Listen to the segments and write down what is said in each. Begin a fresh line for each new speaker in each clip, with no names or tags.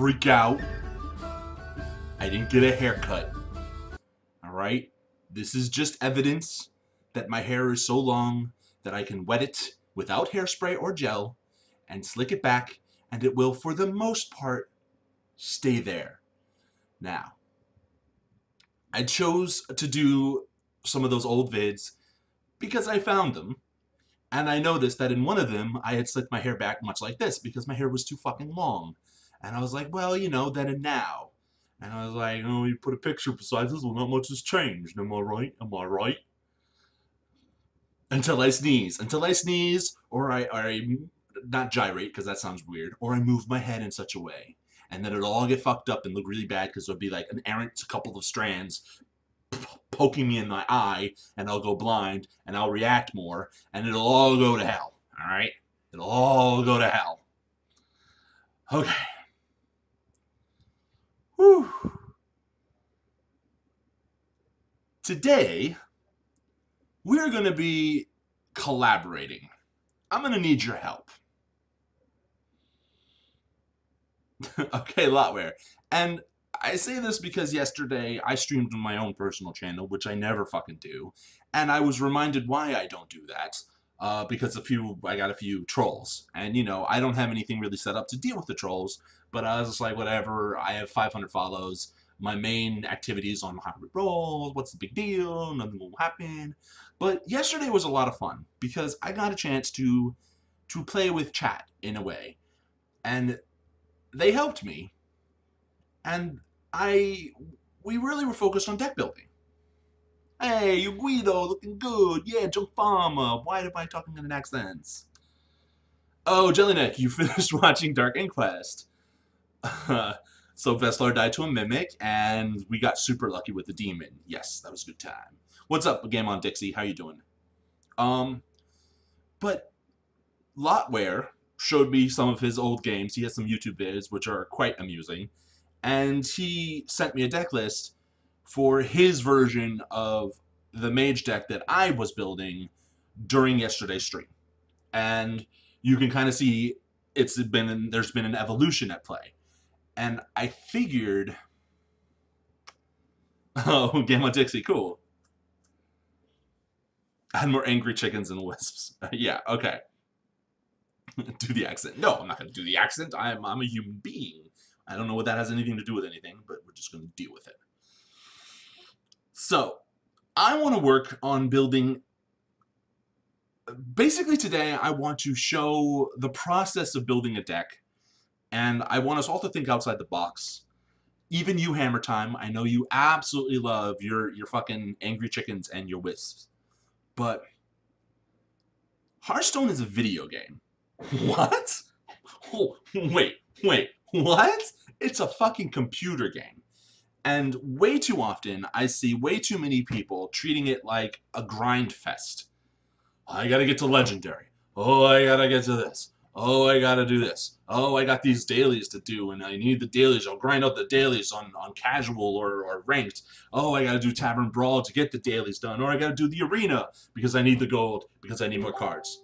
Freak out. I didn't get a haircut. Alright? This is just evidence that my hair is so long that I can wet it without hairspray or gel and slick it back and it will, for the most part, stay there. Now, I chose to do some of those old vids because I found them and I noticed that in one of them I had slicked my hair back much like this because my hair was too fucking long. And I was like, well, you know, then and now. And I was like, oh, you put a picture beside this, well, not much has changed. Am I right? Am I right? Until I sneeze. Until I sneeze, or I, or I not gyrate, because that sounds weird, or I move my head in such a way. And then it'll all get fucked up and look really bad because there'll be like an errant couple of strands poking me in my eye, and I'll go blind, and I'll react more, and it'll all go to hell. Alright? It'll all go to hell. Okay. Whew. Today, we're going to be collaborating. I'm going to need your help. okay, Lotware. And I say this because yesterday I streamed on my own personal channel, which I never fucking do, and I was reminded why I don't do that. Uh, because a few, I got a few trolls, and you know, I don't have anything really set up to deal with the trolls, but I was just like, whatever, I have 500 follows, my main activities on how it rolls, what's the big deal, nothing will happen. But yesterday was a lot of fun, because I got a chance to, to play with chat, in a way, and they helped me, and I, we really were focused on deck building. Hey, you Guido, looking good. Yeah, Joe Farmer. Why am I talking in an accent? Oh, Jellyneck, you finished watching Dark Inquest. so Veslar died to a mimic, and we got super lucky with the demon. Yes, that was a good time. What's up, Game on Dixie? How you doing? Um, but Lotware showed me some of his old games. He has some YouTube vids, which are quite amusing. And he sent me a deck list for his version of the mage deck that I was building during yesterday's stream. And you can kind of see it's been there's been an evolution at play. And I figured Oh, Gamma Dixie, cool. I had more angry chickens and wisps. yeah, okay. do the accent. No, I'm not going to do the accent. I'm, I'm a human being. I don't know what that has anything to do with anything, but we're just going to deal with it. So, I want to work on building... Basically today, I want to show the process of building a deck, and I want us all to think outside the box. Even you, Hammer Time, I know you absolutely love your, your fucking angry chickens and your wisps. But Hearthstone is a video game. What? Oh, wait, wait, what? It's a fucking computer game. And way too often, I see way too many people treating it like a grind fest. I gotta get to Legendary. Oh, I gotta get to this. Oh, I gotta do this. Oh, I got these dailies to do, and I need the dailies. I'll grind out the dailies on, on casual or, or ranked. Oh, I gotta do Tavern Brawl to get the dailies done. Or I gotta do the arena because I need the gold, because I need more cards.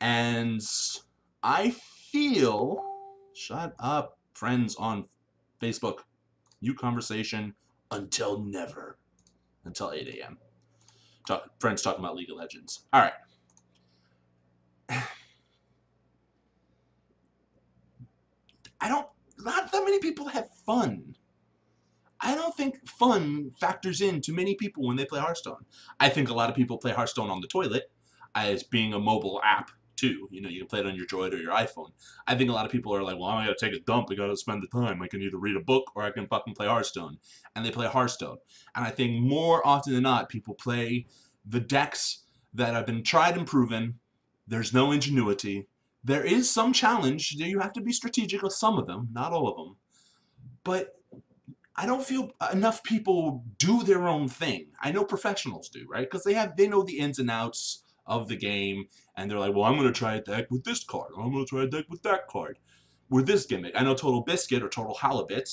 And I feel... Shut up, friends on Facebook. New conversation until never. Until 8 a.m. Talk, friends talking about League of Legends. Alright. I don't... Not that many people have fun. I don't think fun factors in to many people when they play Hearthstone. I think a lot of people play Hearthstone on the toilet as being a mobile app too. You know, you can play it on your Droid or your iPhone. I think a lot of people are like, well, I gotta take a dump. I gotta spend the time. I can either read a book or I can fucking play Hearthstone. And they play Hearthstone. And I think more often than not, people play the decks that have been tried and proven. There's no ingenuity. There is some challenge. You have to be strategic with some of them, not all of them. But I don't feel enough people do their own thing. I know professionals do, right? Because they have they know the ins and outs of the game, and they're like, well, I'm going to try a deck with this card, I'm going to try a deck with that card, with this gimmick. I know Total Biscuit or Total Halibut,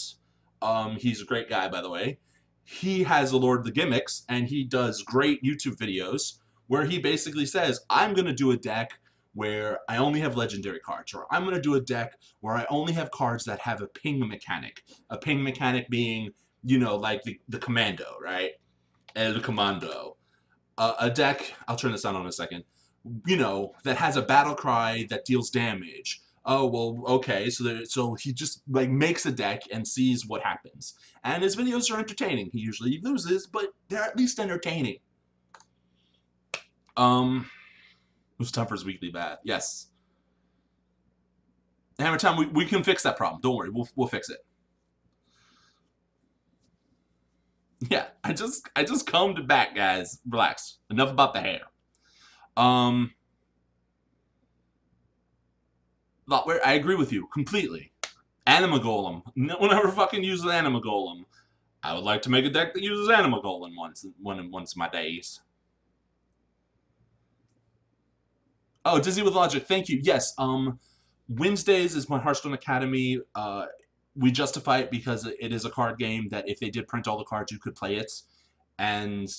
um, he's a great guy, by the way. He has a Lord of the Gimmicks, and he does great YouTube videos where he basically says, I'm going to do a deck where I only have legendary cards, or I'm going to do a deck where I only have cards that have a ping mechanic. A ping mechanic being, you know, like the, the commando, right? El Commando. Uh, a deck, I'll turn this on in a second, you know, that has a battle cry that deals damage. Oh, well, okay, so there, so he just, like, makes a deck and sees what happens. And his videos are entertaining. He usually loses, but they're at least entertaining. Um... Tuffer's weekly bad? Yes. Hammer Time, we, we can fix that problem. Don't worry, we'll we'll fix it. Yeah, I just I just combed back, guys. Relax. Enough about the hair. Um I agree with you completely. Anima Golem. No one ever fucking uses Anima Golem. I would like to make a deck that uses Anima Golem once one once in my days. Oh, Dizzy with Logic, thank you. Yes, um, Wednesdays is my Hearthstone Academy. Uh, we justify it because it is a card game that if they did print all the cards, you could play it, and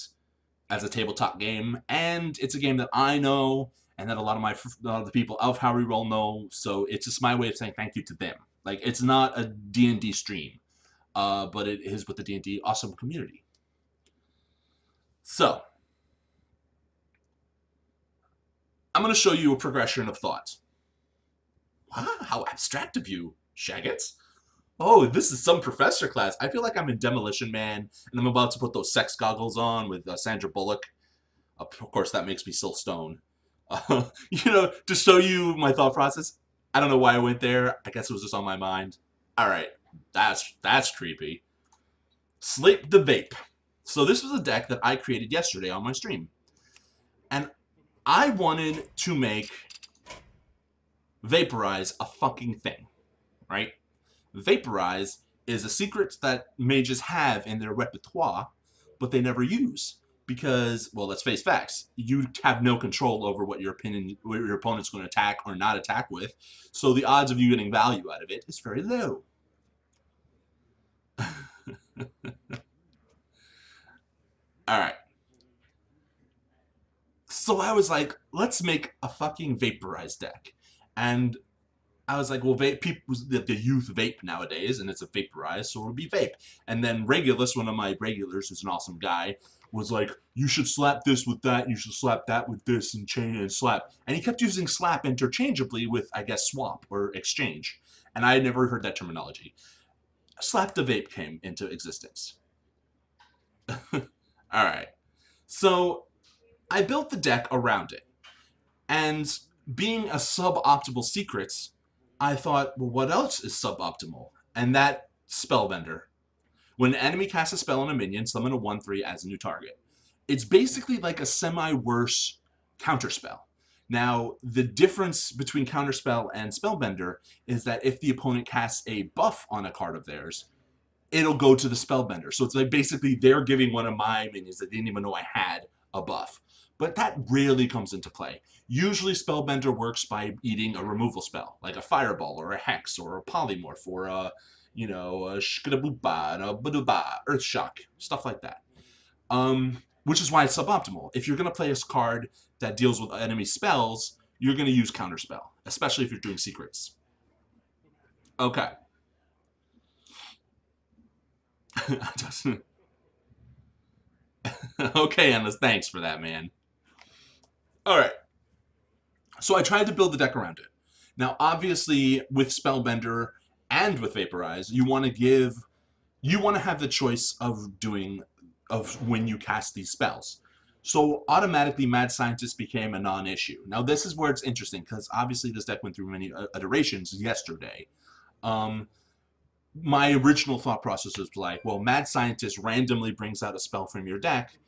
as a tabletop game, and it's a game that I know and that a lot of my the people of How Reroll know. So it's just my way of saying thank you to them. Like it's not a D and D stream, uh, but it is with the D and D awesome community. So I'm going to show you a progression of thoughts. Wow, how abstract of you, Shaggets. Oh, this is some professor class. I feel like I'm in Demolition Man, and I'm about to put those sex goggles on with uh, Sandra Bullock. of course, that makes me still stone. Uh, you know, to show you my thought process, I don't know why I went there. I guess it was just on my mind. All right, that's that's creepy. Slap the Vape. So this was a deck that I created yesterday on my stream. And I wanted to make Vaporize a fucking thing, right? Vaporize is a secret that mages have in their repertoire, but they never use. Because, well, let's face facts. You have no control over what your opinion, what your opponent's going to attack or not attack with. So the odds of you getting value out of it is very low. All right. So I was like, let's make a fucking vaporized deck. And I was like, well, vape people the, the youth vape nowadays, and it's a vaporized, so it'll be vape. And then Regulus, one of my regulars, who's an awesome guy, was like, you should slap this with that, you should slap that with this, and chain and slap. And he kept using slap interchangeably with, I guess, swap or exchange. And I had never heard that terminology. Slap the vape came into existence. All right. So I built the deck around it. And being a suboptimal secret, I thought, well, what else is suboptimal? And that Spellbender. When an enemy casts a spell on a minion, summon a 1-3 as a new target. It's basically like a semi-worse counterspell. Now, the difference between Counterspell and Spellbender is that if the opponent casts a buff on a card of theirs, it'll go to the Spellbender. So it's like basically they're giving one of my minions that they didn't even know I had a buff but that rarely comes into play. Usually Spellbender works by eating a removal spell, like a Fireball or a Hex or a Polymorph or a, you know, a Shkadabupa and a Earth Shock, stuff like that. Um, which is why it's suboptimal. If you're going to play a card that deals with enemy spells, you're going to use Counterspell, especially if you're doing secrets. Okay. okay, Endless, thanks for that, man. All right. So I tried to build the deck around it. Now, obviously, with Spellbender and with Vaporize, you want to give, you want to have the choice of doing, of when you cast these spells. So automatically, Mad Scientist became a non-issue. Now, this is where it's interesting because obviously this deck went through many uh, iterations yesterday. Um, my original thought process was like, well, Mad Scientist randomly brings out a spell from your deck,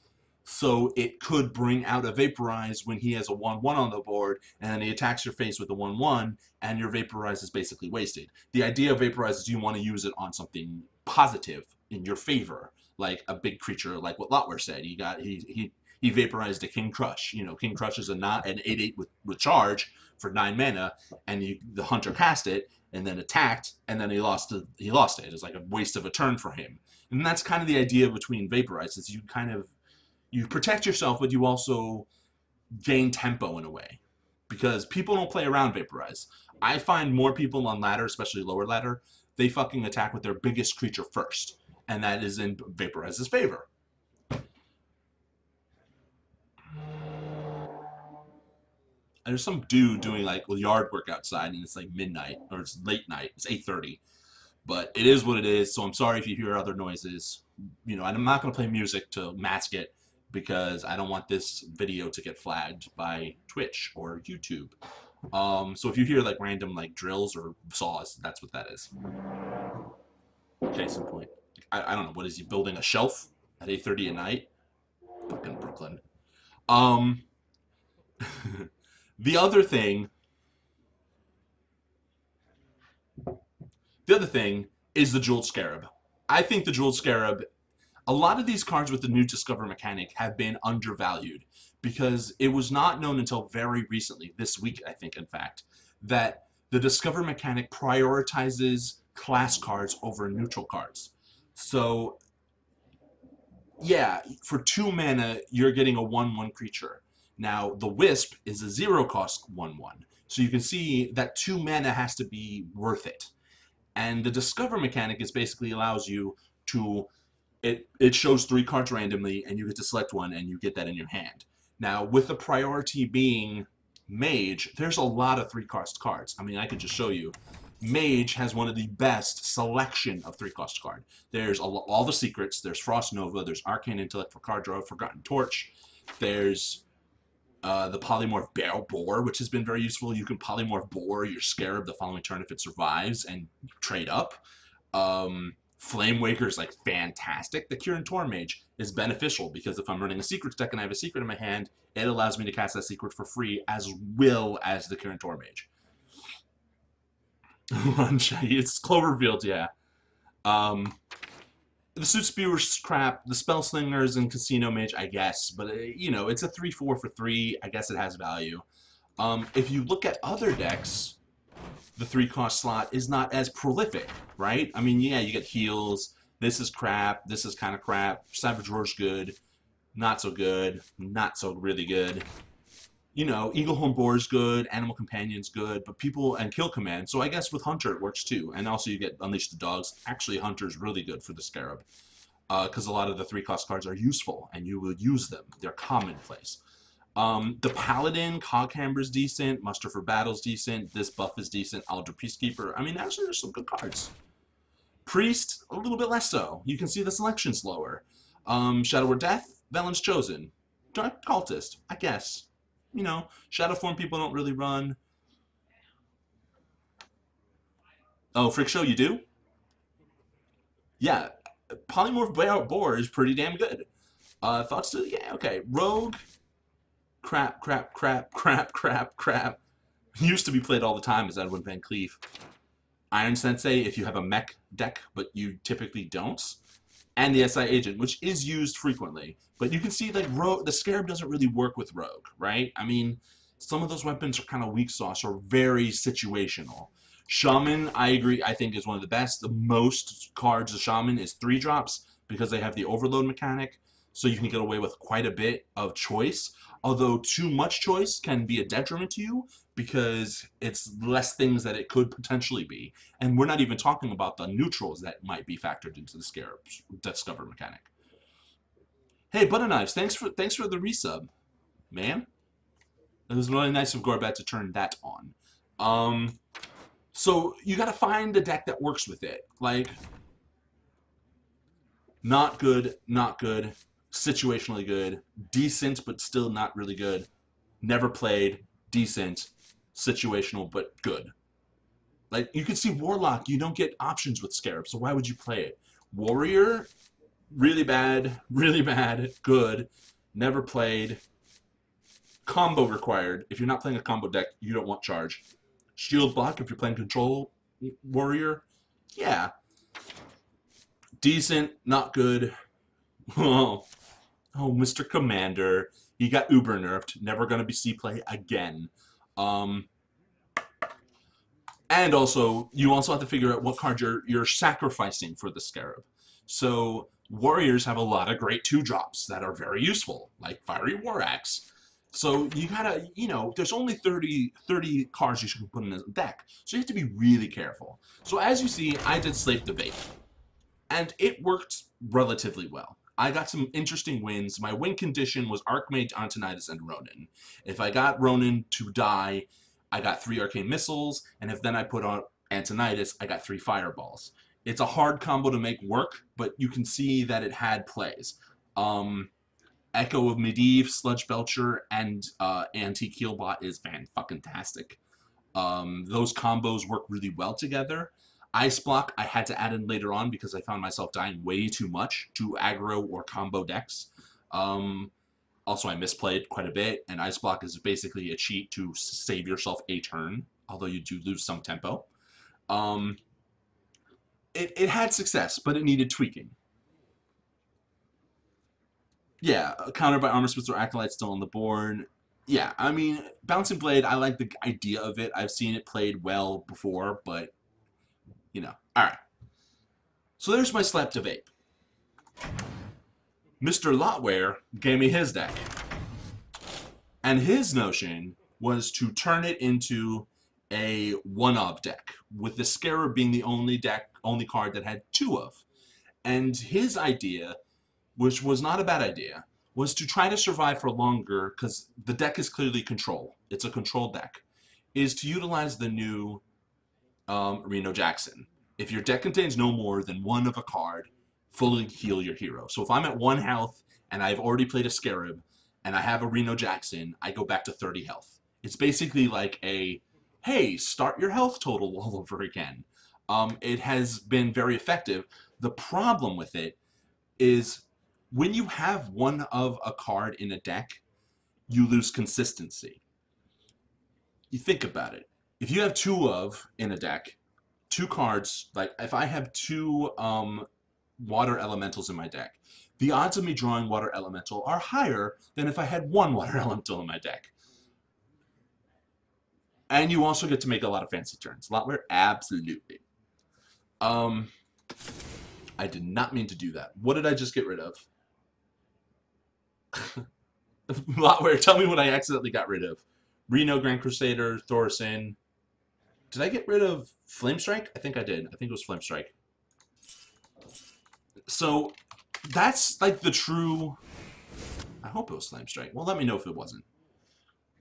so it could bring out a Vaporize when he has a 1-1 on the board, and he attacks your face with a 1-1, and your Vaporize is basically wasted. The idea of Vaporize is you want to use it on something positive in your favor, like a big creature, like what Lotware said. He got he he he vaporized a King Krush. You know, King Krush is a not an 8-8 with, with charge for 9 mana, and you, the hunter cast it, and then attacked, and then he lost it. He lost it. It's like a waste of a turn for him. And that's kind of the idea between Vaporize, is you kind of you protect yourself, but you also gain tempo in a way. because people don't play around Vaporize. I find more people on ladder, especially lower ladder, they fucking attack with their biggest creature first, and that is in Vaporize's favor. And there's some dude doing like yard work outside, and it's like midnight or it's late night. It's 8:30, but it is what it is. So I'm sorry if you hear other noises. You know, and I'm not gonna play music to mask it because I don't want this video to get flagged by Twitch or YouTube. Um, so if you hear like random like drills or saws, that's what that is. Case in point. I, I don't know, what is he building a shelf at 8.30 at night? Fucking Brooklyn. Um, the other thing, the other thing is the Jeweled Scarab. I think the Jeweled Scarab a lot of these cards with the new Discover mechanic have been undervalued because it was not known until very recently, this week I think in fact, that the Discover mechanic prioritizes class cards over neutral cards. So yeah, for two mana, you're getting a 1-1 creature. Now, the Wisp is a zero cost 1-1. So you can see that two mana has to be worth it. And the Discover mechanic is basically allows you to it, it shows three cards randomly and you get to select one and you get that in your hand. Now, with the priority being Mage, there's a lot of three-cost cards. I mean, I could just show you. Mage has one of the best selection of three-cost card. There's all the secrets. There's Frost Nova. There's Arcane Intellect for card draw, Forgotten Torch. There's uh, the Polymorph Barrel Boar, which has been very useful. You can Polymorph Boar your Scarab the following turn if it survives and trade up. Um, Flamewaker is like fantastic. The Kirin Tor Mage is beneficial because if I'm running a secret deck and I have a secret in my hand, it allows me to cast that secret for free as well as the Kirin Tor Mage. It's Cloverfield, yeah. Um, the Soot Spewer's crap. The Spellslingers and Casino Mage, I guess. But, uh, you know, it's a 3-4 for 3. I guess it has value. Um, if you look at other decks, the three cost slot is not as prolific, right? I mean, yeah, you get heals. This is crap. This is kind of crap. Savage Roar's good. Not so good. Not so really good. You know, Eagle Eaglehorn Bow's good. Animal Companion's good. But people, and Kill Command. So I guess with Hunter it works too. And also you get Unleash the Dogs. Actually, Hunter's really good for the Scarab. Because uh, a lot of the three cost cards are useful and you will use them. They're commonplace. Um, the Paladin, Coghammer's decent, Muster for Battle's decent, this buff is decent, Aldor Peacekeeper. I mean, actually, there's some good cards. Priest, a little bit less so. You can see the selection's lower. Um, Shadow Word: Death, Velen's Chosen. Dark Cultist, I guess. You know, Shadow Form people don't really run. Oh, Freak Show, you do? Yeah, Polymorph Boar is pretty damn good. Uh, thoughts to, yeah, okay. Rogue, crap, crap, crap, crap, crap, crap. Used to be played all the time as Edwin VanCleef. Iron Sensei if you have a mech deck, but you typically don't. And the SI Agent, which is used frequently. But you can see like Rogue, the Scarab doesn't really work with Rogue, right? I mean, some of those weapons are kind of weak sauce or very situational. Shaman, I agree, I think is one of the best. The most cards of Shaman is three drops because they have the overload mechanic, so you can get away with quite a bit of choice although too much choice can be a detriment to you because it's less things that it could potentially be. And we're not even talking about the neutrals that might be factored into the Scarab Discover mechanic. Hey, Butter Knives, thanks for thanks for the resub, man. It was really nice of Gorebad to turn that on. Um, so you got to find a deck that works with it. Like, not good, not good, situationally good, decent but still not really good, never played, decent, situational but good. Like you can see Warlock, you don't get options with Scarab, so why would you play it? Warrior, really bad, really bad, good, never played. Combo required. If you're not playing a combo deck, you don't want charge. Shield block if you're playing control warrior, yeah. Decent, not good. Oh, Mr. Commander, he got uber nerfed. Never going to be C play again. Um, and also, you also have to figure out what card you're, you're sacrificing for the Scarab. So, Warriors have a lot of great two drops that are very useful, like Fiery War Axe. So you gotta, you know, there's only 30, 30 cards you should put in a deck. So you have to be really careful. So as you see, I did Slap the. And it worked relatively well. I got some interesting wins. My win condition was Archmage, Antonidas, and Rhonin. If I got Rhonin to die, I got three Arcane Missiles, and if then I put on Antonidas, I got three Fireballs. It's a hard combo to make work, but you can see that it had plays. Um, Echo of Medivh, Sludge Belcher, and uh, Antique Healbot is fan fucking tastic. Um, those combos work really well together. Ice Block I had to add in later on because I found myself dying way too much to aggro or combo decks. Um, also, I misplayed quite a bit, and Ice Block is basically a cheat to save yourself a turn, although you do lose some tempo. Um, it, it had success, but it needed tweaking. Yeah, countered by Armor Splitter Acolyte still on the board. Yeah, I mean, Bouncing Blade, I like the idea of it. I've seen it played well before, but you know. Alright. So there's my slap to vape. Mr. Lotware gave me his deck. And his notion was to turn it into a one-of deck, with the Scarab being the only deck, only card that had two of. And his idea, which was not a bad idea, was to try to survive for longer, because the deck is clearly control. It's a control deck. Is to utilize the new um, Reno Jackson. If your deck contains no more than one of a card, fully heal your hero. So if I'm at one health and I've already played a Scarab and I have a Reno Jackson, I go back to 30 health. It's basically like a, hey, start your health total all over again. Um, it has been very effective. The problem with it is when you have one of a card in a deck, you lose consistency. You think about it if you have two of in a deck, two cards, like if I have two um, water elementals in my deck, the odds of me drawing water elemental are higher than if I had one water elemental in my deck. And you also get to make a lot of fancy turns. Lotware, absolutely. Um, I did not mean to do that. What did I just get rid of? Lotware, tell me what I accidentally got rid of. Reno, Grand Crusader, Thaurissan, did I get rid of Flame Strike? I think I did. I think it was Flame Strike. So that's like the true. I hope it was Flame Strike. Well, let me know if it wasn't.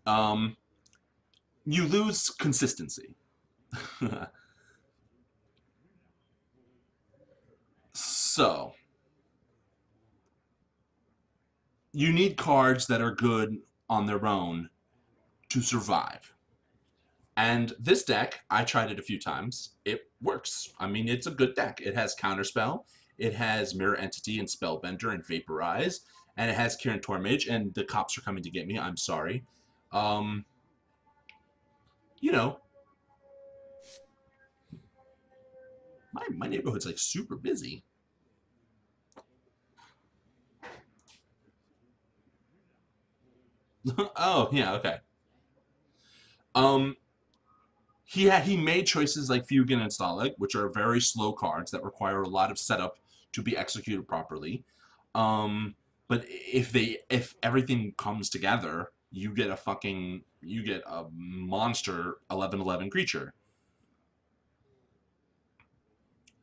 Um, you lose consistency. so you need cards that are good on their own to survive. And this deck, I tried it a few times. It works. I mean, it's a good deck. It has Counterspell, it has Mirror Entity and Spellbender and Vaporize, and it has Kirin Tor Mage, and the cops are coming to get me. I'm sorry. Um, you know, my, my neighborhood's like super busy. oh, yeah, okay. Um, he had, he made choices like Feugen and Stalagg, which are very slow cards that require a lot of setup to be executed properly. Um, but if they if everything comes together, you get a fucking you get a monster 11-11 creature.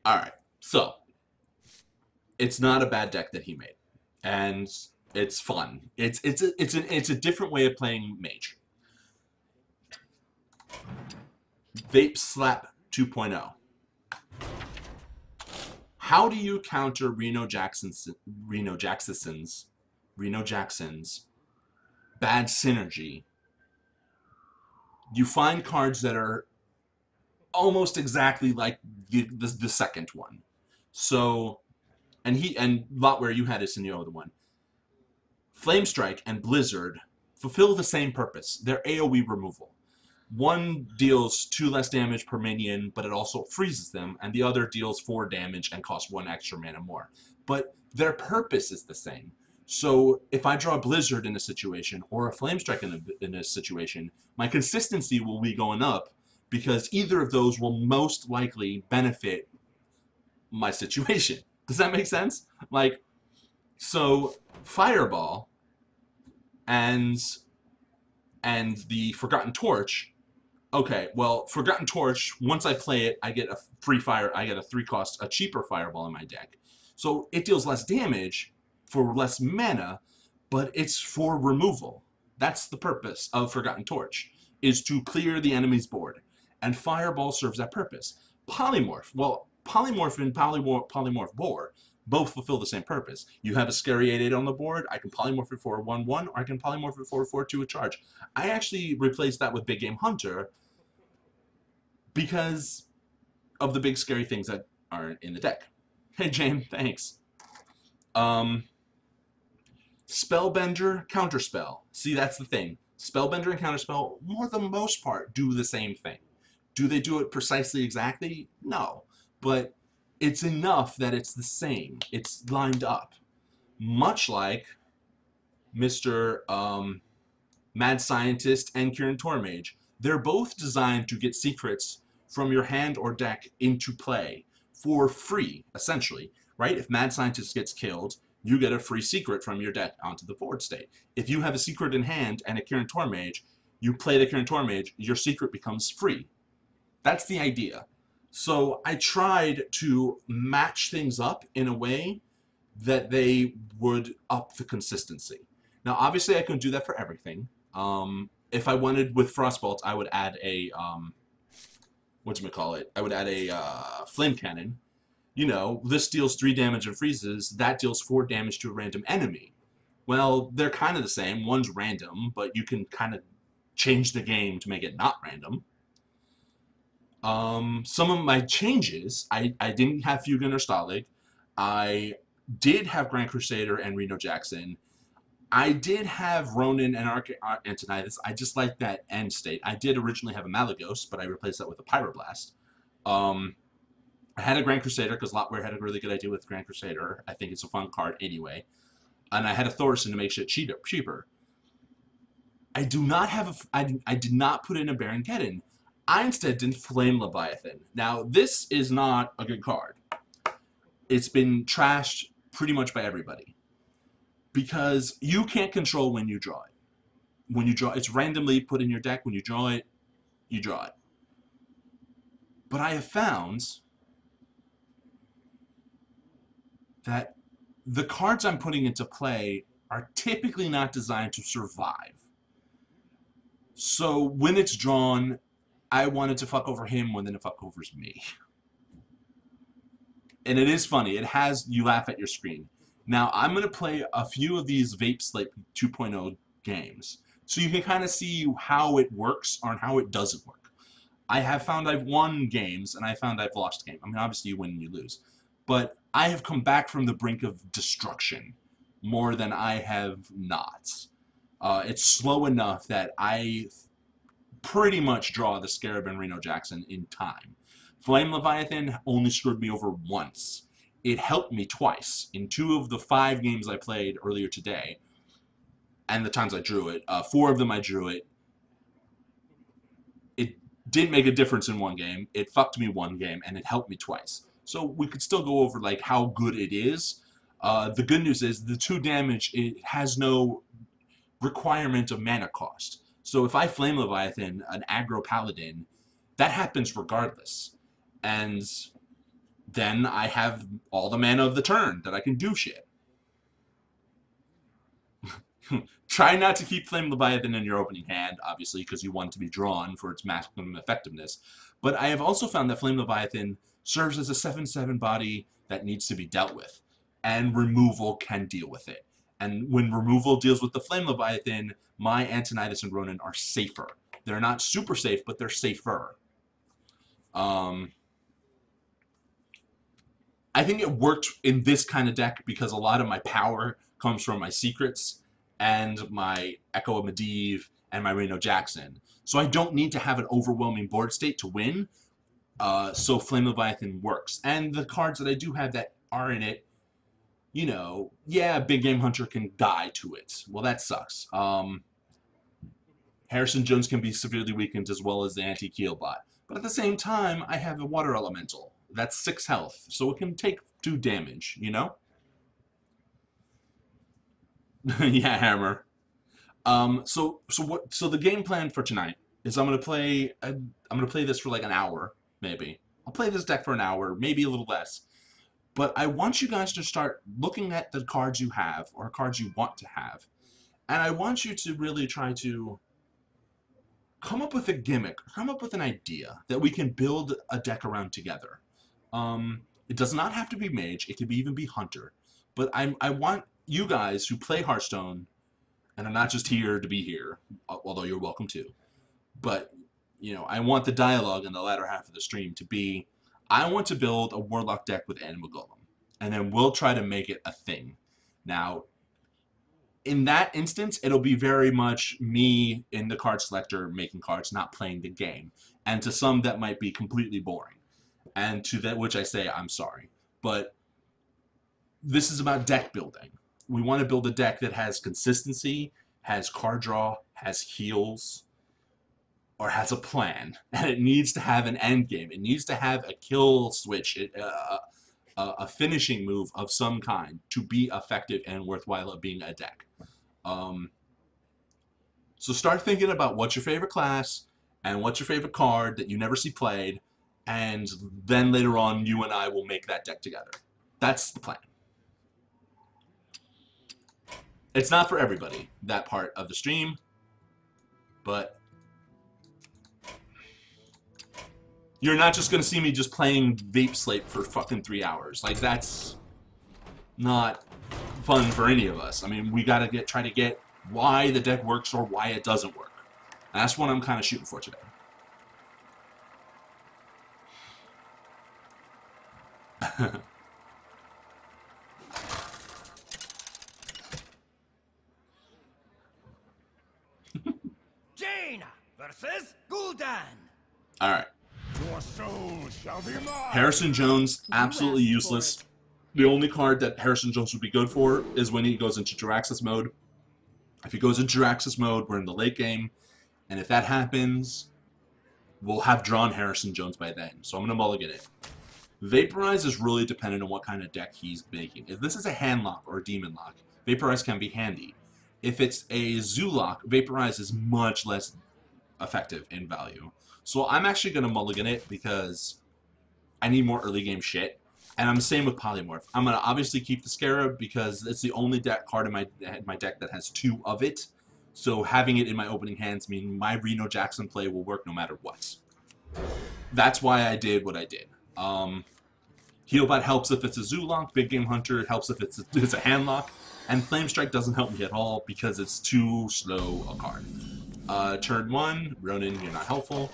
All right, so it's not a bad deck that he made, and it's fun. It's it's a, it's an it's a different way of playing mage. Vape Slap 2.0. How do you counter Reno Jackson's Reno Jackson's Reno Jackson's bad synergy? You find cards that are almost exactly like the, the, the second one. So, and he and lot where you had this in the other one. Flame Strike and Blizzard fulfill the same purpose. They're AoE removal. One deals two less damage per minion, but it also freezes them, and the other deals four damage and costs one extra mana more. But their purpose is the same. So if I draw a Blizzard in a situation, or a Flame Strike in a, in a situation, my consistency will be going up, because either of those will most likely benefit my situation. Does that make sense? Like, so Fireball and And the Forgotten Torch, okay, well, Forgotten Torch, once I play it, I get a free fire, I get a three cost, a cheaper fireball in my deck. So it deals less damage for less mana, but it's for removal. That's the purpose of Forgotten Torch, is to clear the enemy's board. And Fireball serves that purpose. Polymorph, well, Polymorph and Polymorph, Polymorph Boar both fulfill the same purpose. You have a scary 8-8 on the board, I can polymorph it for a 1-1, or I can polymorph it for a 4-2 a charge. I actually replaced that with Big Game Hunter because of the big scary things that aren't in the deck. Hey Jayne, thanks. Um, Spellbender, Counterspell. See, that's the thing. Spellbender and Counterspell, for the most part, do the same thing. Do they do it precisely exactly? No. But it's enough that it's the same. It's lined up. Much like Mr. Um, Mad Scientist and Kirin Tor Mage. They're both designed to get secrets from your hand or deck into play for free, essentially. Right? If Mad Scientist gets killed, you get a free secret from your deck onto the forward state. If you have a secret in hand and a Kirin Tor Mage, you play the Kirin Tor Mage, your secret becomes free. That's the idea. So I tried to match things up in a way that they would up the consistency. Now, obviously, I couldn't do that for everything. Um, if I wanted with Frostbolt, I would add a, um, call it? I would add a uh, Flame Cannon. You know, this deals 3 damage and freezes, that deals 4 damage to a random enemy. Well, they're kind of the same. One's random, but you can kind of change the game to make it not random. Um, some of my changes, I, I didn't have Feugen or Stalagg. I did have Grand Crusader and Reno Jackson. I did have Rhonin and Arch Antonidas. I just like that end state. I did originally have a Malygos, but I replaced that with a Pyroblast. Um, I had a Grand Crusader because Lotware had a really good idea with Grand Crusader. I think it's a fun card anyway. And I had a Thaurissan to make shit cheaper. cheaper. I do not have a. I, I did not put in a Baron Geddon I instead did Flame Leviathan. Now, this is not a good card. It's been trashed pretty much by everybody. Because you can't control when you draw it. When you draw it's randomly put in your deck. When you draw it, you draw it. But I have found that the cards I'm putting into play are typically not designed to survive. So when it's drawn, I wanted to fuck over him more than it fuck overs me. And it is funny. It has you laugh at your screen. Now, I'm going to play a few of these Vape Slap 2.0 games so you can kind of see how it works or how it doesn't work. I have found I've won games and I found I've lost games. I mean, obviously you win and you lose. But I have come back from the brink of destruction more than I have not. Uh, it's slow enough that I pretty much draw the Scarab and Reno Jackson in time. Flame Leviathan only screwed me over once. It helped me twice. In two of the five games I played earlier today, and the times I drew it, uh, four of them I drew it, it didn't make a difference in one game. It fucked me one game, and it helped me twice. So we could still go over like how good it is. Uh, the good news is the two damage, it has no requirement of mana cost. So if I Flame Leviathan, an aggro paladin, that happens regardless. And then I have all the mana of the turn that I can do shit. Try not to keep Flame Leviathan in your opening hand, obviously, because you want to be drawn for its maximum effectiveness. But I have also found that Flame Leviathan serves as a 7-7 body that needs to be dealt with, and removal can deal with it. And when removal deals with the Flame Leviathan, my Antonidas and Rhonin are safer. They're not super safe, but they're safer. Um, I think it worked in this kind of deck because a lot of my power comes from my secrets and my Echo of Medivh and my Reno Jackson. So I don't need to have an overwhelming board state to win. Uh, so Flame Leviathan works. And the cards that I do have that are in it you know, yeah, Big Game Hunter can die to it. Well, that sucks. Um, Harrison Jones can be severely weakened as well as the Antique Healbot. But at the same time, I have a Water Elemental. That's 6 health, so it can take 2 damage, you know? yeah, Hammer. Um, so so what? So the game plan for tonight is I'm gonna play. i am gonna play this for like an hour, maybe. I'll play this deck for an hour, maybe a little less. But I want you guys to start looking at the cards you have or cards you want to have, and I want you to really try to come up with a gimmick, come up with an idea that we can build a deck around together. Um, it does not have to be mage. It could even be hunter. But I I want you guys who play Hearthstone and I'm not just here to be here, although you're welcome to. But you know, I want the dialogue in the latter half of the stream to be, I want to build a Warlock deck with Anima Golem, and then we'll try to make it a thing. Now, in that instance, it'll be very much me in the card selector making cards, not playing the game. And to some, that might be completely boring. And to that, which I say, I'm sorry. But this is about deck building we want to build a deck that has consistency, has card draw, has heals, or has a plan. And it needs to have an end game. It needs to have a kill switch, uh, a, finishing move of some kind to be effective and worthwhile of being a deck. Um, so start thinking about what's your favorite class and what's your favorite card that you never see played, and then later on you and I will make that deck together. That's the plan. It's not for everybody, that part of the stream, but you're not just going to see me just playing Vape Slap for fucking three hours. Like, that's not fun for any of us. I mean, we got to get try to get why the deck works or why it doesn't work. That's what I'm kind of shooting for today. Versus Gul'dan. All right. Your soul shall be mine. Harrison Jones, absolutely useless. The only card that Harrison Jones would be good for is when he goes into Jaraxxus mode. If he goes into Jaraxxus mode, we're in the late game. And if that happens, we'll have drawn Harrison Jones by then. So I'm going to mulligan it. Vaporize is really dependent on what kind of deck he's making. If this is a hand lock or a demon lock, Vaporize can be handy. If it's a Zoo lock, Vaporize is much less effective in value. So I'm actually going to mulligan it because I need more early game shit. And I'm the same with Polymorph. I'm going to obviously keep the Scarab because it's the only deck card in my, my deck that has two of it. So having it in my opening hands means my Reno Jackson play will work no matter what. That's why I did what I did. Um, Healbot helps if it's a Zoo lock. Big Game Hunter helps if it's a, it's a hand lock. And Flame Strike doesn't help me at all because it's too slow a card. Uh, turn one, Rhonin, you're not helpful.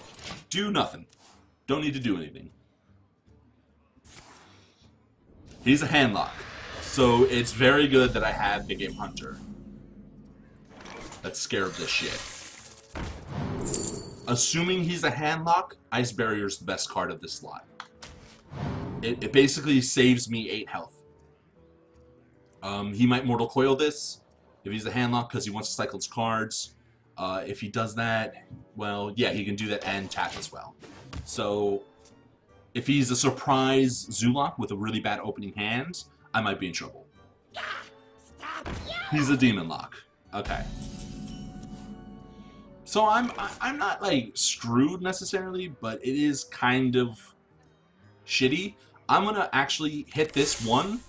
Do nothing. Don't need to do anything. He's a handlock. So it's very good that I have Big Game Hunter. That's scared of this shit. Assuming he's a handlock, Ice Barrier is the best card of this slot. It, it basically saves me 8 health. Um, he might Mortal Coil this if he's a handlock because he wants to cycle his cards. Uh, if he does that, well, yeah, he can do that and tap as well. So if he's a surprise Zoolock with a really bad opening hand, I might be in trouble. He's a demon lock. Okay. So I'm I'm not like screwed necessarily, but it is kind of shitty. I'm gonna actually hit this one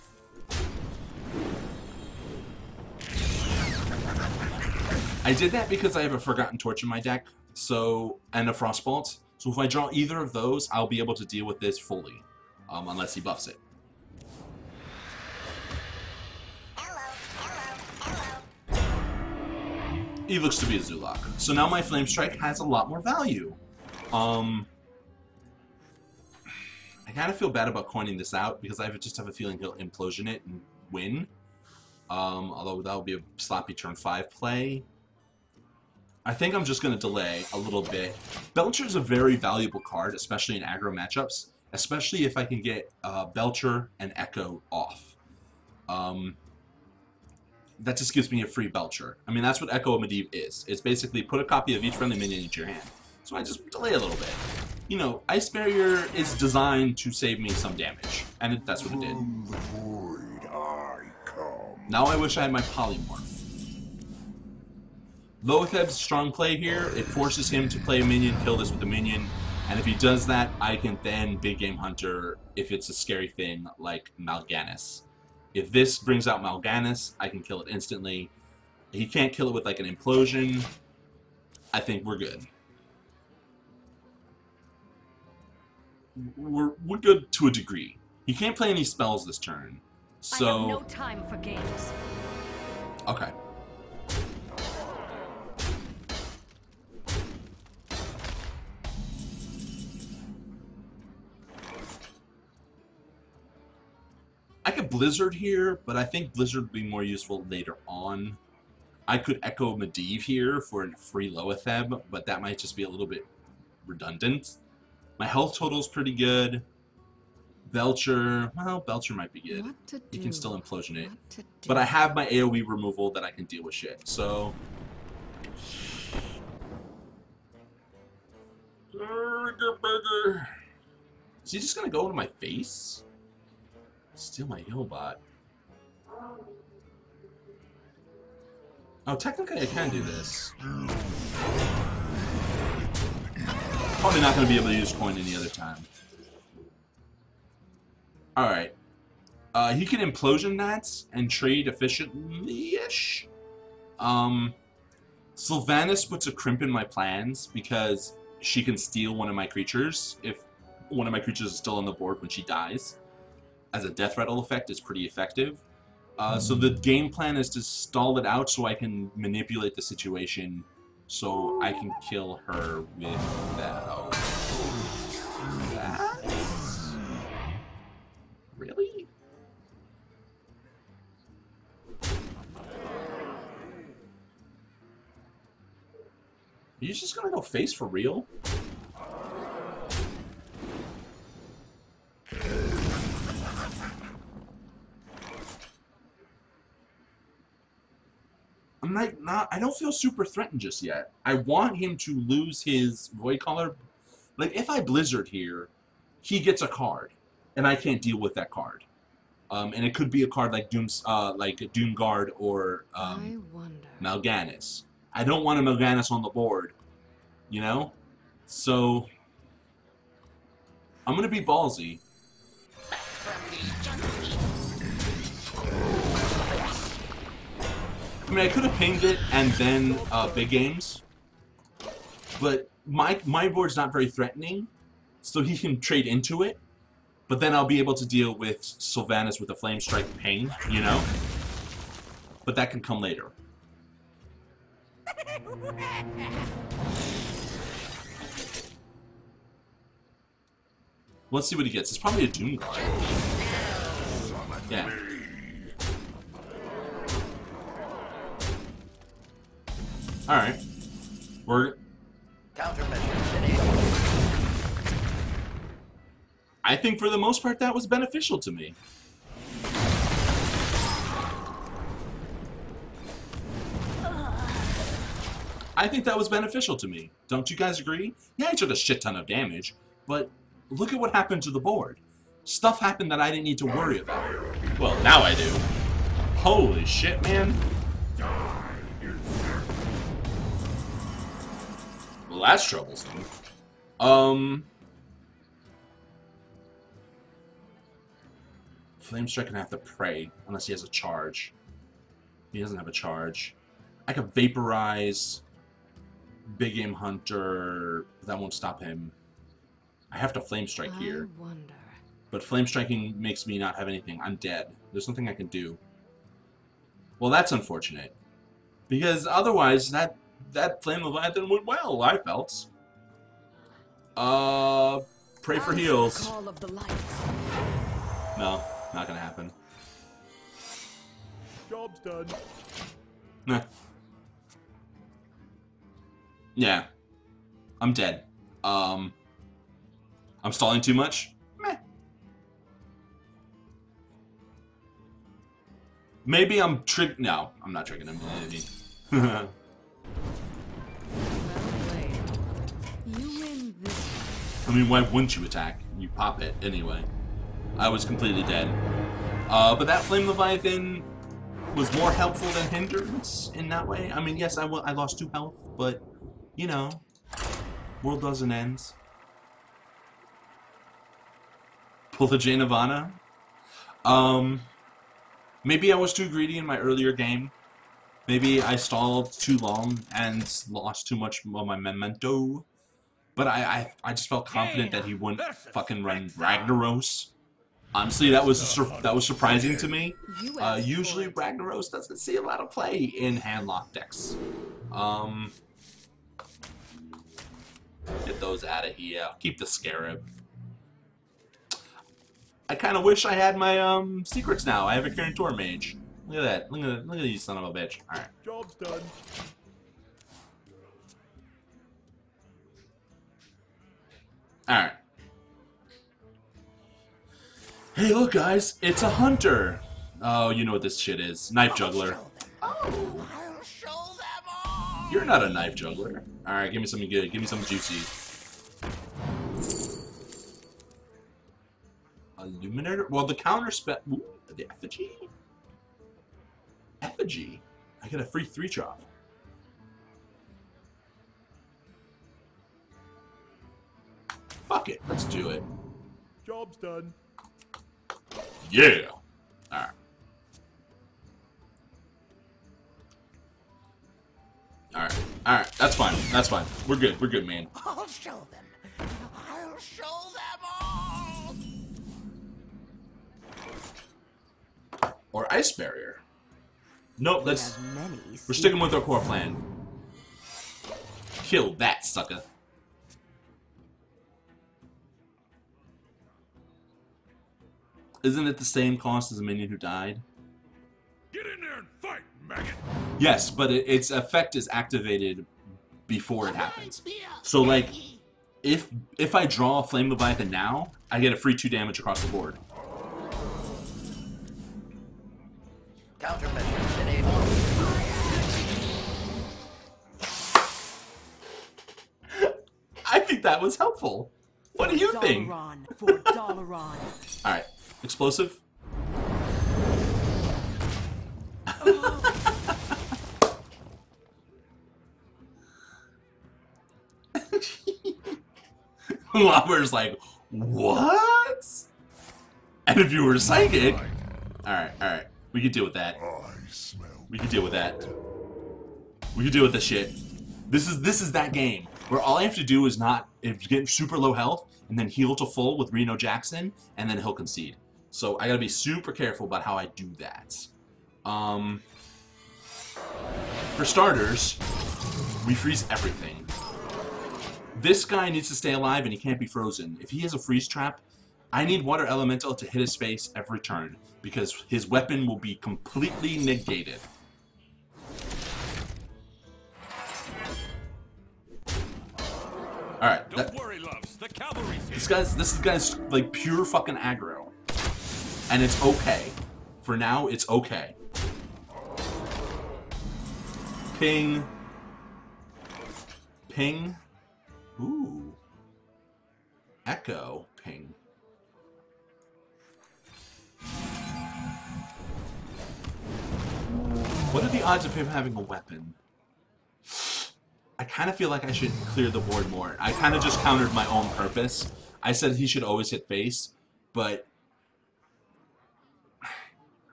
I did that because I have a Forgotten Torch in my deck, so and a Frostbolt. So if I draw either of those, I'll be able to deal with this fully, um, unless he buffs it. He looks to be a Zoolock. So now my Flame Strike has a lot more value. Um, I kind of feel bad about coining this out because I just have a feeling he'll Implosion it and win. Um, although that would be a sloppy turn 5 play. I think I'm just going to delay a little bit. Belcher is a very valuable card, especially in aggro matchups, especially if I can get uh, Belcher and Echo off. Um, that just gives me a free Belcher. I mean, that's what Echo of Medivh is. It's basically put a copy of each friendly minion into your hand. So I just delay a little bit. You know, Ice Barrier is designed to save me some damage, and it, that's what it did. Now I wish I had my Polymorph. Loatheb's strong play here. It forces him to play a minion, kill this with a minion, and if he does that, I can then Big Game Hunter if it's a scary thing like Mal'Ganis. If this brings out Mal'Ganis, I can kill it instantly. He can't kill it with like an implosion. I think we're good. We're, we're good to a degree. He can't play any spells this turn. So
I have no time for games.
Okay. I could Blizzard here, but I think Blizzard would be more useful later on. I could Echo Medivh here for a free Loatheb, but that might just be a little bit redundant. My health total is pretty good. Belcher, well, Belcher might be good. He can still implosion it.
What to do?
But I have my AoE removal that I can deal with shit, so... Is he just gonna go into my face? Steal my heal bot. Oh, technically I can do this. Probably not gonna be able to use coin any other time. Alright. Uh, he can implosion that and trade efficiently-ish. Um, Sylvanas puts a crimp in my plans because she can steal one of my creatures if one of my creatures is still on the board when she dies. As a death rattle effect, it's pretty effective. Uh, so the game plan is to stall it out so I can manipulate the situation so I can kill her with that. Really? Are just gonna go face for real? I'm like not I don't feel super threatened just yet. I want him to lose his Void Caller. Like if I Blizzard here, he gets a card, and I can't deal with that card. Um, and it could be a card like Doom's, uh, like Doomguard or um,
I.
Mal'Ganis. I don't want a Mal'Ganis on the board, you know? So, I'm gonna be ballsy. I mean, I could have pinged it and then uh, big games, but my my board's not very threatening, so he can trade into it. But then I'll be able to deal with Sylvanas with a Flame Strike Pain, you know? But that can come later. Let's see what he gets. It's probably a Doom Guard. Yeah. Alright. We're...
Countermeasures enabled.
I think for the most part that was beneficial to me. I think that was beneficial to me. Don't you guys agree? Yeah, I took a shit ton of damage, but look at what happened to the board. Stuff happened that I didn't need to worry about. Well, now I do. Holy shit, man. Well, that's troublesome. Um... Flame Strike can have to pray unless he has a charge. He doesn't have a charge. I could vaporize Big Game Hunter. That won't stop him. I have to Flame Strike here.
Wonder.
But Flame Striking makes me not have anything. I'm dead. There's nothing I can do. Well, that's unfortunate. Because otherwise, that that Flame Leviathan went well, I felt. Uh, pray for heals.
Call of the lights.
No, not gonna happen.
Job's done.
Nah. Yeah. I'm dead. Um. I'm stalling too much? Meh. Maybe I'm trick. No, I'm not tricking him. Maybe. I mean, why wouldn't you attack? You pop it anyway. I was completely dead. Uh, but that Flame Leviathan, was more helpful than hindrance in that way. I mean, yes, I I lost two health, but you know, world doesn't end. Pull the Jay Nirvana. Um, maybe I was too greedy in my earlier game. Maybe I stalled too long and lost too much of my memento. But I, I, I just felt confident that he wouldn't fucking run Ragnaros. Honestly, that was sur- that was surprising to me. Uh, usually. Ragnaros doesn't see a lot of play in handlock decks. Um, get those out of here. Keep the Scarab. I kind of wish I had my um secrets now. I have a Kirin Tor Mage. Look at that. Look at look at you, son of a bitch. All right.
Job's done.
All right. Hey, look, guys! It's a hunter. Oh, you know what this shit is? Knife juggler.
Oh, I'll show them all.
You're not a knife juggler. All right, give me something good. Give me something juicy. Illuminator. Well, the counter spell. Ooh, the effigy. Effigy. I get a free three chop. Fuck it. Let's do it.
Job's done.
Yeah. All right. All right. All right. That's fine. That's fine. We're good. We're good, man.
I'll show them. I'll show them all.
Or ice barrier. Nope.
He
Let's. We're sticking with our core plan. Kill that sucker. Isn't it the same cost as a minion who died?
Get in there and fight, maggot.
Yes, but it, its effect is activated before it happens. So, like, if if I draw a Flame Leviathan now, I get a free two damage across the board.
Countermeasures
I think that was helpful. What do you think?
For.
All right, explosive. Lobber's like, what? And if you were psychic, all right, all right, we could deal with that. We could deal with that. We could deal with this shit. This is this is that game where all I have to do is not if get super low health and then heal to full with Reno Jackson, and then he'll concede. So I gotta be super careful about how I do that. Um, for starters, we freeze everything. This guy needs to stay alive and he can't be frozen. If he has a freeze trap, I need Water Elemental to hit his face every turn because his weapon will be completely negated. Alright,
Don't worry, loves. The cavalry's here.
this guy's this guy's like pure fucking aggro. And it's okay. For now, it's okay. Ping. Ping. Ooh. Echo. Ping. What are the odds of him having a weapon? I kind of feel like I should clear the board more. I kind of just countered my own purpose. I said he should always hit face, but I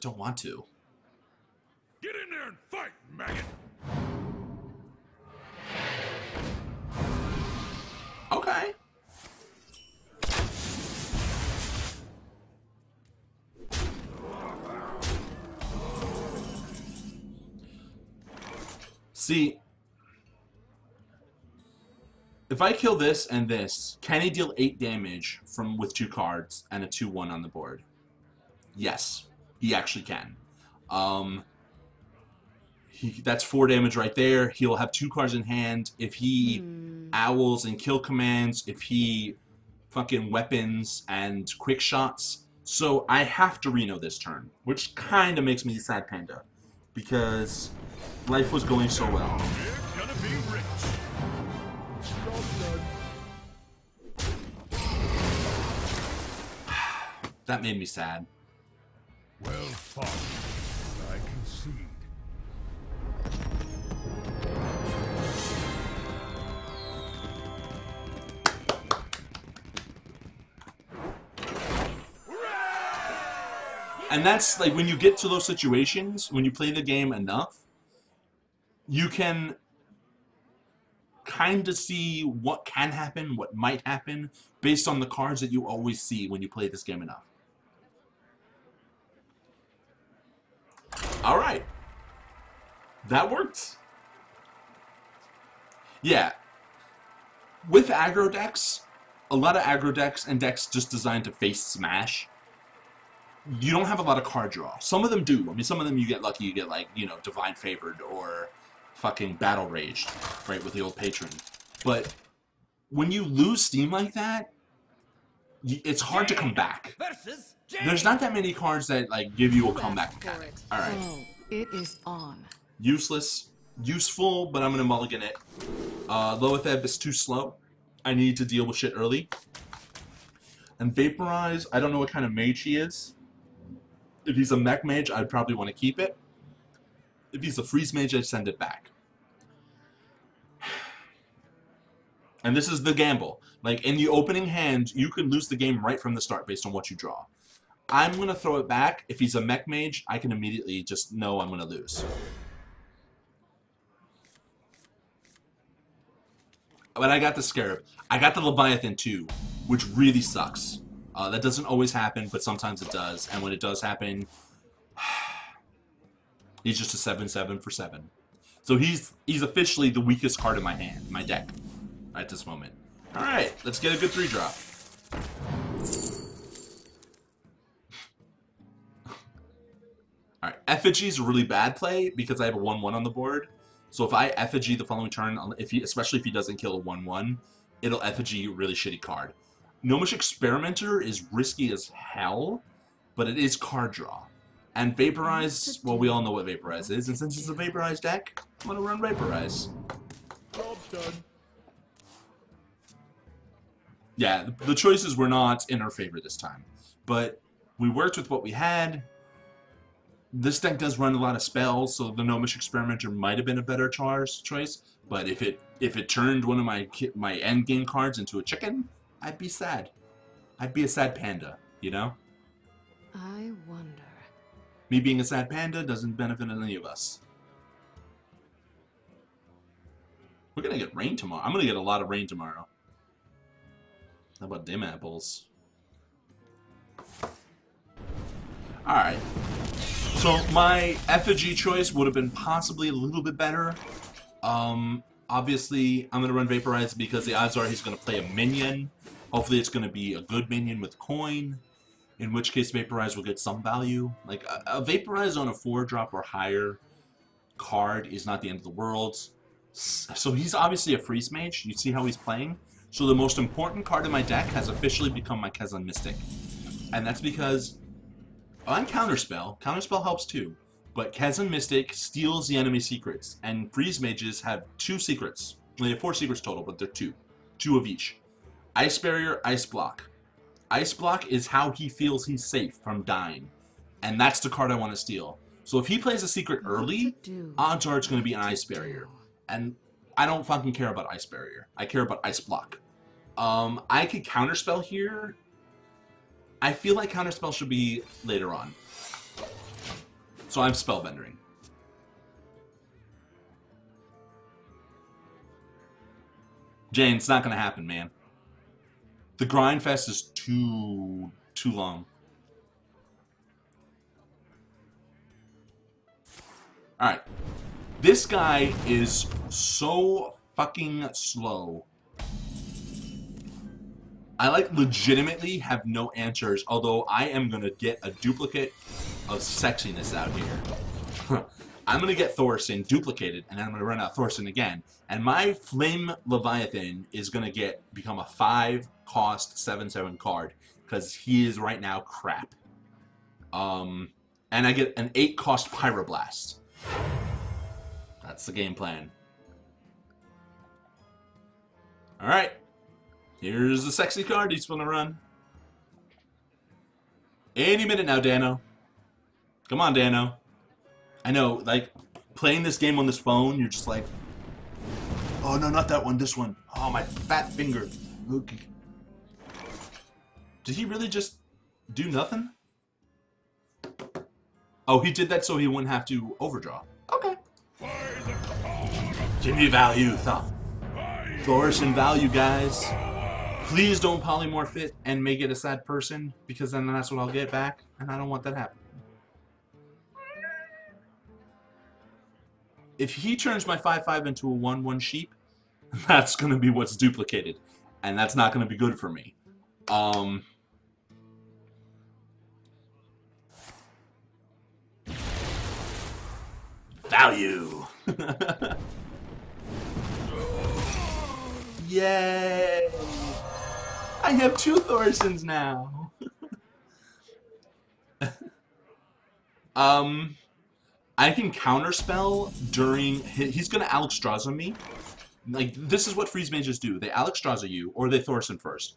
don't want to.
Get in there and fight, maggot.
Okay. See, if I kill this and this, can he deal 8 damage from with two cards and a 2-1 on the board? Yes, he actually can. Um, he, that's 4 damage right there. He'll have two cards in hand. If he owls and kill commands, if he fucking weapons and quick shots. So I have to Reno this turn, which kind of makes me sad panda. Because life was going so well. That made me sad.
Well fought. I concede.
And that's like when you get to those situations, when you play the game enough, you can kind of see what can happen, what might happen, based on the cards that you always see when you play this game enough. Alright. That worked. Yeah. With aggro decks, a lot of aggro decks and decks just designed to face smash, you don't have a lot of card draw. Some of them do. I mean, some of them you get lucky, you get like, you know, Divine Favored or fucking Battle Raged, right, with the old patron. But when you lose Steam like that, it's hard to come back.
Versus
There's not that many cards that like give you a comeback mechanic. Alright.
Oh, it is on.
Useless. Useful, but I'm gonna mulligan it. Uh, Loatheb is too slow. I need to deal with shit early. And Vaporize, I don't know what kind of mage he is. If he's a mech mage, I'd probably want to keep it. If he's a freeze mage, I'd send it back. And this is the gamble. Like, in the opening hand, you could lose the game right from the start based on what you draw. I'm going to throw it back. If he's a mech mage, I can immediately just know I'm going to lose. But I got the Scarab. I got the Leviathan too, which really sucks. Uh, that doesn't always happen, but sometimes it does. And when it does happen, he's just a 7-7 for 7. So he's he's officially the weakest card in my hand, my deck, at this moment. Alright, let's get a good 3-drop. Alright, Effigy is a really bad play because I have a 1-1 on the board. So if I Effigy the following turn, if he, especially if he doesn't kill a 1-1, it'll Effigy a really shitty card. Gnomish Experimenter is risky as hell, but it is card draw. And Vaporize, well, we all know what Vaporize is, and since it's a Vaporize deck, I'm gonna run Vaporize.
Job's done.
Yeah, the, the choices were not in our favor this time. But we worked with what we had. This deck does run a lot of spells, so the Gnomish Experimenter might have been a better choice. But if it if it turned one of my my end game cards into a chicken, I'd be sad. I'd be a sad panda, you know?
I wonder.
Me being a sad panda doesn't benefit any of us. We're gonna get rain tomorrow. I'm gonna get a lot of rain tomorrow. How about dim apples? Alright. So my effigy choice would have been possibly a little bit better. Um, obviously, I'm gonna run Vaporize because the odds are he's gonna play a minion. Hopefully, it's gonna be a good minion with coin. In which case, Vaporize will get some value. Like a, a Vaporize on a four drop or higher card is not the end of the world. So he's obviously a freeze mage. You see how he's playing. So the most important card in my deck has officially become my Kezan Mystic, and that's because on Counterspell, Counterspell helps too, but Kezan Mystic steals the enemy secrets, and Freeze Mages have two secrets. They have four secrets total, but they're two. Two of each. Ice Barrier, Ice Block. Ice Block is how he feels he's safe from dying, and that's the card I want to steal. So if he plays a secret early,
What to do?
odds are it's going to be an Ice Barrier. And I don't fucking care about Ice Barrier. I care about Ice Block. Um, I could Counterspell here. I feel like Counterspell should be later on. So I'm Spellbendering. Jayne, it's not gonna happen, man. The grind fest is too too long. Alright. This guy is so fucking slow. I like legitimately have no answers, although I am gonna get a duplicate of sexiness out here. I'm gonna get Thaurissan duplicated, and then I'm gonna run out Thaurissan again. And my Flame Leviathan is gonna get become a five cost seven seven card because he is right now crap. Um, and I get an eight cost Pyroblast. That's the game plan. All right. Here's the sexy card he's gonna run. Any minute now, Dano. Come on, Dano. I know, like, playing this game on this phone, you're just like, oh no, not that one, this one. Oh, my fat finger. Okay. Did he really just do nothing? Oh, he did that so he wouldn't have to overdraw. Okay. Give me value, Th Thaurissan value, guys. Please don't polymorph it and make it a sad person, because then that's what I'll get back, and I don't want that happening. If he turns my 5-5 into a 1-1 sheep, that's going to be what's duplicated, and that's not going to be good for me. Um... Value! Yay! I have two Thaurissans now. um, I can counterspell during. He's gonna Alex Alexstrasza me. Like this is what freeze mages do. They Alex Alexstrasza you, or they Thaurissan first,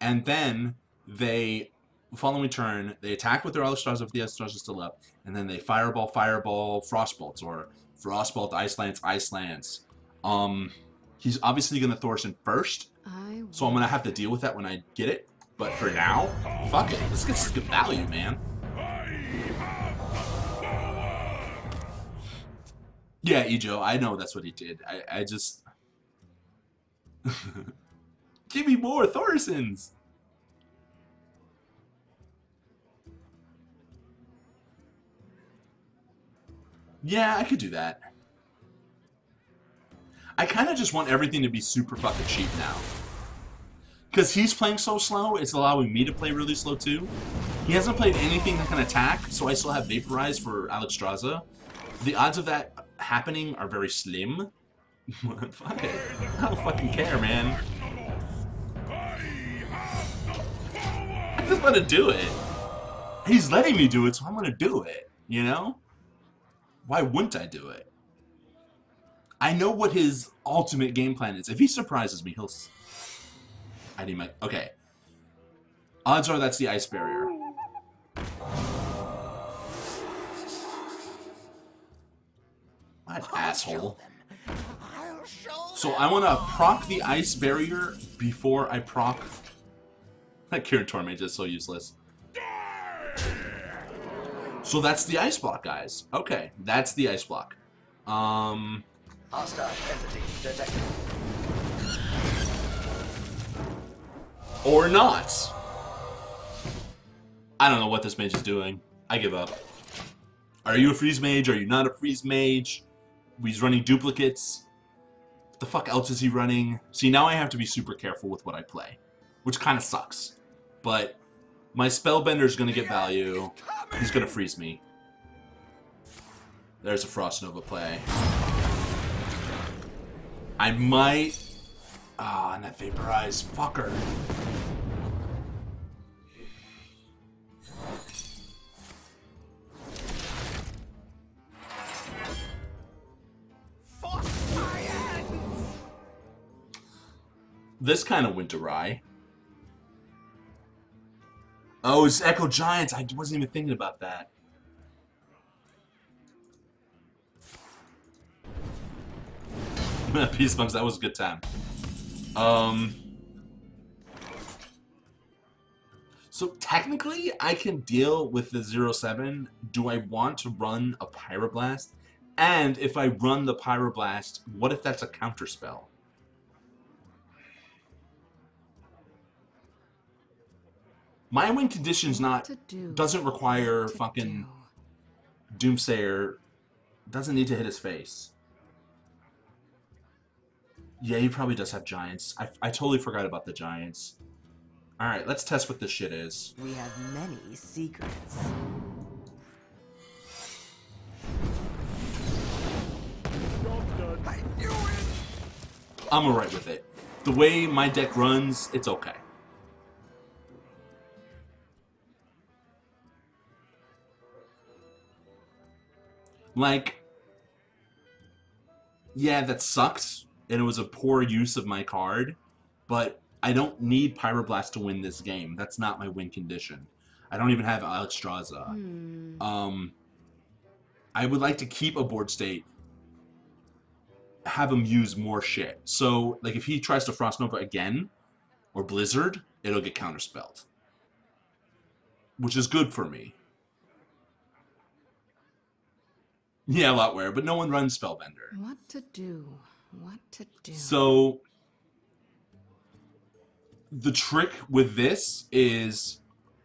and then they following turn they attack with their Alex Alexstrasza if the Alexstrasza is still up, and then they fireball, fireball, frostbolts, or frostbolt, ice lance, ice lance. Um, he's obviously gonna Thaurissan first, so I'm gonna have to deal with that when I get it. But for now, fuck it. This gets good value, man. Yeah, Ejo, I know that's what he did. I, I just... Give me more Thaurissans! Yeah, I could do that. I kind of just want everything to be super fucking cheap now. Because he's playing so slow, it's allowing me to play really slow too. He hasn't played anything that can attack, so I still have Vaporize for Alex Alexstrasza. The odds of that happening are very slim. Fuck it. I don't fucking care, man. I just want to do it. He's letting me do it, so I'm gonna do it. You know? Why wouldn't I do it? I know what his ultimate game plan is. If he surprises me, he'll... I need my... Okay. Odds are that's the ice barrier. What asshole. So I want to proc the ice barrier before I proc... That Kirin Tor Mage is so useless. So that's the ice block, guys. Okay, that's the ice block. Um...
Hostile entity detected.
Or not. I don't know what this mage is doing. I give up. Are you a freeze mage? Are you not a freeze mage? He's running duplicates. What the fuck else is he running? See, now I have to be super careful with what I play. Which kind of sucks. But my spellbender's gonna get value. He's gonna freeze me. There's a Frost Nova play. I might... Ah, and that Vaporize. Fucker. This kind of went awry. Oh, it's Echo Giants. I wasn't even thinking about that. Peace Bumps, that was a good time. Um. So technically, I can deal with the 07. Do I want to run a Pyroblast? And if I run the Pyroblast, what if that's a counterspell? My win condition's not
do.
doesn't require fucking
do.
Doomsayer doesn't need to hit his face. Yeah, he probably does have giants. I, I totally forgot about the giants. Alright, let's test what this shit is.
We have many secrets.
I knew it!
I'm alright with it. The way my deck runs, it's okay. Like, yeah, that sucks, and it was a poor use of my card, but I don't need Pyroblast to win this game. That's not my win condition. I don't even have Alexstrasza.
Hmm.
Um, I would like to keep a board state, have him use more shit. So, like, if he tries to Frost Nova again, or Blizzard, it'll get counterspelled. Which is good for me. Yeah, Lotware, but no one runs Spellbender.
What to do? What to do?
So the trick with this is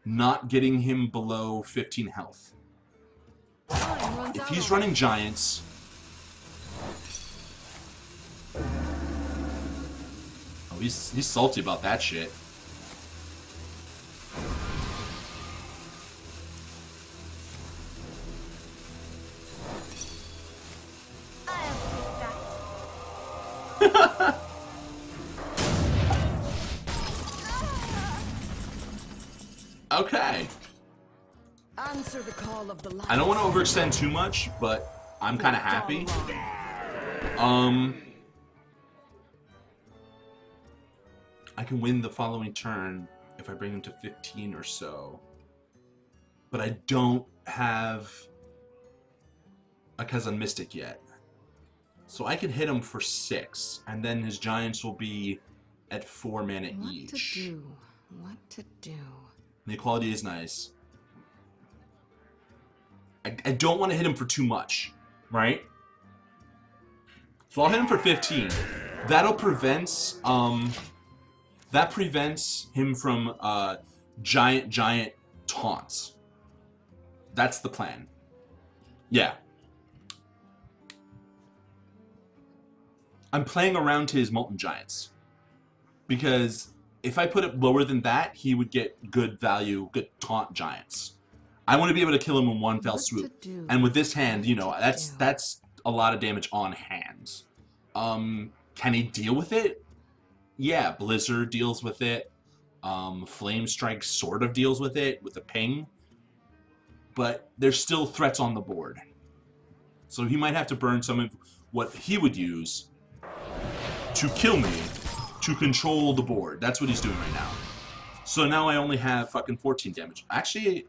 not getting him below 15 health. If he's running giants, oh, he's he's salty about that shit. I don't want to overextend too much, but I'm kind of happy. Um, I can win the following turn if I bring him to 15 or so. But I don't have a Kezan Mystic yet. So I can hit him for 6, and then his Giants will be at 4 mana
What
each.
What to do? What to do?
The equality is nice. I, I don't want to hit him for too much, right? So I'll hit him for 15. That'll prevent, um, that prevents him from, uh, giant, giant taunts. That's the plan. Yeah. I'm playing around to his Molten Giants. Because if I put it lower than that, he would get good value, good taunt giants. I want to be able to kill him in one fell swoop. And with this hand, you know, that's that's a lot of damage on hands. Um, can he deal with it? Yeah, Blizzard deals with it. Um, Flame Strike sort of deals with it with the ping. But there's still threats on the board. So he might have to burn some of what he would use to kill me to control the board. That's what he's doing right now. So now I only have fucking 14 damage. Actually,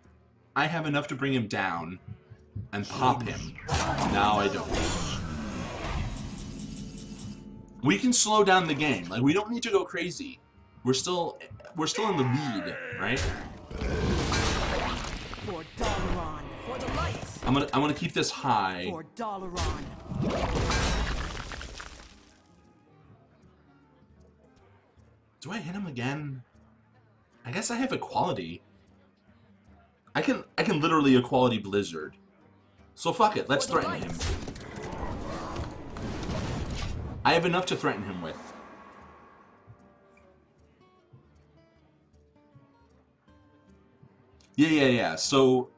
I have enough to bring him down and pop him. Now I don't. We can slow down the game. Like we don't need to go crazy. We're still we're still in the lead, right?
For Dalaran. For the lights.
I'm gonna I'm gonna keep this high. Do I hit him again? I guess I have equality. I can I can literally equality blizzard. So fuck it, let's threaten him. I have enough to threaten him with. Yeah, yeah, yeah. So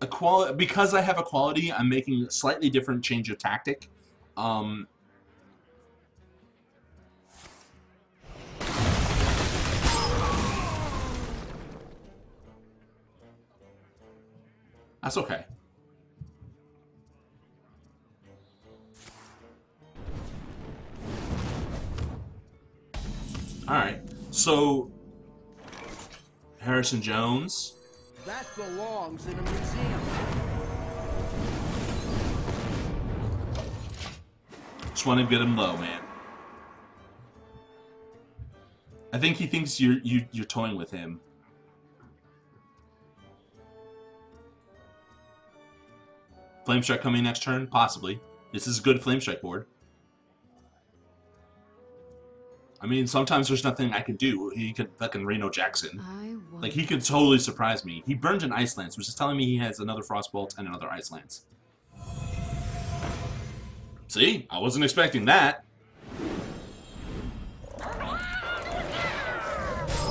equality because I have equality, I'm making a slightly different change of tactic. Um That's okay. Alright, so Harrison Jones.
That belongs in a museum.
Just want to get him low, man. I think he thinks you're you, you're toying with him. Flame Strike coming next turn? Possibly. This is a good Flame Strike board. I mean, sometimes there's nothing I can do. He could fucking Reno Jackson. Like, he could totally surprise me. He burned an Ice Lance, which is telling me he has another Frostbolt and another Ice Lance. See? I wasn't expecting that.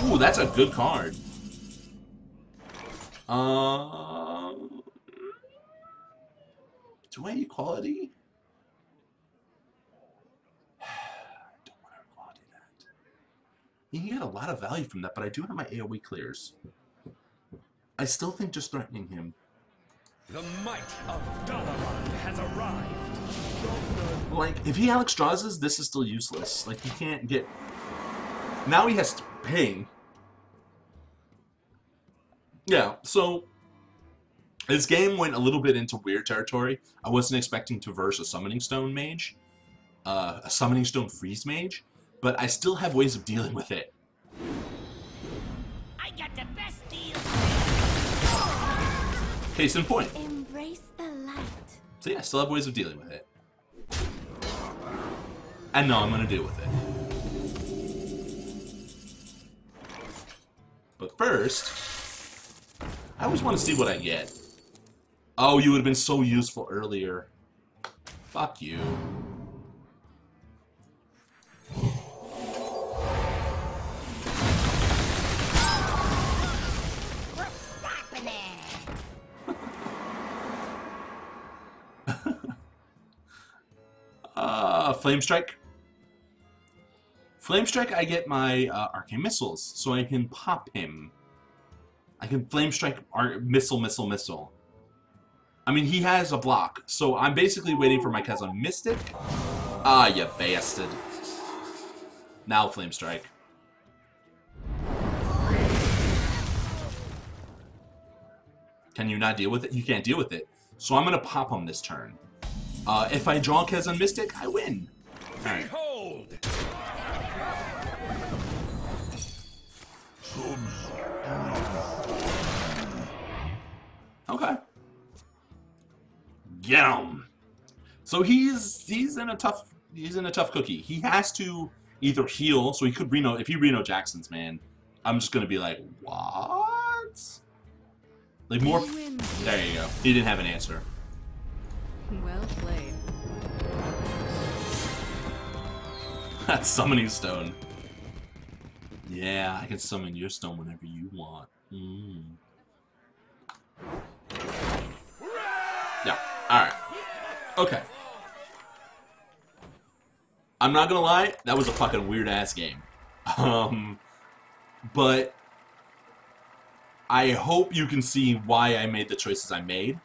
Ooh, that's a good card. Um, do I equality? I don't want to equality that. You can get a lot of value from that, but I do have my AoE clears. I still think just threatening him.
The might of Dalaran has arrived.
Like, if he Alex Strazes, this is still useless. Like, he can't get... Now he has to ping. Yeah, so... This game went a little bit into weird territory. I wasn't expecting to verse a Summoning Stone mage. Uh, a Summoning Stone Freeze mage. But I still have ways of dealing with it.
I got the best deal.
Case in point.
Embrace the light.
So yeah, I still have ways of dealing with it. And no, I'm gonna deal with it. But first, I always want to see what I get. Oh, you would have been so useful earlier. Fuck you. Uh, Flame Strike. Flame Strike, I get my uh, Arcane Missiles, so I can pop him. I can Flame Strike ar Missile, Missile, Missile. I mean, he has a block, so I'm basically waiting for my Kezan Mystic. Ah, you bastard. Now Flame Strike. Can you not deal with it? You can't deal with it. So I'm going to pop him this turn. Uh, if I draw Kezan Mystic, I win. Alright.
Behold!
Okay. Get him. So he's he's in a tough he's in a tough cookie. He has to either heal, so he could Reno if he Reno Jackson's man. I'm just gonna be like, what? Like more. There you go. He didn't have an answer.
Well played.
That's summoning stone. Yeah, I can summon your stone whenever you want. Mm. Alright. Okay. I'm not gonna lie, that was a fucking weird ass game. Um, but I hope you can see why I made the choices I made.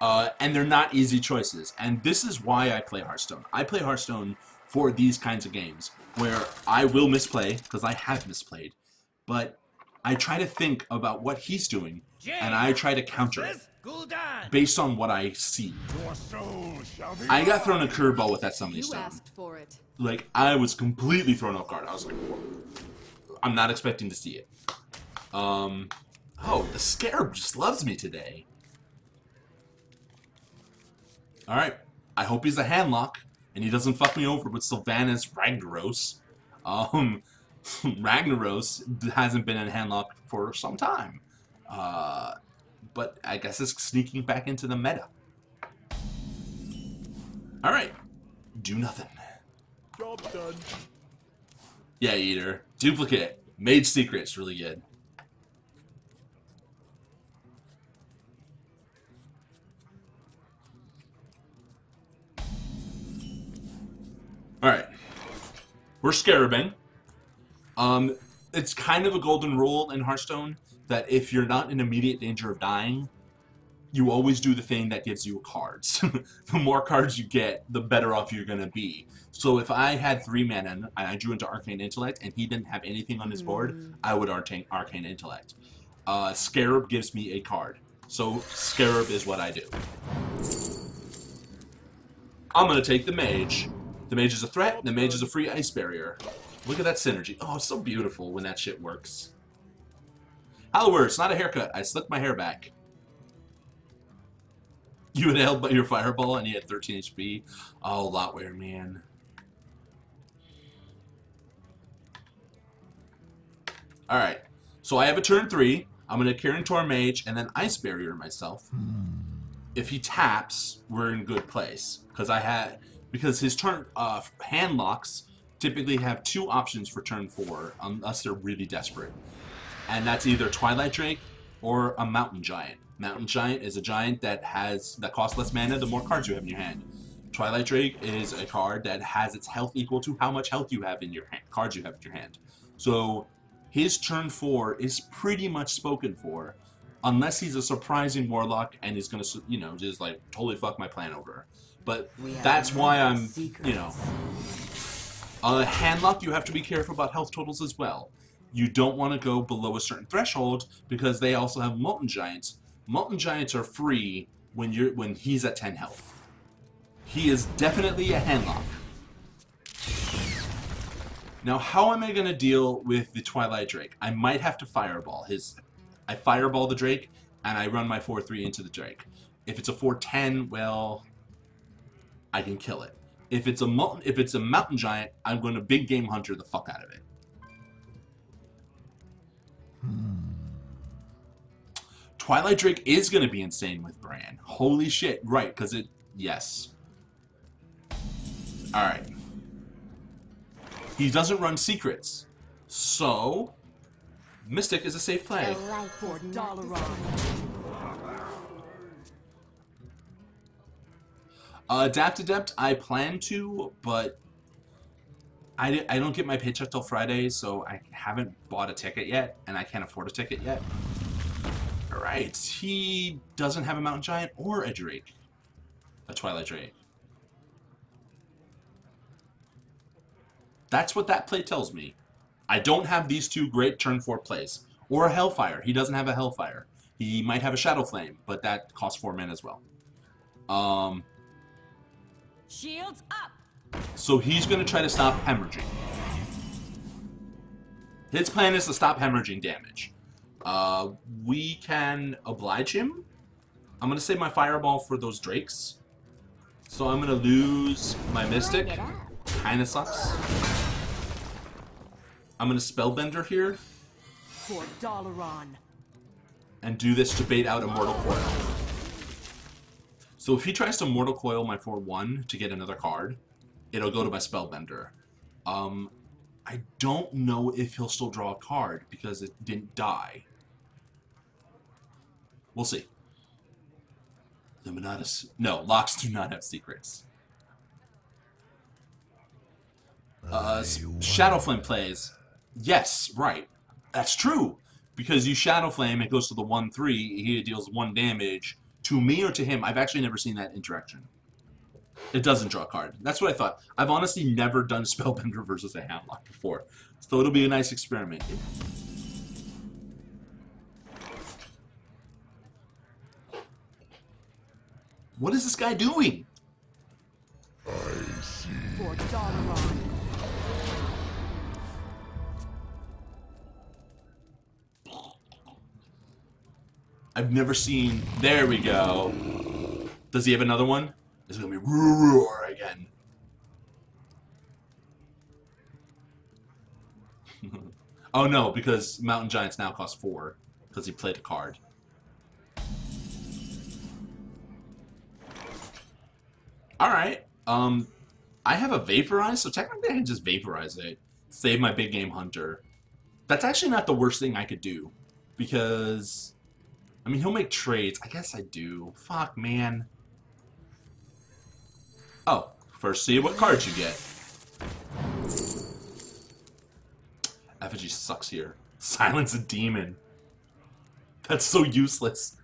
Uh, and they're not easy choices. And this is why I play Hearthstone. I play Hearthstone for these kinds of games where I will misplay because I have misplayed, but I try to think about what he's doing and I try to counter it! Based on what I see.
Your soul shall be
I got thrown a curveball with that summoning
You
stone.
asked for it.
Like I was completely thrown off guard. I was like, Whoa. I'm not expecting to see it. Um, oh, the scarab just loves me today. All right, I hope he's a handlock and he doesn't fuck me over with Sylvanas Ragnaros. Um, Ragnaros hasn't been in handlock for some time. Uh, but I guess it's sneaking back into the meta. All right, do nothing.
Job done.
Yeah, Eater. Duplicate. Mage Secret's really good. Alright. We're Scarabing. Um, it's kind of a golden rule in Hearthstone that if you're not in immediate danger of dying, you always do the thing that gives you cards. the more cards you get, the better off you're gonna be. So if I had three mana and I drew into Arcane Intellect and he didn't have anything on his board, I would Arcane, Arcane Intellect. Uh, Scarab gives me a card. So Scarab is what I do. I'm gonna take the Mage. The Mage is a threat, the Mage is a free ice barrier. Look at that synergy. Oh, it's so beautiful when that shit works. However, it's not a haircut. I slicked my hair back. You by your fireball and he had 13 HP. Oh, Lotware, man. Alright. So I have a turn three. I'm going to Kirin Tor Mage and then Ice Barrier myself. If he taps, we're in good place. Because I had because his turn uh, hand locks typically have two options for turn four unless they're really desperate. And that's either Twilight Drake or a Mountain Giant. Mountain Giant is a giant that has that costs less mana the more cards you have in your hand. Twilight Drake is a card that has its health equal to how much health you have in your hand, cards you have in your hand. So his turn four is pretty much spoken for, unless he's a surprising warlock and he's gonna, you know, just like totally fuck my plan over. But that's why I'm, you
secrets.
know, uh, handlock, you have to be careful about health totals as well. You don't want to go below a certain threshold because they also have molten giants. Molten giants are free when you're when he's at 10 health. He is definitely a handlock. Now, how am I going to deal with the Twilight Drake? I might have to fireball his. I fireball the Drake and I run my 4-3 into the Drake. If it's a 4-10, well, I can kill it. If it's a if it's a mountain giant, I'm going to big game hunter the fuck out of it. Twilight Drake is going to be insane with Brann. Holy shit! Right? Because it. Yes. All right. He doesn't run secrets, so Mystic is a safe play.
For Dalaran.
Uh, Adapt Adept, I plan to, but I, I don't get my paycheck till Friday, so I haven't bought a ticket yet, and I can't afford a ticket yet. Alright, he doesn't have a Mountain Giant or a Drake. A Twilight Drake. That's what that play tells me. I don't have these two great turn 4 plays. Or a Hellfire. He doesn't have a Hellfire. He might have a Shadow Flame, but that costs 4 men as well. Um,
Shields up.
So he's going to try to stop hemorrhaging. His plan is to stop hemorrhaging damage. Uh, we can oblige him. I'm going to save my fireball for those drakes. So I'm going to lose my mystic. Kinda sucks. I'm going to spellbender here
For Dalaran.
and do this to bait out a mortal coil. So if he tries to mortal coil my 4-1 to get another card, it'll go to my spellbender. Um, I don't know if he'll still draw a card because it didn't die. We'll see. Luminatus. No, locks do not have secrets. Uh, s- Shadow Flame plays. Yes, right. That's true. Because you Shadow Flame, it goes to the 1 3, he deals 1 damage to me or to him. I've actually never seen that interaction. It doesn't draw a card. That's what I thought. I've honestly never done Spellbender versus a Handlock before. So it'll be a nice experiment. What is this guy doing?
For Dalaran.
I've never seen. There we go. Does he have another one? It's gonna be roar again. oh no, because Mountain Giants now cost four because he played a card. All right. Um, I have a vaporize, so technically I can just vaporize it, save my big game hunter. That's actually not the worst thing I could do, because I mean, he'll make trades. I guess I do. Fuck, man. Oh, first see what cards you get. Effigy sucks here. Silence a demon. That's so useless.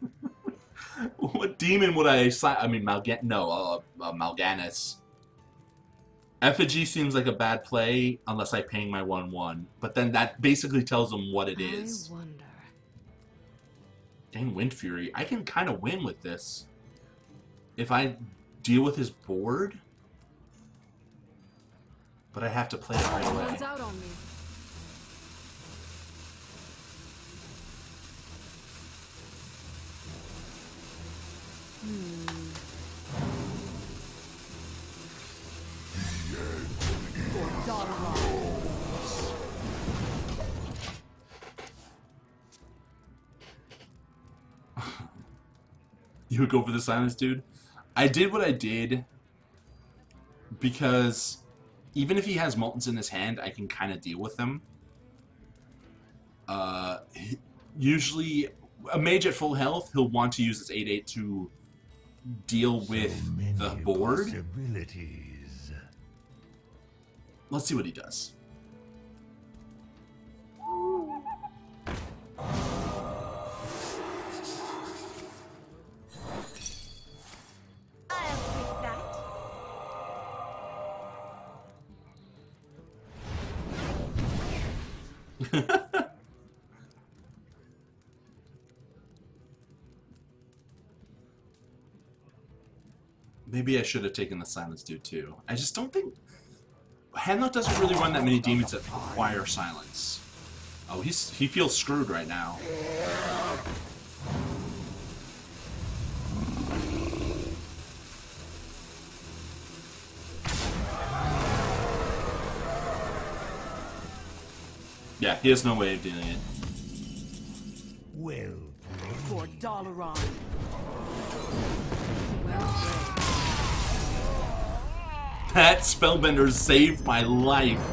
what demon would I si- I mean, Malgan- no, uh, uh, Mal'Ganis. Effigy seems like a bad play unless I ping my 1-1. But then that basically tells him what it is.
I wonder.
Dang Wind Fury. I can kind of win with this. If I deal with his board. But I have to play it right away.
Out on me.
Dalaran. Hmm.
You would go for the silence, dude? I did what I did because even if he has Moltens in his hand, I can kind of deal with them. Uh, usually, a mage at full health, he'll want to use his 8-8 to deal with the board. Let's see what he does. Maybe I should have taken the silence dude too. I just don't think... Hanlock doesn't really run that many demons that require silence. Oh, he's he feels screwed right now. Yeah, he has no way of dealing it.
Well,
for Dalaran.
Well
that spellbender saved my life.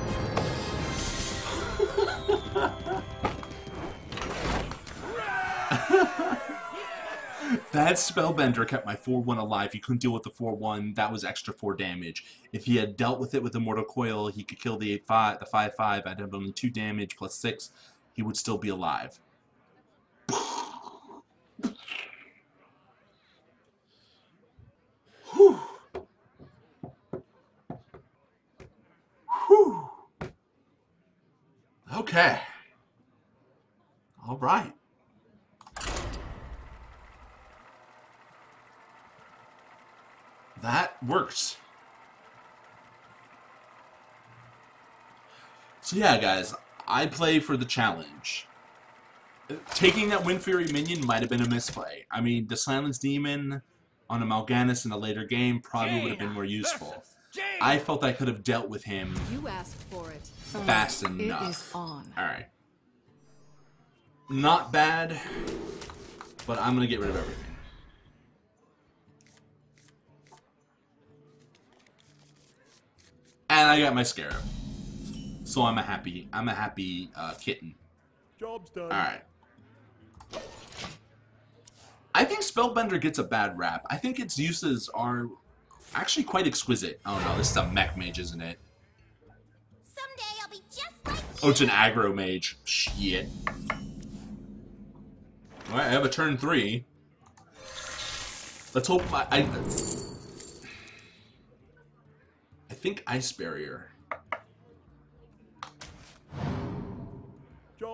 that spellbender kept my 4-1 alive. He couldn't deal with the 4-1. That was extra 4 damage. If he had dealt with it with the Mortal Coil, he could kill the 8-5, the 5-5. I'd have only 2 damage plus 6. He would still be alive. Okay. All right. That works. So yeah, guys, I play for the challenge. Taking that Wind Fury minion might have been a misplay. I mean, the Silence Demon on a Mal'Ganis in a later game probably would have been more useful. I felt I could have dealt with him
You asked for it.
Fast
It
enough.
is on.
Alright. Not bad, but I'm gonna get rid of everything. And I got my scarab. So I'm a happy I'm a happy uh, kitten.
Job's done.
Alright. I think Spellbender gets a bad rap. I think its uses are actually quite exquisite. Oh no, this is a mech mage, isn't it? Oh, it's an aggro mage. Shit. Alright, I have a turn three. Let's hope my, I... I think Ice Barrier.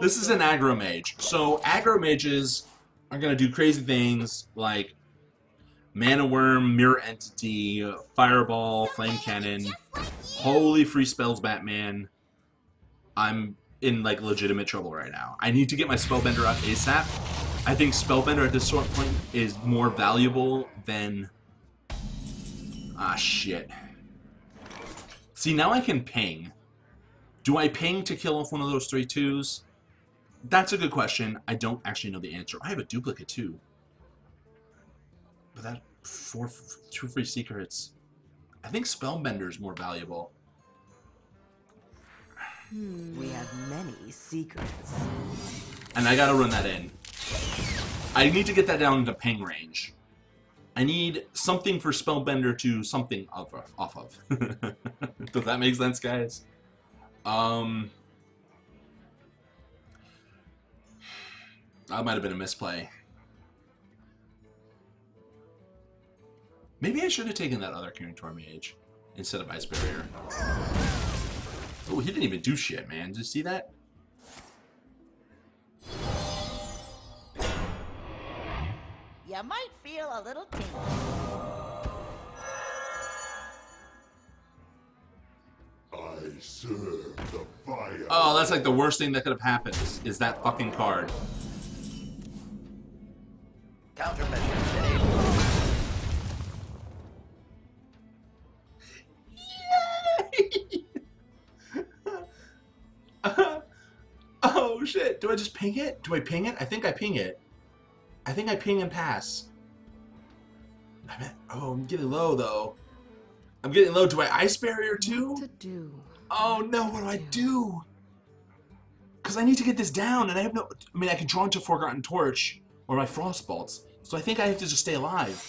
This is an aggro mage. So aggro mages are gonna do crazy things like Mana Wyrm, mirror entity, fireball, flame cannon.
just like you.
Holy free spells, Batman. I'm in like legitimate trouble right now. I need to get my spellbender up ASAP. I think spellbender at this sort point is more valuable than Ah shit. See now I can ping. Do I ping to kill off one of those three twos? That's a good question. I don't actually know the answer. I have a duplicate too. But that four two free secrets. I think Spellbender is more valuable.
We have many secrets.
And I gotta run that in. I need to get that down to ping range. I need something for Spellbender to something off of. Off of. Does that make sense, guys? Um, that might have been a misplay. Maybe I should have taken that other Kirin Tor Mage instead of Ice Barrier. Oh, he didn't even do shit, man. Did you see that?
You might feel a little tingle.
I serve the fire.
Oh, that's like the worst thing that could have happened is, is that fucking card.
Countermeasures
oh shit! Do I just ping it? Do I ping it? I think I ping it. I think I ping and pass. I'm oh, I'm getting low though. I'm getting low. Do I ice barrier too?
To do?
Oh no! What do I do? Because I need to get this down, and I have no. I mean, I can draw into Forgotten Torch or my Frost Bolts, so I think I have to just stay alive.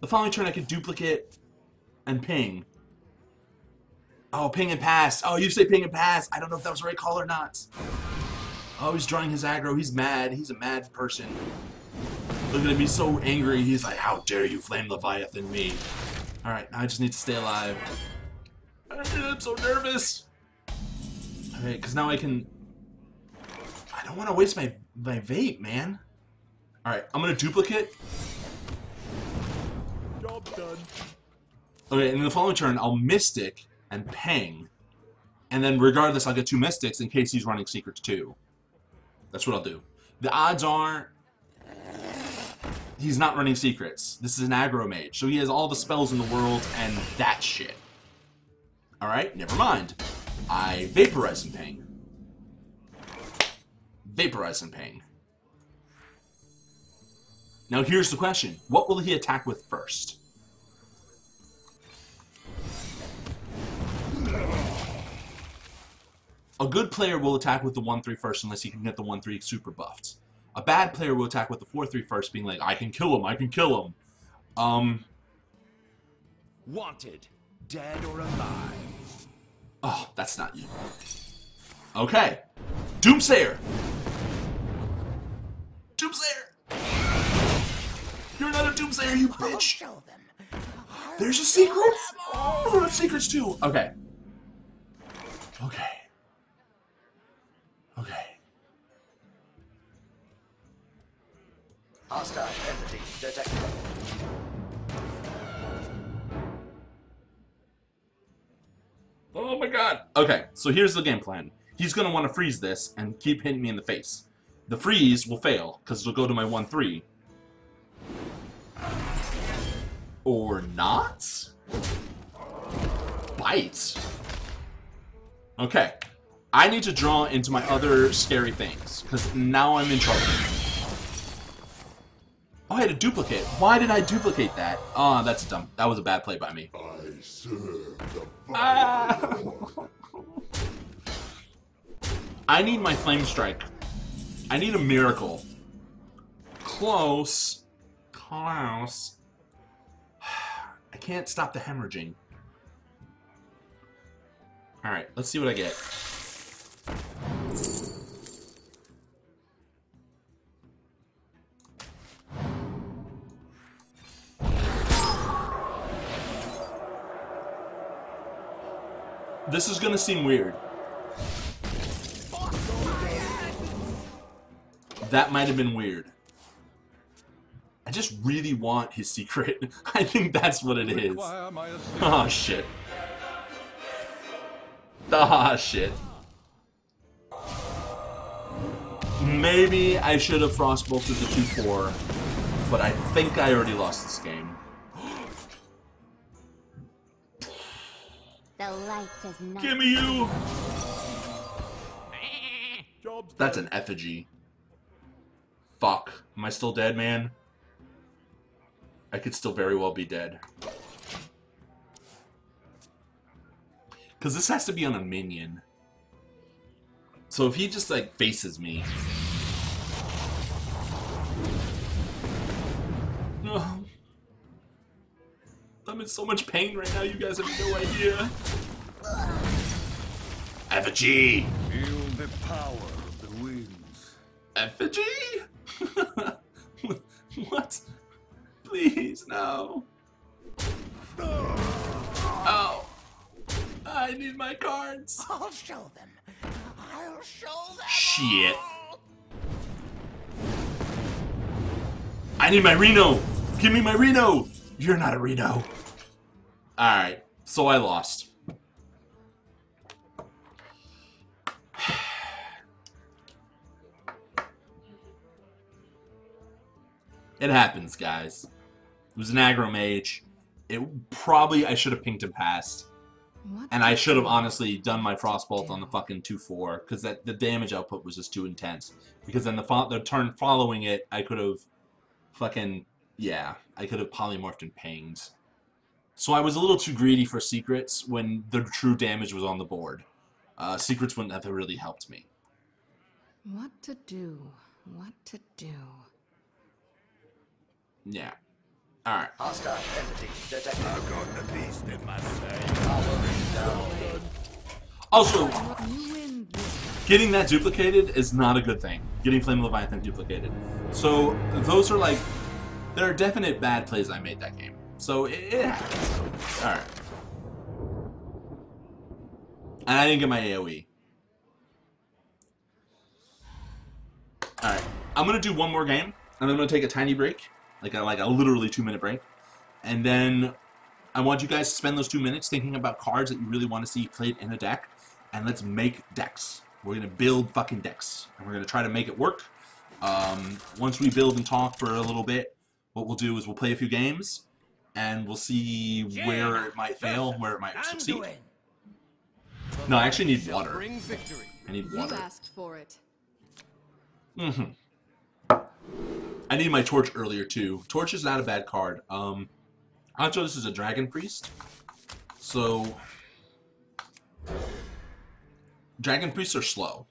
The following turn, I can duplicate and ping. Oh, ping and pass. Oh, you say ping and pass. I don't know if that was the right call or not. Oh, he's drawing his aggro. He's mad. He's a mad person. Look at him. He's so angry. He's like, how dare you flame Leviathan me. Alright, I just need to stay alive. Ah, I'm so nervous. Okay, because now I can... I don't want to waste my, my vape, man. Alright, I'm going to duplicate.
Job's done.
Okay, and in the following turn, I'll Mystic and Pang. And then regardless, I'll get two Mystics in case he's running Secrets too. That's what I'll do. The odds are... He's not running Secrets. This is an aggro mage, so he has all the spells in the world and that shit. Alright, never mind. I Vaporize and Pang. Vaporize and Ping. Now here's the question. What will he attack with first? A good player will attack with the 1-3 first unless he can get the 1-3 super buffed. A bad player will attack with the 4-3 first, being like, I can kill him, I can kill him. Um,
Wanted, dead or alive.
oh, that's not you. Okay. Doomsayer! Doomsayer! You're not a Doomsayer, you bitch!
show them.
There's a
show
secret? Oh, there's secrets too. Okay. Okay. Okay.
Hostile entity detected.
Oh my god. Okay, so here's the game plan. He's gonna want to freeze this and keep hitting me in the face. The freeze will fail, because it'll go to my 1-3. Or not? Bite. Okay. I need to draw into my other scary things, because now I'm in trouble. Oh, I had a duplicate. Why did I duplicate that? Oh, that's dumb. That was a bad play by me.
I serve the.
Ah. I need my flame strike. I need a miracle. Close. Close. I can't stop the hemorrhaging. Alright, let's see what I get. This is gonna seem weird. That might have been weird. I just really want his secret. I think that's what it is.
Assistance.
Oh shit. Ah shit. Maybe I should have frostbolted the 2-4, but I think I already lost this game.
The light does not.
Give me you! That's an effigy. Fuck. Am I still dead, man? I could still very well be dead. Because this has to be on a minion. So if he just, like, faces me... Ugh. I'm in so much pain right now, you guys have no idea. Effigy!
Feel the power of the winds.
Effigy? what? Please, no. Oh. I need my cards.
I'll show them. I'll show them.
Shit.
all.
I need my Reno. Give me my Reno. You're not a Reno. Alright, so I lost. It happens, guys. It was an aggro mage. It probably I should have pinged him past.
What
And I should have honestly done my frostbolt on the fucking 2-4 because that the damage output was just too intense. Because then the the turn following it, I could have fucking yeah, I could have polymorphed and pinged. So I was a little too greedy for secrets when the true damage was on the board. Uh, secrets wouldn't have really helped me.
What to do? What to do?
Yeah. All right.
Hostile entity detected.
I've got the beast in my sight.
Also,
You win this.
getting that duplicated is not a good thing. Getting Flame Leviathan duplicated. So those are like, there are definite bad plays I made that game. So it, it happens. All right. And I didn't get my AOE. All right. I'm gonna do one more game, and I'm gonna take a tiny break, like a, like a literally two minute break, and then I want you guys to spend those two minutes thinking about cards that you really want to see played in a deck, and let's make decks. We're gonna build fucking decks, and we're gonna try to make it work. Um, once we build and talk for a little bit, what we'll do is we'll play a few games, and we'll see where it might fail, where it might succeed. No, I actually need
Shall
water. I need
You
water.
asked for it.
Mm-hmm. I need my torch earlier too. Torch is not a bad card. Um, Ancho, this is a dragon priest. So, dragon priests are slow.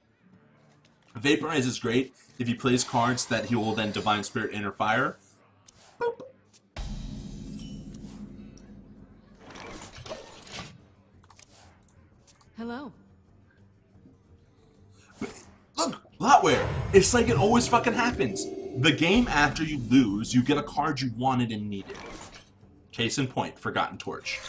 Vaporize is great if he plays cards that he will then divine spirit inner fire. Boop.
Hello.
Look, Lotware. It's like it always fucking happens. The game after you lose, you get a card you wanted and needed. Case in point, Forgotten Torch.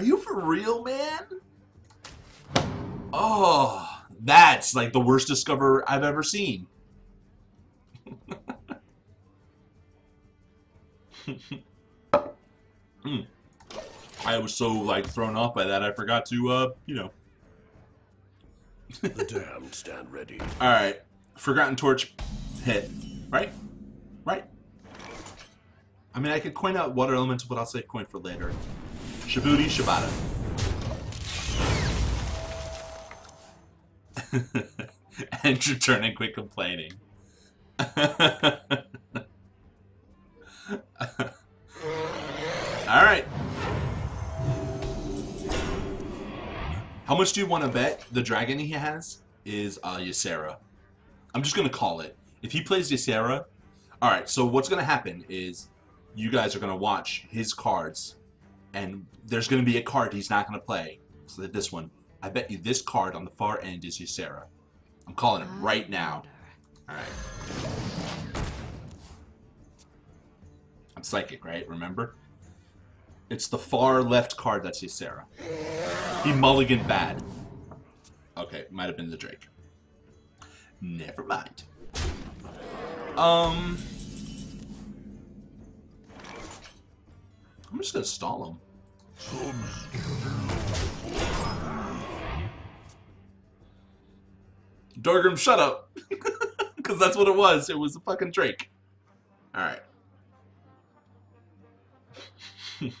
Are you for real, man? Oh, that's like the worst discover I've ever seen. Hmm. I was so like thrown off by that I forgot to uh, you know.
The damned stand ready.
All right, Forgotten Torch hit, right? Right. I mean, I could coin out Water Elemental, but I'll save coin for later. Shibuti Shibata. and your turn and quit complaining. All right. How much do you want to bet the dragon he has is uh, Ysera? I'm just gonna call it. If he plays Ysera, all right. So what's gonna happen is you guys are gonna watch his cards, and there's gonna be a card he's not gonna play. So that this one, I bet you this card on the far end is Ysera. I'm calling it right now. All right. I'm psychic, right? Remember? It's the far left card that's Ysera. He mulligan bad. Okay, might have been the Drake. Never mind. Um... I'm just gonna stall him. Dorgrim, shut up! Because that's what it was. It was a fucking Drake. Alright.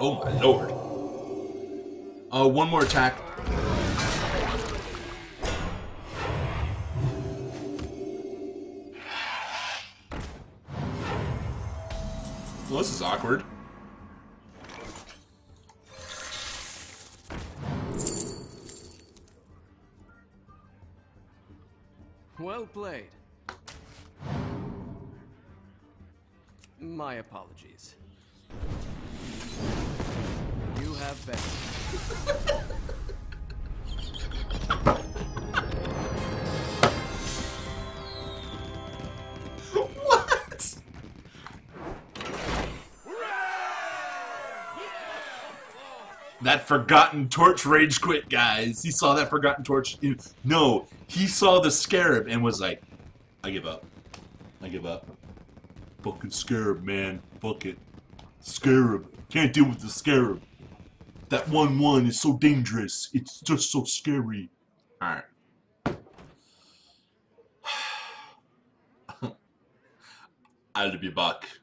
oh my lord. Uh, one more attack. Well, this is awkward.
Well played. My apologies. You have been.
That forgotten torch rage quit, guys. He saw that forgotten torch. No, he saw the scarab and was like, I give up. I give up. Fucking scarab, man. Fuck it. Scarab. Can't deal with the scarab. That 1-1 is so dangerous. It's just so scary. Alright. I'll be back.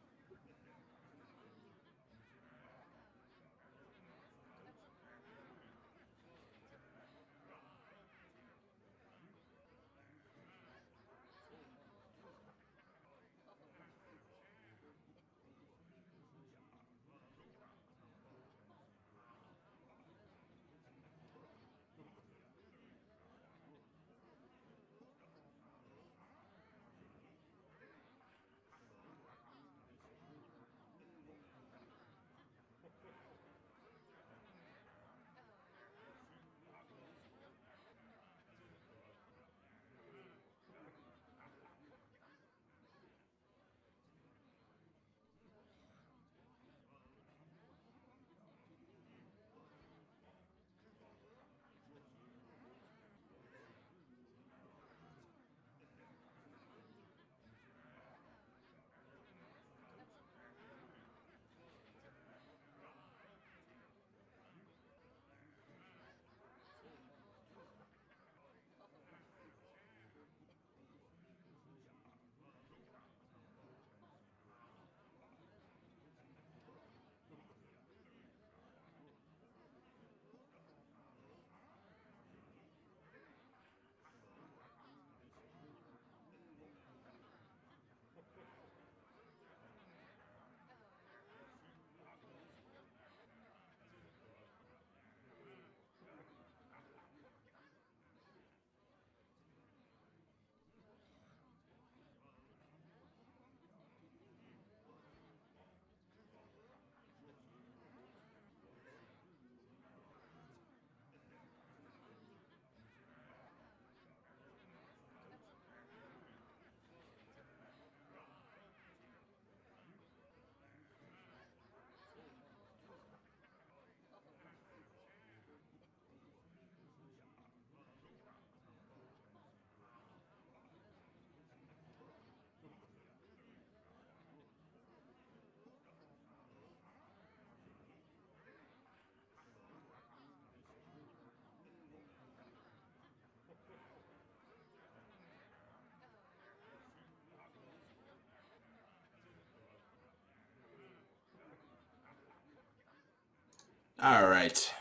All right.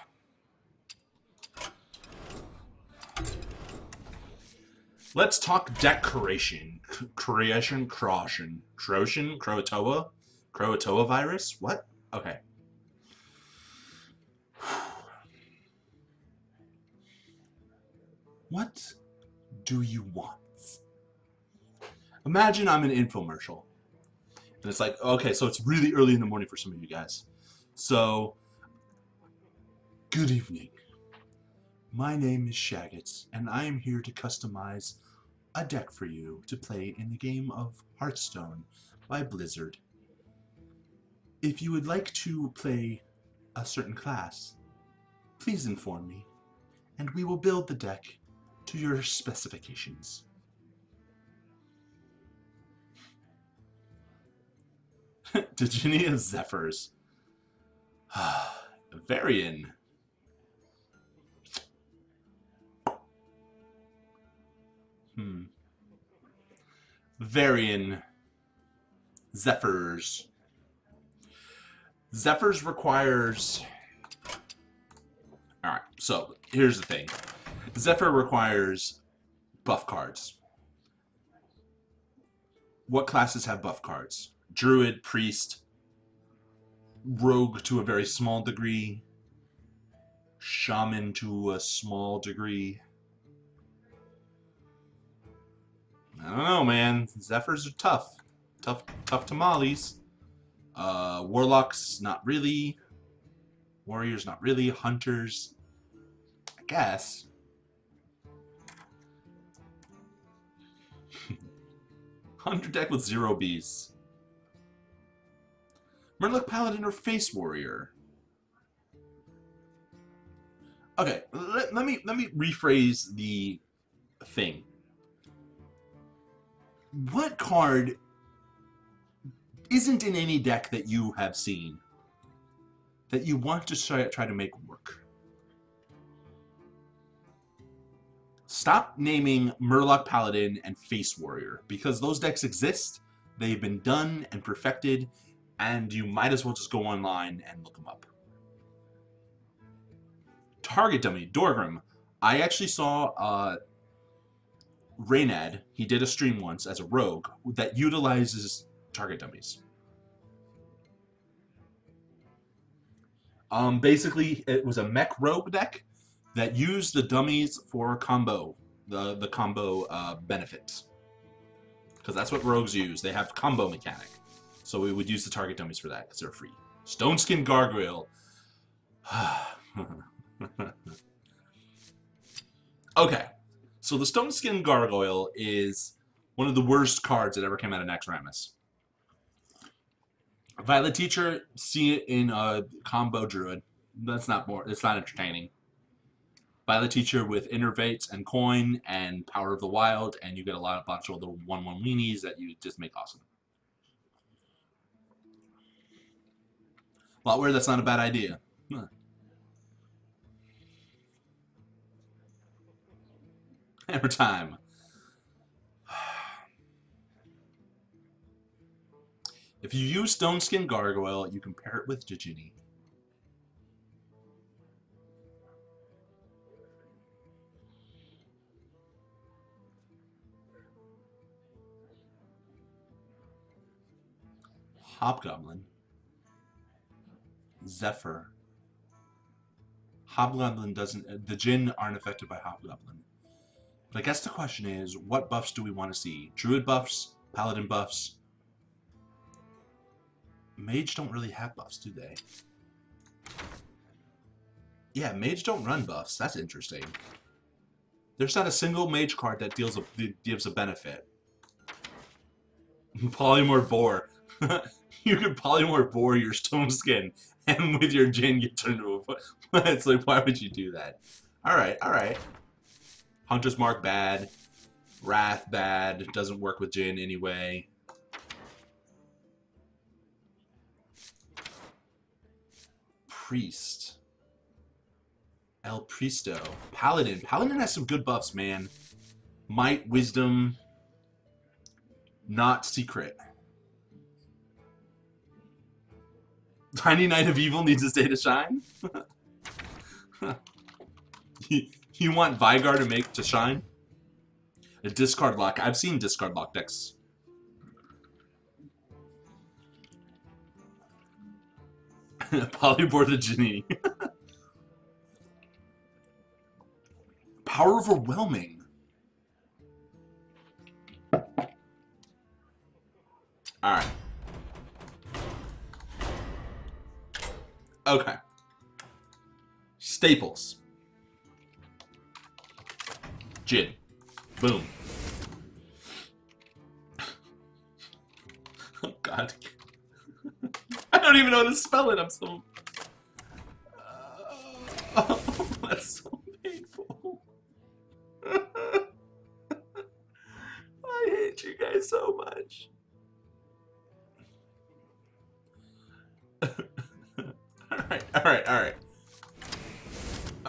Let's talk decoration. Creation, Croatian, Croatoa, Croatoa virus. What? Okay. What do you want? Imagine I'm an infomercial. And it's like, okay, so it's really early in the morning for some of you guys. So, good evening. My name is Shaggets, and I am here to customize a deck for you to play in the game of Hearthstone by Blizzard. If you would like to play a certain class, please inform me, and we will build the deck to your specifications. Djinni of Zephyrs. Varian. Hmm. Varian. Zephyrs. Zephyrs requires. Alright, so here's the thing Zephyr requires buff cards. What classes have buff cards? Druid, Priest, Rogue to a very small degree, Shaman to a small degree. I don't know, man. Zephyrs are tough. Tough, tough tamales. Uh, Warlocks, not really. Warriors, not really. Hunters, I guess. Hunter deck with zero beasts. Murloc Paladin or Face Warrior? Okay, let, let me let me rephrase the thing. What card isn't in any deck that you have seen that you want to try, to make work? Stop naming Murloc Paladin and Face Warrior because those decks exist, they've been done and perfected, and you might as well just go online and look them up. Target Dummy, Dorgrim. I actually saw uh, Reynad, he did a stream once as a rogue that utilizes target dummies. Um, basically, it was a mech rogue deck that used the dummies for combo, the, the combo uh, benefits. Because that's what rogues use. They have combo mechanic. So we would use the target dummies for that because they're free. Stone Skin Gargoyle. okay. So the Stone Skin Gargoyle is one of the worst cards that ever came out of Naxxramas. Violet Teacher, see it in a combo druid. That's not more. It's not entertaining. Violet Teacher with Innervates and Coin and Power of the Wild, and you get a lot of bunch of little one-one weenies that you just make awesome. Lot where that's not a bad idea. Hammer time. If you use Stone Skin Gargoyle, you can pair it with Djinni. Hobgoblin. Zephyr. Hobgoblin doesn't. The Jinn aren't affected by Hobgoblin. But I guess the question is, what buffs do we want to see? Druid buffs? Paladin buffs? Mage don't really have buffs, do they? Yeah, Mage don't run buffs. That's interesting. There's not a single Mage card that deals a, gives a benefit. Polymorph Boar. you could Polymorph Boar your Stone Skin, and with your Jinn you turn into a... it's like, why would you do that? Alright, alright. Hunter's Mark bad. Wrath bad. Doesn't work with Jin anyway. Priest. El Pristo. Paladin. Paladin has some good buffs, man. Might, Wisdom. Not Secret. Tiny Knight of Evil needs a day to shine? you, want Vigar to make to shine? A discard lock. I've seen discard lock decks. Polybore the Janini. Power overwhelming. Alright. Okay. Staples. Jin. Boom. oh god. I don't even know how to spell it. I'm so. Uh, that's so painful. I hate you guys so much. alright, alright, alright.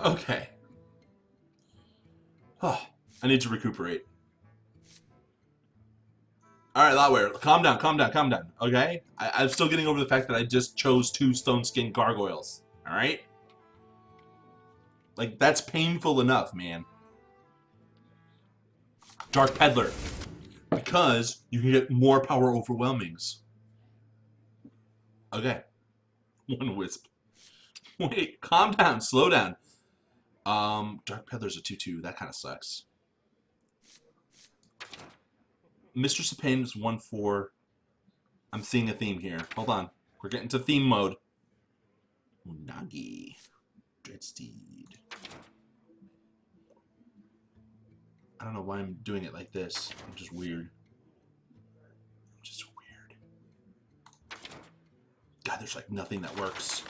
Okay. Oh, I need to recuperate. Alright, Lotware, calm down, calm down, calm down, okay? I I'm still getting over the fact that I just chose two Stone Skin Gargoyles, alright? Like, that's painful enough, man. Dark Peddler. Because you can get more power overwhelmings. Okay. One wisp. Wait, calm down, slow down. Um, Dark Peddler's a 2-2. That kind of sucks. Mistress of is 1-4. I'm seeing a theme here. Hold on. We're getting to theme mode. Unagi. Dreadsteed. I don't know why I'm doing it like this. I'm just weird. I'm Just weird. God, there's like nothing that works.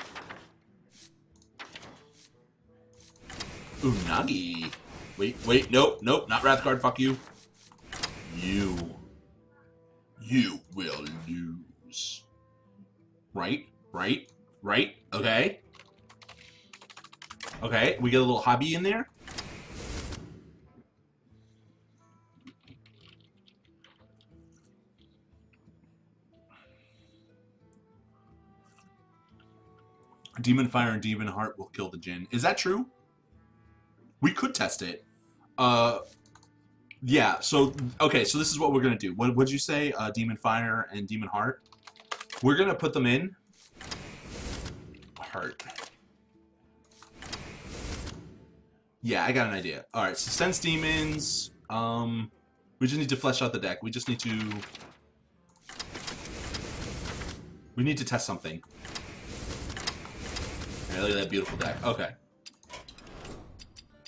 Unagi. Wait, wait, nope, nope, not Wrathguard, fuck you. You. You will lose. Right, right, right, okay. Okay, we get a little hobby in there. Demon Fire and Demon Heart will kill the Jin. Is that true? We could test it. Uh, yeah. So okay. So this is what we're gonna do. What would you say? Uh, Demon Fire and Demon Heart. We're gonna put them in. Heart. Yeah, I got an idea. All right. So sense demons. Um, we just need to flesh out the deck. We just need to. We need to test something. Alright, look at that beautiful deck. Okay.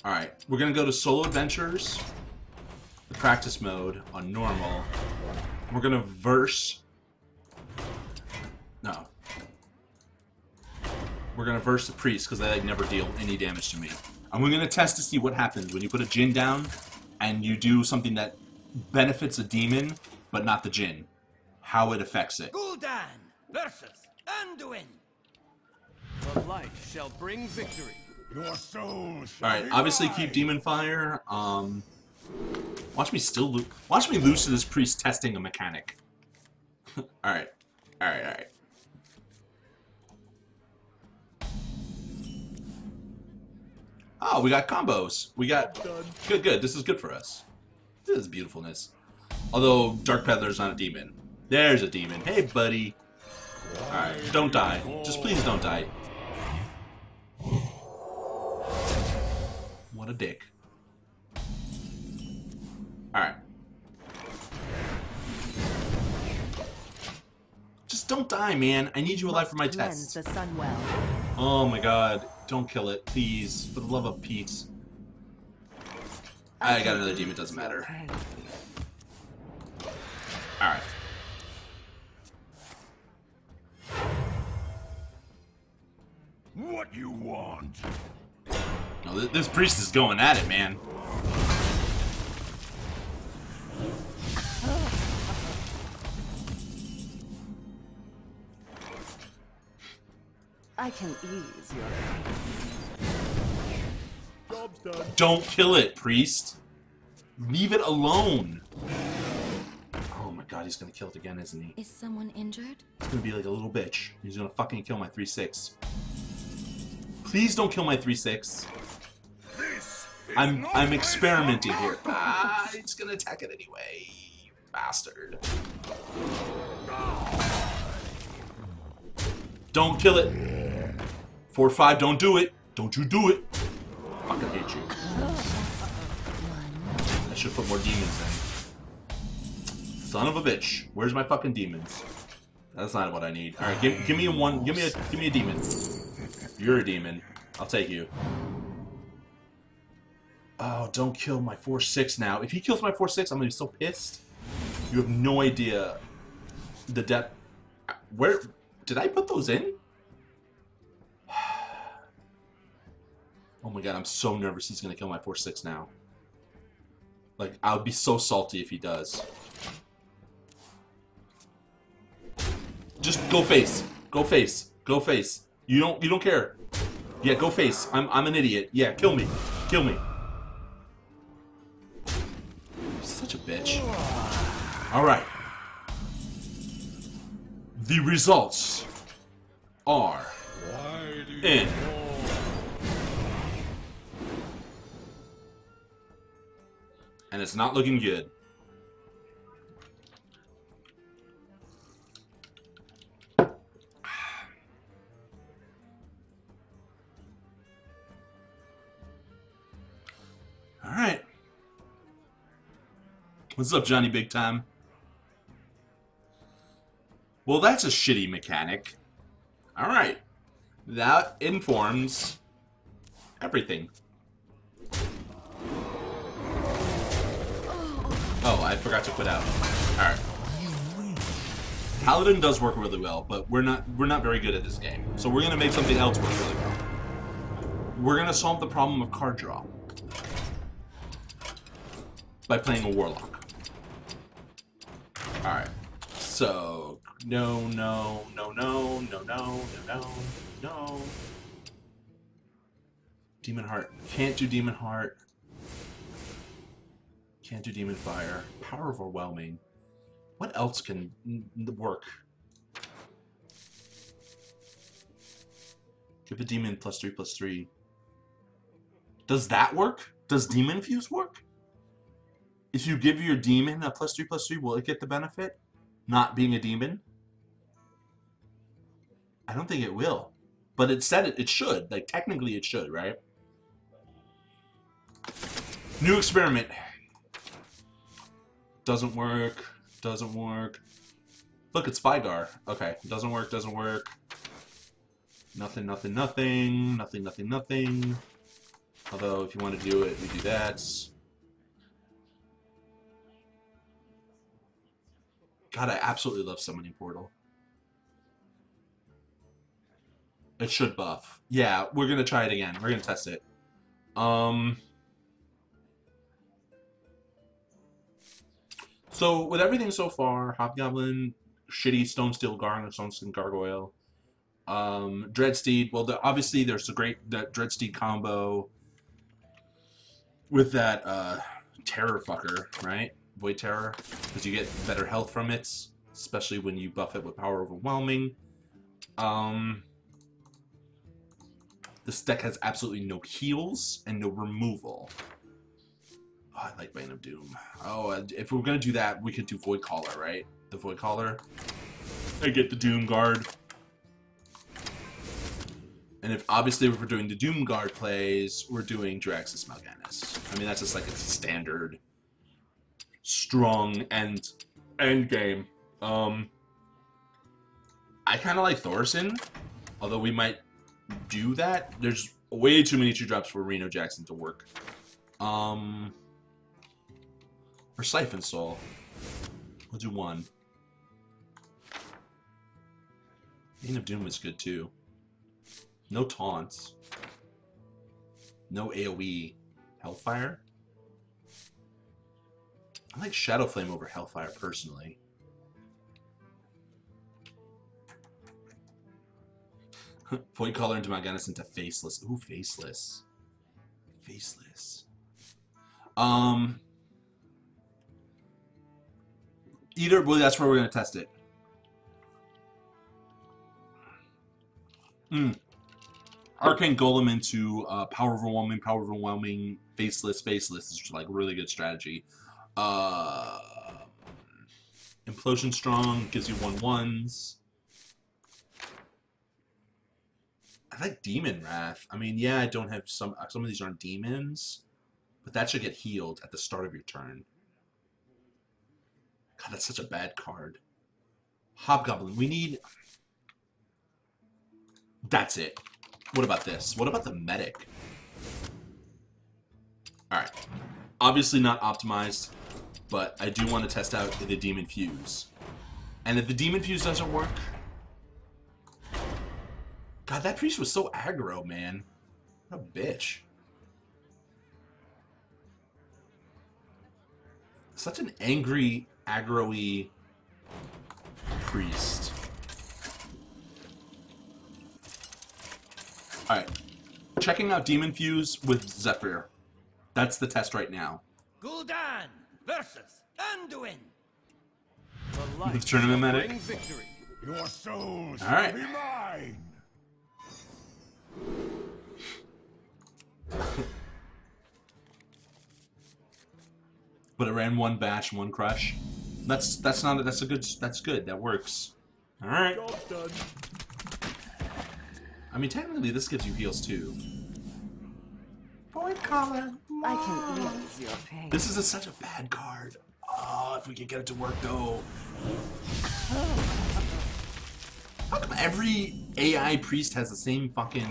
Alright, we're gonna go to solo adventures, the practice mode on normal. We're gonna verse. No. We're gonna verse the priest because they like never deal any damage to me. And we're gonna test to see what happens when you put a Jin down and you do something that benefits a demon but not the Jin. How it affects it.
Gul'dan versus Anduin.
The light shall bring victory.
Your soul
All right, obviously
mine.
keep demon fire. Um, watch me still lo- watch me lose to this priest testing a mechanic. all right, all right, all right. Oh, we got combos. We got good, good. This is good for us. This is beautifulness. Although Dark Peddler's not a demon. There's a demon. Hey, buddy. All right, don't die. Just please don't die. A dick. Alright. Just don't die, man. I need you alive for my
Cleanse
test.
well.
Oh my god. Don't kill it, please. For the love of Pete. I got another demon, doesn't matter. Alright.
What you want?
No, th- this priest is going at it, man.
I can ease your pain.
Job's done.
Don't kill it, priest. Leave it alone. Oh my god. god, he's gonna kill it again, isn't he?
Is someone injured?
He's gonna be like a little bitch. He's gonna fucking kill my 3-6. Please don't kill my 3-6. I'm I'm experimenting here. Ah, he's gonna attack it anyway. you Bastard. Don't kill it. 4-5, don't do it. Don't you do it. Fucking hate you. I should put more demons in. Son of a bitch. Where's my fucking demons? That's not what I need. Alright, give, give me a one give me a give me a demon. You're a demon. I'll take you. Oh, don't kill my 4-6 now. If he kills my 4-6, I'm gonna be so pissed. You have no idea the depth. Where did I put those in? Oh my god, I'm so nervous he's gonna kill my 4-6 now. Like, I would be so salty if he does. Just go face. Go face. Go face. You don't you don't care. Yeah, go face. I'm I'm an idiot. Yeah, kill me. Kill me. Such a bitch. Alright. The results are in. And it's not looking good. Alright. What's up, Johnny Big Time? Well, that's a shitty mechanic. Alright. That informs everything. Oh, I forgot to put out. Alright. Paladin does work really well, but we're not we're not very good at this game. So we're gonna make something else work really well. We're gonna solve the problem of card draw by playing a warlock. Alright. So no no no no no no no no Demon Heart. Can't do Demon Heart. Can't do Demon Fire. Power Overwhelming. What else can work? Give a demon plus three plus three. Does that work? Does Demon Fuse work? If you give your demon a plus three plus three, will it get the benefit? Not being a demon? I don't think it will. But it said it, it should. Like, technically it should, right? New experiment. Doesn't work. Doesn't work. Look, it's Fygar. Okay. Doesn't work, doesn't work. Nothing, nothing, nothing. Nothing, nothing, nothing. Although, if you want to do it, we do that. God, I absolutely love Summoning Portal. It should buff. Yeah, we're gonna try it again. We're gonna test it. Um... So with everything so far, Hobgoblin, shitty Stone Steel Gargoyle, Stone Steel Gargoyle, um, Dreadsteed. Well, the, obviously there's a great that Dreadsteed combo with that uh, Terror fucker, right? Void Terror, because you get better health from it, especially when you buff it with Power Overwhelming. Um, this deck has absolutely no heals and no removal. Oh, I like Bane of Doom. Oh, if we're gonna do that, we could do Void Caller, right? The Void Caller. I get the Doom Guard. And if obviously if we're doing the Doom Guard plays, we're doing Jaraxxus Mal'Ganis. I mean that's just like a standard strong end end game. Um I kinda like Thaurissan, although we might do that. There's way too many two drops for Reno Jackson to work. Um or Siphon Soul. We'll do one. Bane of Doom is good too. No taunts. No AoE. Hellfire? I like Shadow Flame over Hellfire personally. Void Caller into Mal'Ganis into Faceless. Ooh, Faceless. Faceless. Um... Either, well, that's where we're going to test it. Hmm. Arcane Golem into uh, Power Overwhelming, Power Overwhelming, Faceless, Faceless is like really good strategy. Uh, Implosion Strong gives you one ones. I like Demon Wrath. I mean, yeah, I don't have some. Some of these aren't demons, but that should get healed at the start of your turn. God, that's such a bad card. Hobgoblin. We need. That's it. What about this? What about the medic? Alright. Obviously not optimized, but I do want to test out the Demon Fuse. And if the Demon Fuse doesn't work... God, that priest was so aggro, man. What a bitch. Such an angry, aggro-y priest. Alright. Checking out Demon Fuse with Zephyr. That's the test right now.
Gul'dan versus Anduin.
The light
The tournament
shall
medic?
bring victory.
Your soul shall
All right.
be mine.
But it ran one bash, one crush. That's that's not that's a good that's good. That works. Alright. I mean technically this gives you heals too. Void Caller.
I can ease your pain.
This is a, such a bad card. Oh, if we could get it to work though. How come every AI priest has the same fucking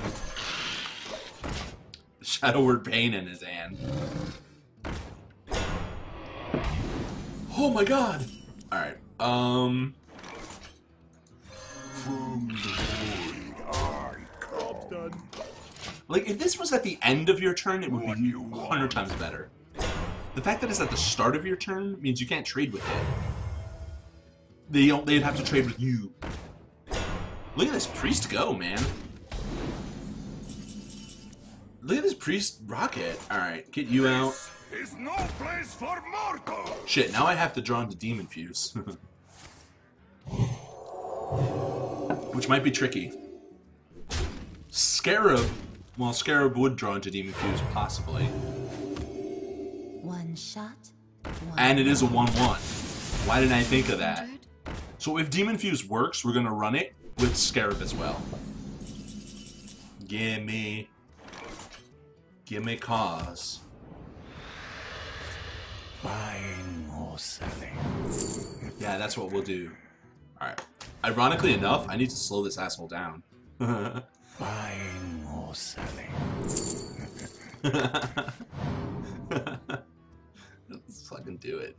Shadow Word Pain in his hand? Oh my god! Alright, um...
From
Like, if this was at the end of your turn, it would
What
be
you
100 times better. The fact that it's at the start of your turn means you can't trade with it. They don't, they'd have to trade with you. Look at this priest go, man. Look at this priest rocket. Alright, get you out.
Is no place for mortals.
Shit, now I have to draw into Demon Fuse. Which might be tricky. Scarab, well, Scarab would draw into Demon Fuse, possibly.
One shot, one
And it is a 1-1. Why didn't I think of that? So if Demon Fuse works, we're gonna run it with Scarab as well. Gimme. Gimme cause.
Buying or selling.
Yeah, that's what we'll do. Alright. Ironically enough, I need to slow this asshole down.
Buying or selling.
Let's fucking do it.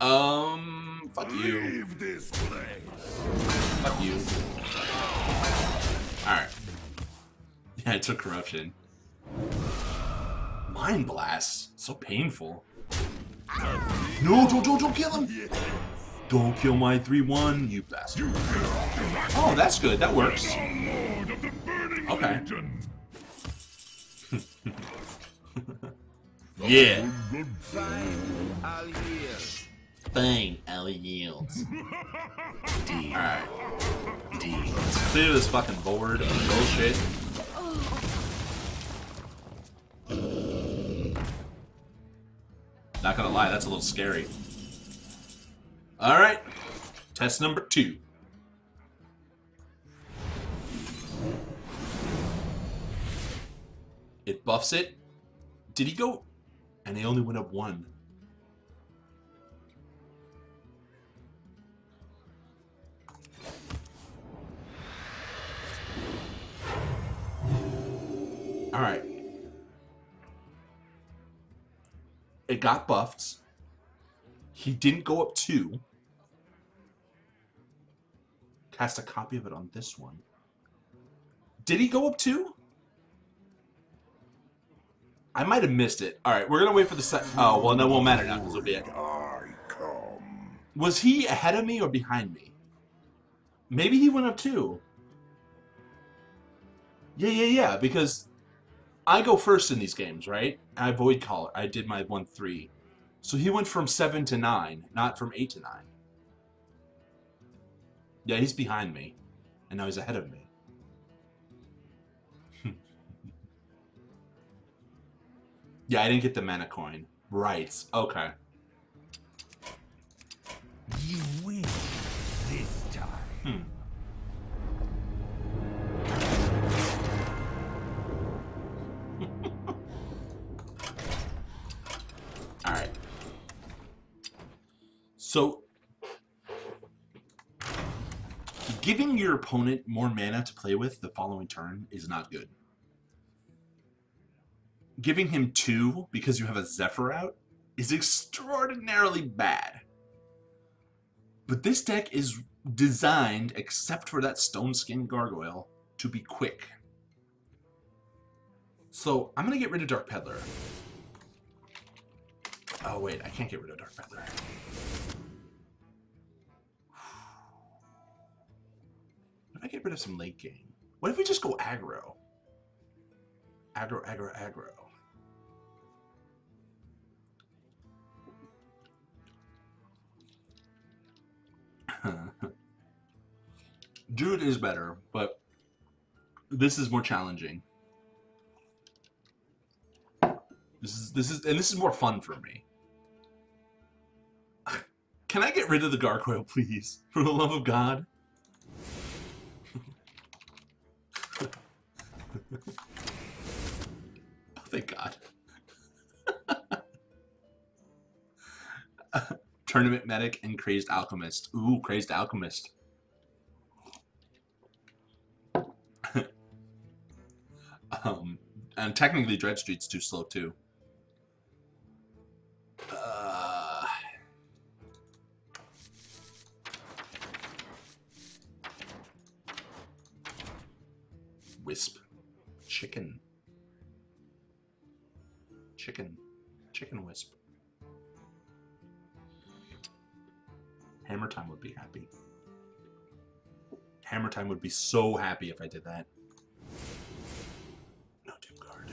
Um, fuck you.
Leave this place.
Fuck you. Alright. Yeah, I took corruption. Mind blast. So painful. No, don't, don't, don't kill him! Don't kill my 3-1, you bastard. Oh, that's good. That works. Okay. Yeah.
I'll yield.
Fine, Ellie yields. Alright. Let's clear this fucking board of bullshit. Not gonna lie, that's a little scary. Alright. Test number two. It buffs it. Did he go? And they only went up one. Alright. It got buffed. He didn't go up two. Cast a copy of it on this one. Did he go up two? I might have missed it. Alright, we're gonna wait for the set. Oh, well, that won't matter now because it'll be
come.
Was he ahead of me or behind me? Maybe he went up too. Yeah, yeah, yeah, because I go first in these games, right? I Void Caller. I did my 1 3. So he went from 7 to 9, not from 8 to 9. Yeah, he's behind me. And now he's ahead of me. Yeah, I didn't get the mana coin. Right. Okay.
You win this time.
Hmm. Alright. So, giving your opponent more mana to play with the following turn is not good. Giving him two because you have a Zephyr out is extraordinarily bad. But this deck is designed, except for that Stone Skin Gargoyle, to be quick. So I'm gonna get rid of Dark Peddler. Oh wait, I can't get rid of Dark Peddler. What if I get rid of some late game? What if we just go aggro? Aggro, aggro, aggro. Druid is better, but this is more challenging. This is this is and this is more fun for me. Can I get rid of the gargoyle, please? For the love of God. oh, thank God. Tournament Medic and Crazed Alchemist. Ooh, Crazed Alchemist. um, and technically Dreadsteed's too slow too. Uh, wisp. Chicken. Chicken. Chicken wisp. Hammer Time would be happy. Hammer Time would be so happy if I did that. No Doom Guard.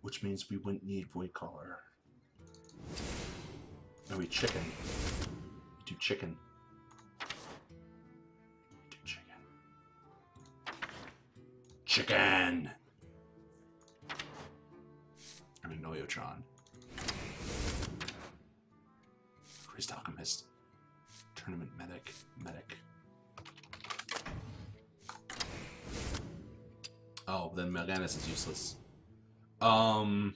Which means we wouldn't need Void Caller. No, we chicken. We do chicken. We do chicken. Chicken! I mean, Noyotron. Priest Alchemist. Tournament Medic. Medic. Oh, then Mal'Ganis is useless. Um.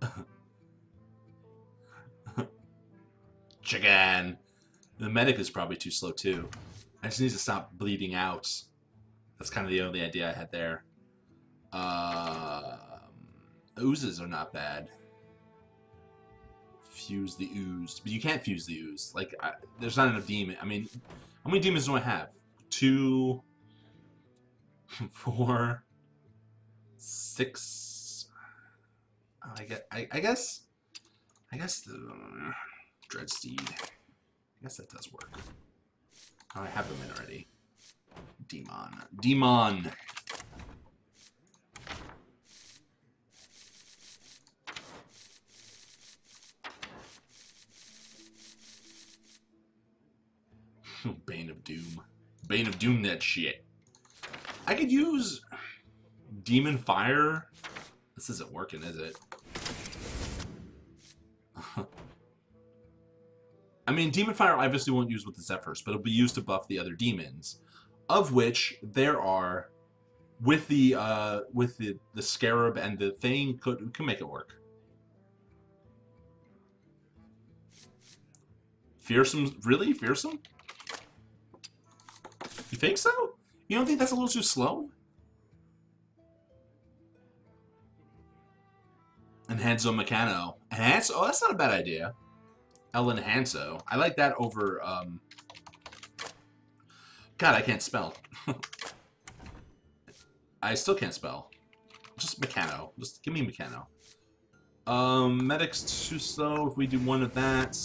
Chicken. The medic is probably too slow too. I just need to stop bleeding out. That's kind of the only idea I had there. Um, oozes are not bad. Fuse the ooze, but you can't fuse the ooze. Like, I, there's not enough demon. I mean, how many demons do I have? Two, four, six. Oh, I get. I, I guess. I guess the uh, Dreadsteed. I guess that does work. Oh, I have them in already. Demon. Demon. Bane of Doom. Bane of Doom that shit. I could use Demon Fire. This isn't working, is it? I mean, Demon Fire obviously won't use with the Zephyrs, but it'll be used to buff the other demons, of which there are, with the uh, with the the Scarab and the thing, could can make it work. Fearsome, really fearsome? You think so? You don't think that's a little too slow? Enhance-o Mechano. Enhance? Oh, that's not a bad idea. El Enhanzo. I like that over, um... God, I can't spell. I still can't spell. Just Mechano. Just give me Mechano. Um, Medic's too slow if we do one of that.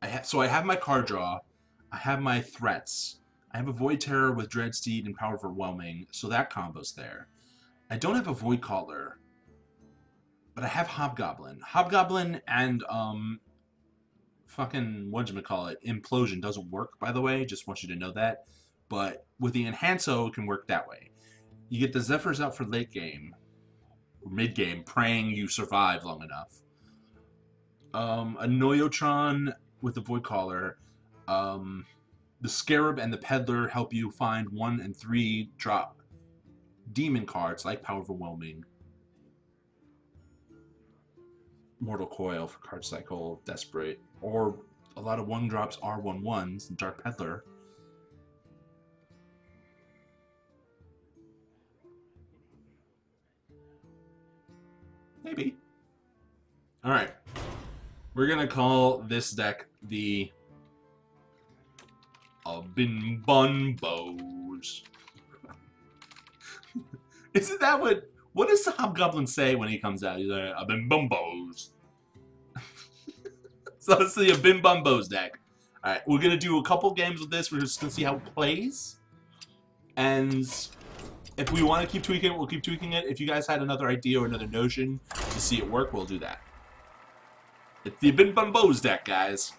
I ha so I have my card draw. I have my threats. I have a Void Terror with Dreadsteed and Power Overwhelming, so that combo's there. I don't have a Void Caller. but I have Hobgoblin. Hobgoblin and um, fucking whatchamacallit, Implosion doesn't work, by the way. Just want you to know that. But with the Enhance-o, it can work that way. You get the Zephyrs out for late game, or mid game, praying you survive long enough. Um, a Noyotron with the Void Caller. Um, the Scarab and the Peddler help you find one and three drop demon cards like Power Overwhelming. Mortal Coil for card cycle, Desperate, or a lot of one drops are one ones, Dark Peddler. Maybe. Alright. We're gonna call this deck the Abin Bun Bows. Isn't that what what does the hobgoblin say when he comes out? He's like, Abin Bumbos. so it's the Abin Bumbos deck. Alright, we're gonna do a couple games with this, we're just gonna see how it plays. And if we want to keep tweaking it, we'll keep tweaking it. If you guys had another idea or another notion to see it work, we'll do that. It's the Bin Bumbos deck, guys.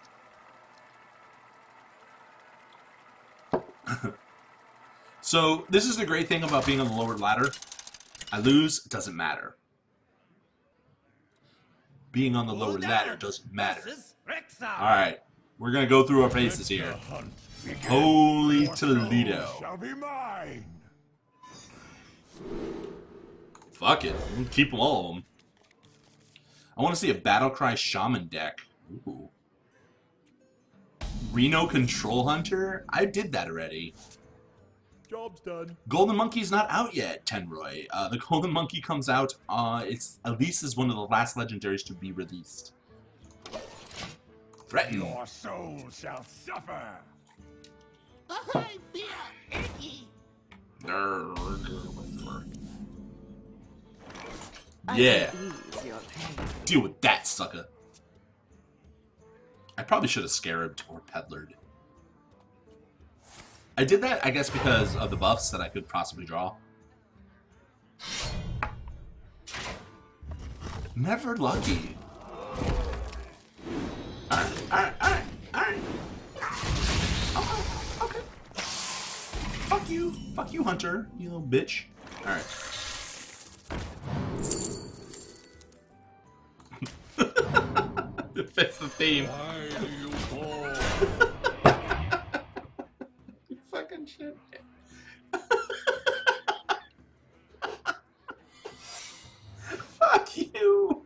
so, this is the great thing about being on the lower ladder. I lose, it doesn't matter. Being on the lower ladder doesn't matter. Alright, we're gonna go through our faces here. Holy Toledo.
Shall be mine.
Fuck it. We'll keep them all of them. I want to see a Battlecry Shaman deck. Ooh. Reno Control Hunter? I did that already.
Job's done.
Golden Monkey's not out yet, Tenroy. Uh, the Golden Monkey comes out, uh, it's at least is one of the last legendaries to be released. Threaten.
Your soul shall suffer.
Ahoy, beer, Iggy!
I
Yeah,
can ease your pain.
deal with that, sucker. I probably should have Scarabed or Peddlered. I did that, I guess, because of the buffs that I could possibly draw. Never lucky. Okay, okay. Fuck you. Fuck you, Hunter, you little bitch. Alright. It fits the theme. You fucking shit. Fuck you.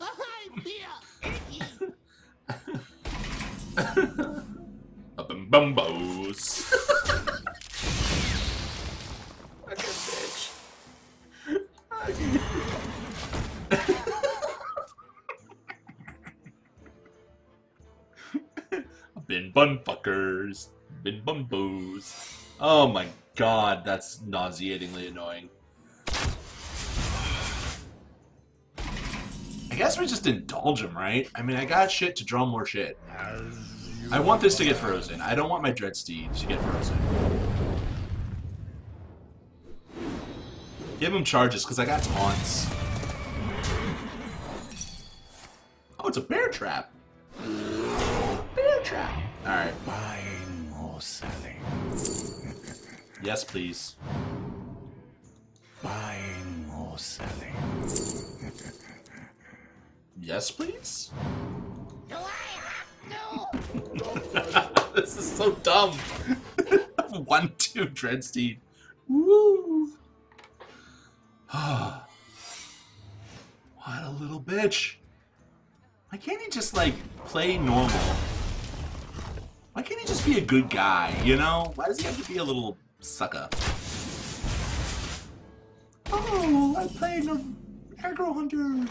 Ahoy, beer, Iggy!
Up in bumbos. bun fuckers. Bin bumbos. Oh my god, that's nauseatingly annoying. I guess we just indulge him, right? I mean, I got shit to draw more shit. I want this to get frozen. I don't want my Dread Steed to get frozen. Give him charges, because I got taunts. Oh, it's a bear trap. Bear trap. Alright.
Buying or selling.
Yes, please.
Buying or selling.
Yes, please?
Do I have to?
this is so dumb. One, two, Dreadsteed. Woo! what a little bitch. Why can't he just, like, play normal? Why can't he just be a good guy, you know? Why does he have to be a little sucker? Oh, I played an aggro hunter.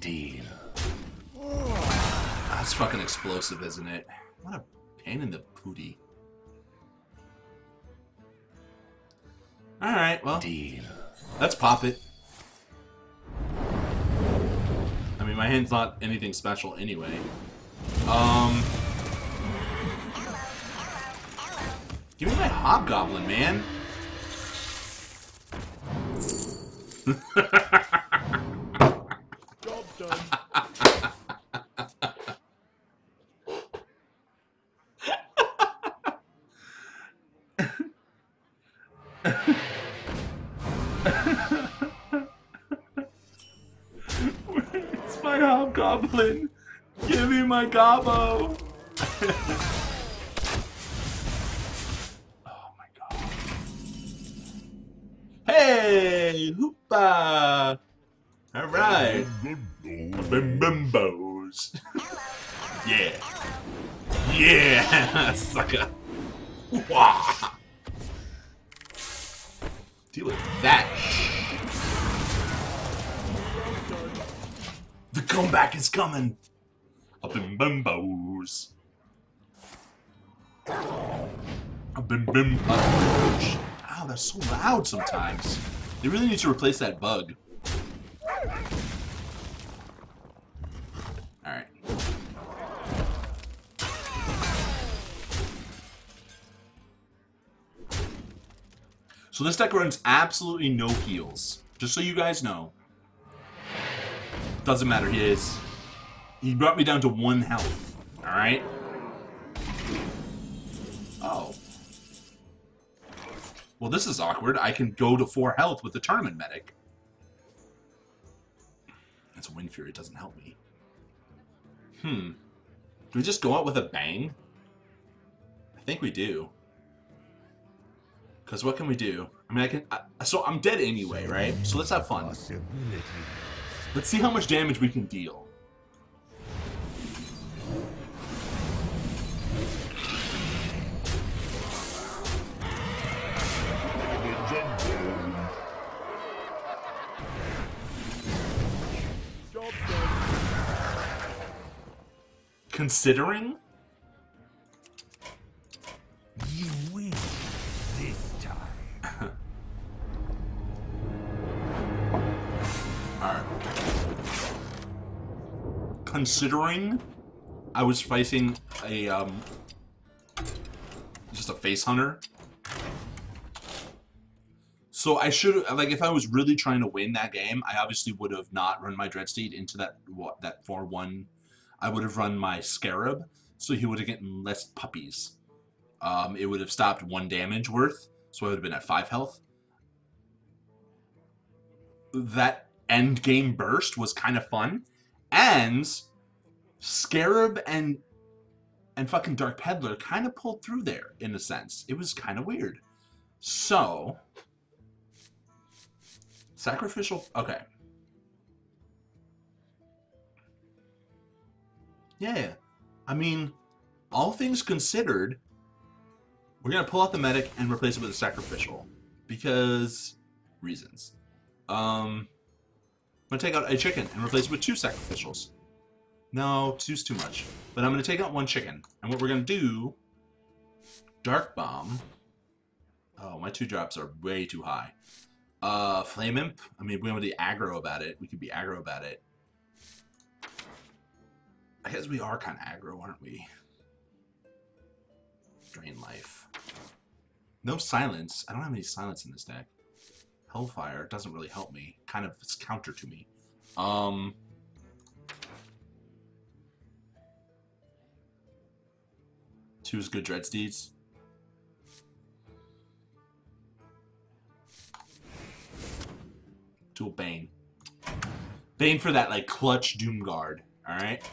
Deal.
That's fucking explosive, isn't it? What a pain in the pooty. Alright, well,
Deal.
let's pop it. I mean, my hand's not anything special anyway. Um... Give me my hobgoblin, man. Job done. It's my hobgoblin? Give me my gobbo! Hey! Hoopa! Alright. Bim bimbos. yeah. Yeah! Sucker. Wah! Deal with that. The comeback is coming. Up in bimbos. Up in bim. Ow, that's so loud sometimes. They really need to replace that bug. Alright. So this deck runs absolutely no heals. Just so you guys know. Doesn't matter, he is. He brought me down to one health. Alright? Well, this is awkward. I can go to four health with the tournament medic. That's a Wind Fury, it doesn't help me. Hmm. Do we just go out with a bang? I think we do. Because what can we do? I mean, I can... I, so I'm dead anyway, right? So let's have fun. Let's see how much damage we can deal. Considering...
You win this time.
Alright. Considering I was facing a, um... Just a face hunter. So I should like if I was really trying to win that game, I obviously would have not run my Dreadsteed into that what that 4-1. I would have run my Scarab, so he would have gotten less puppies. Um, it would have stopped one damage worth, so I would have been at 5 health. That end game burst was kind of fun. And Scarab and and fucking Dark Peddler kind of pulled through there in a sense. It was kind of weird. So, sacrificial. Okay. Yeah. I mean, all things considered, we're gonna pull out the medic and replace it with a sacrificial because reasons. Um, I'm gonna take out a chicken and replace it with two sacrificials. No, two's too much. But I'm gonna take out one chicken, and what we're gonna do, dark bomb. Oh, my two drops are way too high. Uh, flame imp. I mean, we want to be aggro about it. We could be aggro about it. I guess we are kind of aggro, aren't we? Drain life. No silence. I don't have any silence in this deck. Hellfire doesn't really help me. Kind of, it's counter to me. Um. Two's good Dreadsteeds. Dual Bane. Bane for that, like, clutch Doom Guard. Alright?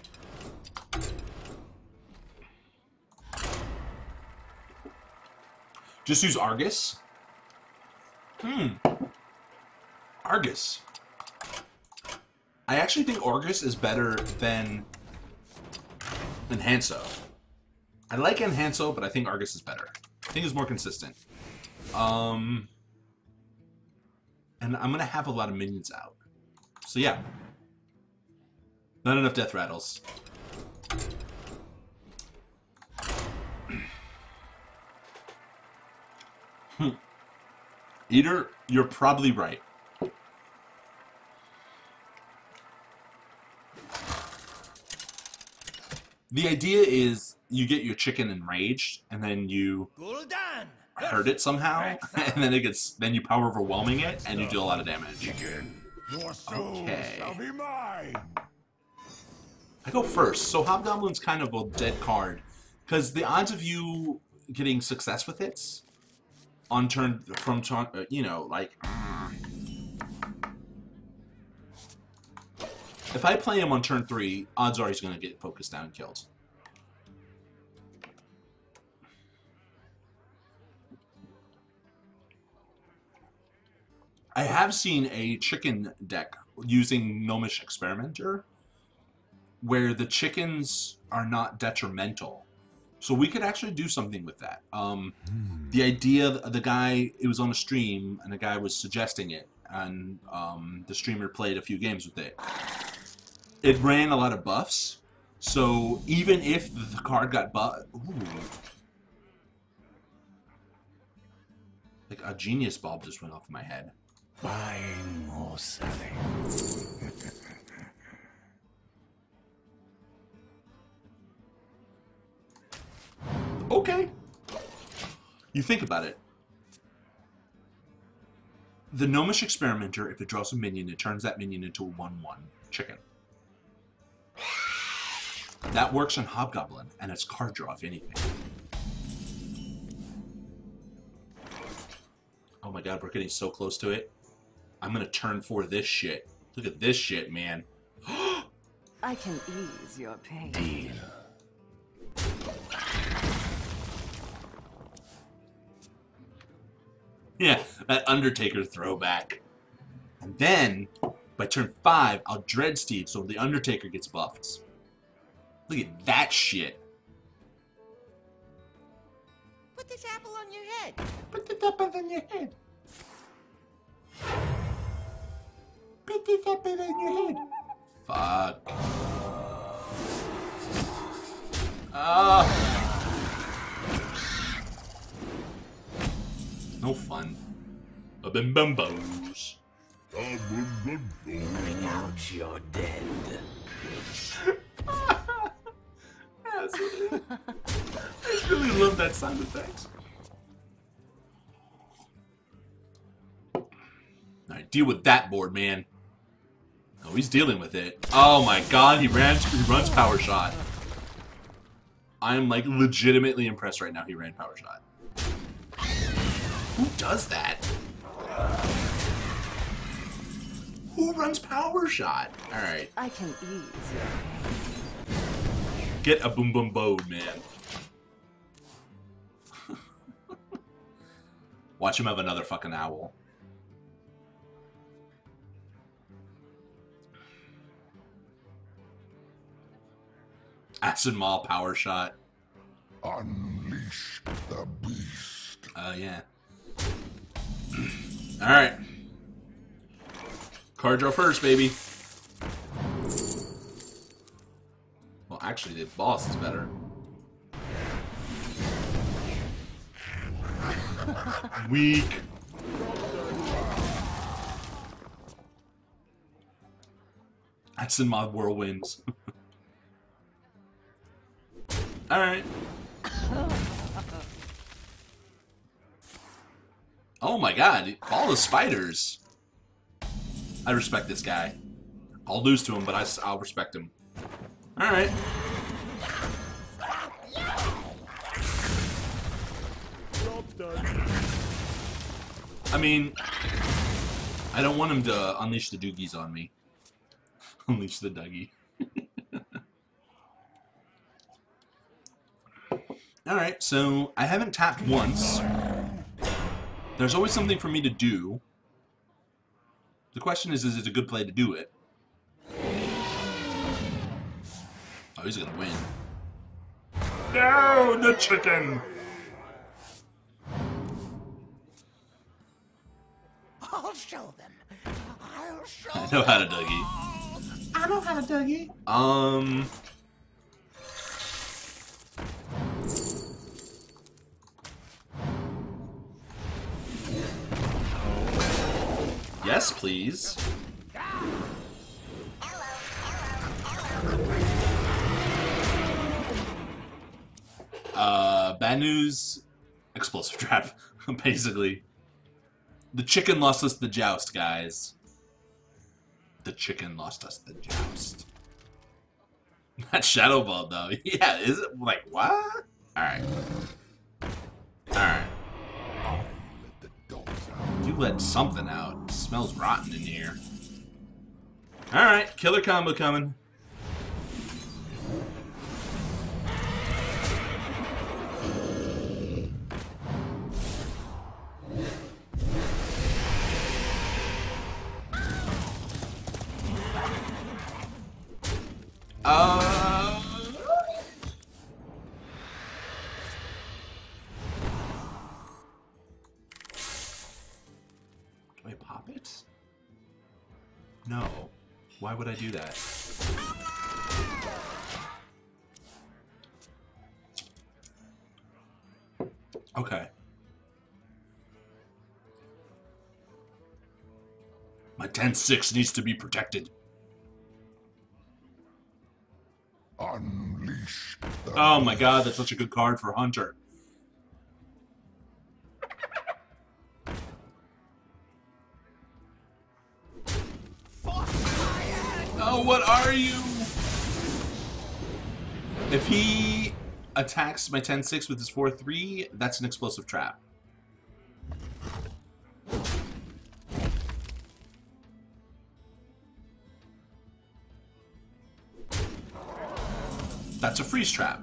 Just use Argus. Hmm. Argus. I actually think Argus is better than Enhance-o. I like Enhance-o, but I think Argus is better. I think it's more consistent. Um, and I'm gonna have a lot of minions out. So yeah. Not enough death rattles. Hmm. Eater, you're probably right. The idea is you get your chicken enraged, and then you hurt it somehow, and then it gets then you power overwhelming it, and you do a lot of damage.
Again, your soul
Okay.
shall be mine.
I go first, so Hobgoblin's kind of a dead card, because the odds of you getting success with it on turn from turn, uh, you know, like If I play him on turn three, odds are he's going to get focused down and killed. I have seen a chicken deck using Gnomish Experimenter where the chickens are not detrimental. So we could actually do something with that. Um, the idea, the guy, it was on a stream, and a guy was suggesting it, and um, the streamer played a few games with it. It ran a lot of buffs, so even if the card got buff, like a genius bulb just went off my head.
Buying or selling.
Okay. You think about it. The Gnomish Experimenter, if it draws a minion, it turns that minion into a 1-1 chicken. That works on Hobgoblin, and it's card draw, if anything. Oh my god, we're getting so close to it. I'm gonna turn for this shit. Look at this shit, man.
I can ease your pain.
Deal.
Yeah, that Undertaker throwback. And then, by turn 5, I'll Dread Steed so the Undertaker gets buffed. Look at that shit.
Put this apple on your head.
Put the apple on your head. Put this apple on your head. Fuck. Ah. No fun. A bim bum bows.
Bring
out your dead.
I really love that sound effect. Alright, deal with that board, man. Oh, he's dealing with it. Oh my god, he ran he runs power shot. I am like legitimately impressed right now he ran power shot. Who does that? Who runs power shot? Alright.
I can ease.
Get a boom boom bode, man. Watch him have another fucking owl. Acid Maw power shot.
Unleash the beast.
Uh, yeah. Alright. Card draw first, baby. Well, actually, the boss is better. Weak. That's in my whirlwinds. Alright. Oh my god, all the spiders. I respect this guy. I'll lose to him, but I, will respect him. Alright. I mean, I don't want him to unleash the doogies on me. unleash the Dougie. Alright, so I haven't tapped once. There's always something for me to do. The question is, is it a good play to do it? Oh, he's gonna win. No, the chicken!
I'll show them. I'll show
I know how to Dougie. I know how to Dougie. Um... Yes, please. Uh, bad news. Explosive trap, basically. The chicken lost us the joust, guys. The chicken lost us the joust. That shadow ball, though. Yeah, is it like what? All right. All right.
Let
something out. It smells rotten in here. Alright, killer combo coming. Uh... Why would I do that? Okay. My 10-6 needs to be protected.
Unleash
Oh my god, that's such a good card for Hunter. Oh, what are you? If he attacks my 10-6 with his 4-3, that's an explosive trap. That's a freeze trap.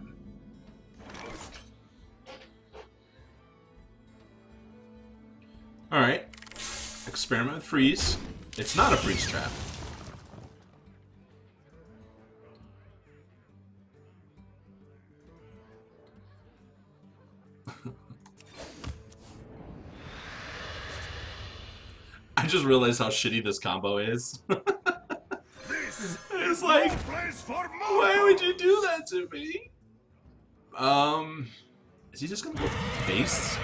Alright. Experiment with freeze. It's not a freeze trap. Just realized how shitty this combo is. it's like, why would you do that to me? Um, is he just gonna go face?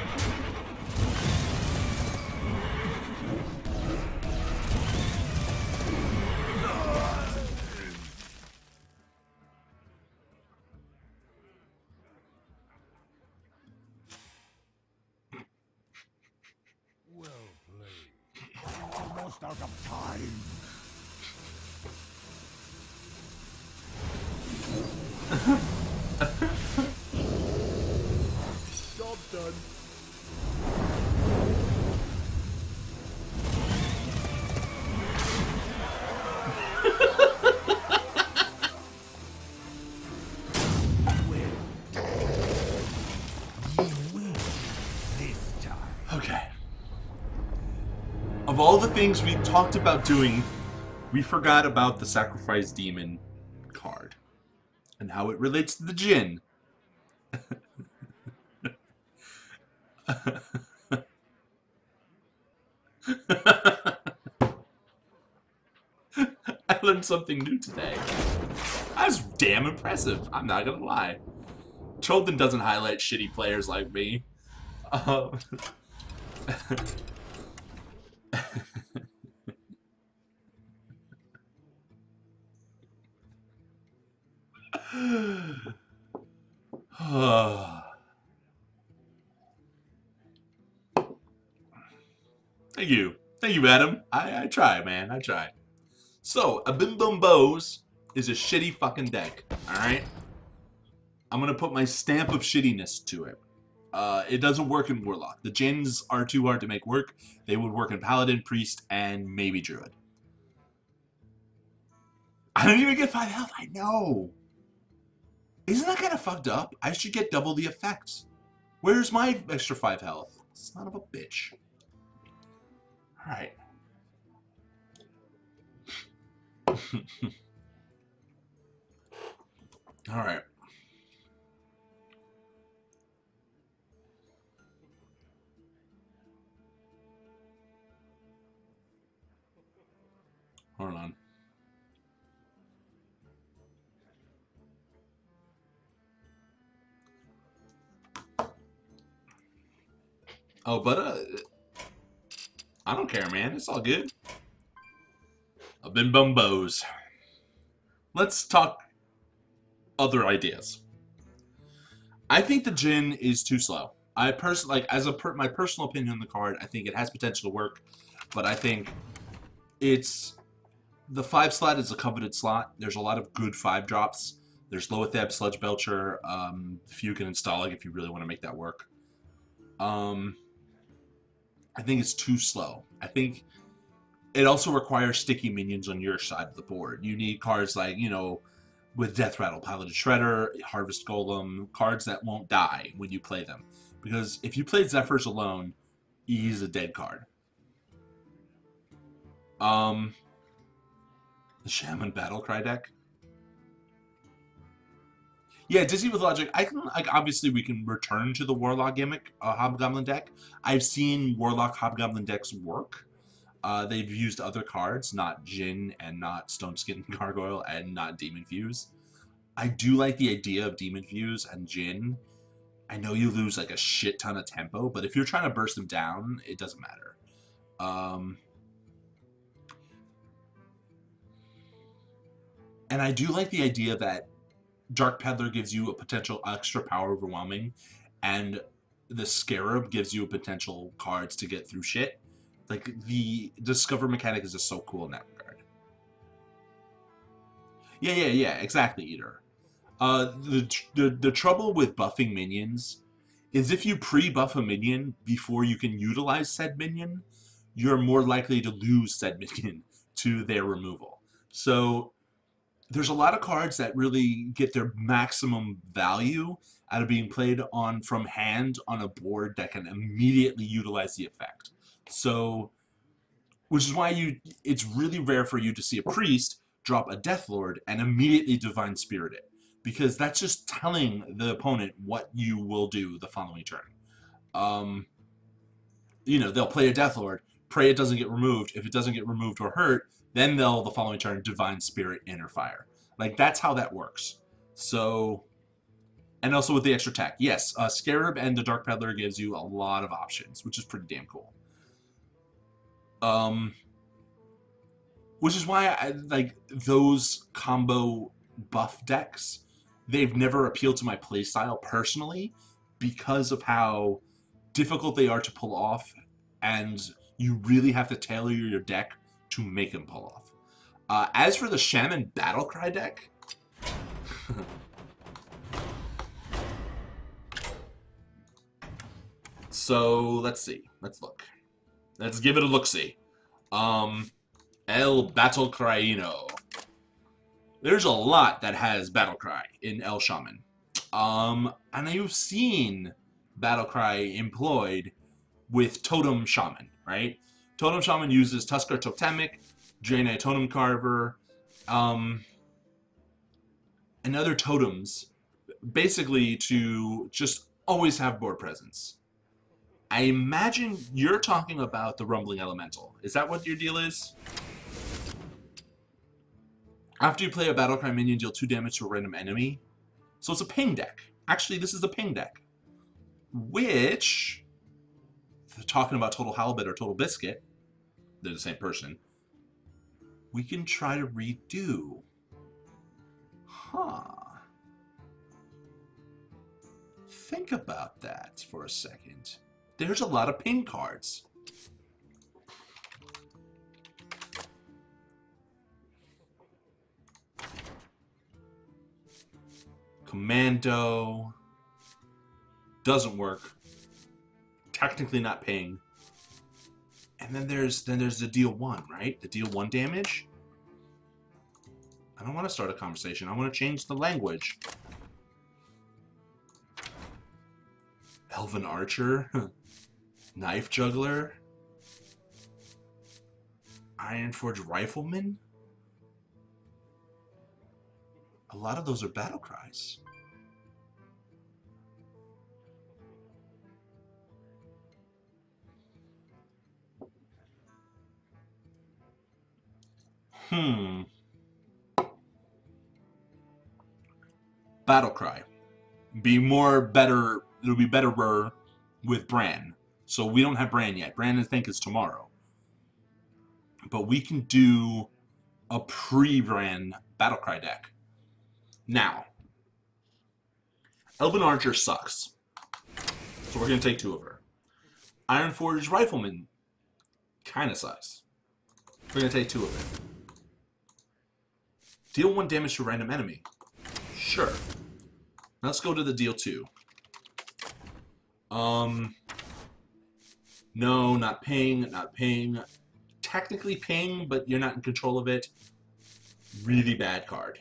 Things we talked about doing, we forgot about the Sacrifice Demon card. And how it relates to the Jin. I learned something new today. That's damn impressive, I'm not gonna lie. Cholden doesn't highlight shitty players like me. Um, Thank you. Thank you, Adam. I, I try, man. I try. So, a Bim Bum Bows is a shitty fucking deck. Alright? I'm gonna put my stamp of shittiness to it. Uh, it doesn't work in Warlock. The Jins are too hard to make work. They would work in Paladin, Priest, and maybe Druid. I don't even get 5 health. I know. Isn't that kind of fucked up? I should get double the effects. Where's my extra 5 health? Son of a bitch. Alright. Alright. Hold on. Oh, but uh, I don't care, man. It's all good. I've been bumbos. Let's talk other ideas. I think the Jin is too slow. I personally, like, as a per my personal opinion on the card, I think it has potential to work, but I think it's the five slot is a coveted slot. There's a lot of good five drops. There's Loatheb, Sludge Belcher, um, Feugen, and Stalagg if you really want to make that work. Um, I think it's too slow. I think it also requires sticky minions on your side of the board. You need cards like, you know, with Death Rattle, Piloted Shredder, Harvest Golem, cards that won't die when you play them. Because if you play Zephyrs alone, he's a dead card. Um, the Shaman Battlecry deck. Yeah, Disney with Logic. I can like obviously we can return to the Warlock gimmick uh, Hobgoblin deck. I've seen Warlock Hobgoblin decks work. Uh, they've used other cards, not Jin and not Stone Skin Gargoyle and not Demon Fuse. I do like the idea of Demon Fuse and Jin. I know you lose like a shit ton of tempo, but if you're trying to burst them down, it doesn't matter. Um, and I do like the idea that Dark Peddler gives you a potential extra power overwhelming, and the Scarab gives you a potential cards to get through shit. Like the discover mechanic is just so cool in that regard. Yeah, yeah, yeah, exactly, Eater. Uh, the, the the trouble with buffing minions is if you pre-buff a minion before you can utilize said minion, you're more likely to lose said minion to their removal. So there's a lot of cards that really get their maximum value out of being played on from hand on a board that can immediately utilize the effect. So, which is why you it's really rare for you to see a priest drop a Death Lord and immediately Divine Spirit it. Because that's just telling the opponent what you will do the following turn. Um, you know, they'll play a Death Lord, pray it doesn't get removed. If it doesn't get removed or hurt, then they'll, the following turn, Divine Spirit, Inner Fire. Like, that's how that works. So, and also with the extra tech. Yes, uh, Scarab and the Dark Peddler gives you a lot of options, which is pretty damn cool. Um, which is why I like those combo buff decks. They've never appealed to my playstyle personally because of how difficult they are to pull off, and you really have to tailor your deck to make him pull off. Uh, as for the Shaman Battlecry deck, so let's see. Let's look. Let's give it a look-see. Um, El Battlecryino. There's a lot that has Battlecry in El Shaman. Um, and you've seen Battlecry employed with Totem Shaman, right? Totem Shaman uses Tuskarr Totemic, Draenei Totem Carver, um, and other totems, basically to just always have board presence. I imagine you're talking about the Rumbling Elemental. Is that what your deal is? After you play a Battlecry minion, deal 2 damage to a random enemy. So it's a ping deck. Actually, this is a ping deck. Which, talking about Total Halibut or Total Biscuit, they're the same person, we can try to redo. Huh. Think about that for a second. There's a lot of pin cards. Commando doesn't work. Technically not paying. And then there's then there's the deal one, right? The deal one damage. I don't want to start a conversation. I want to change the language. Elven Archer, Knife Juggler, iron Ironforge Rifleman. A lot of those are battle cries. Hmm. Battle cry. Be more better. It'll be betterer with Brann. So we don't have Brann yet. Brann, I think, is tomorrow. But we can do a pre-Brann Battlecry deck. Now, Elven Archer sucks. So we're going to take two of her. Ironforge Rifleman kind of sucks. We're going to take two of it. Deal one damage to random enemy. Sure. Let's go to the deal two. Um, no, not ping, not ping. technically ping, but you're not in control of it. Really bad card.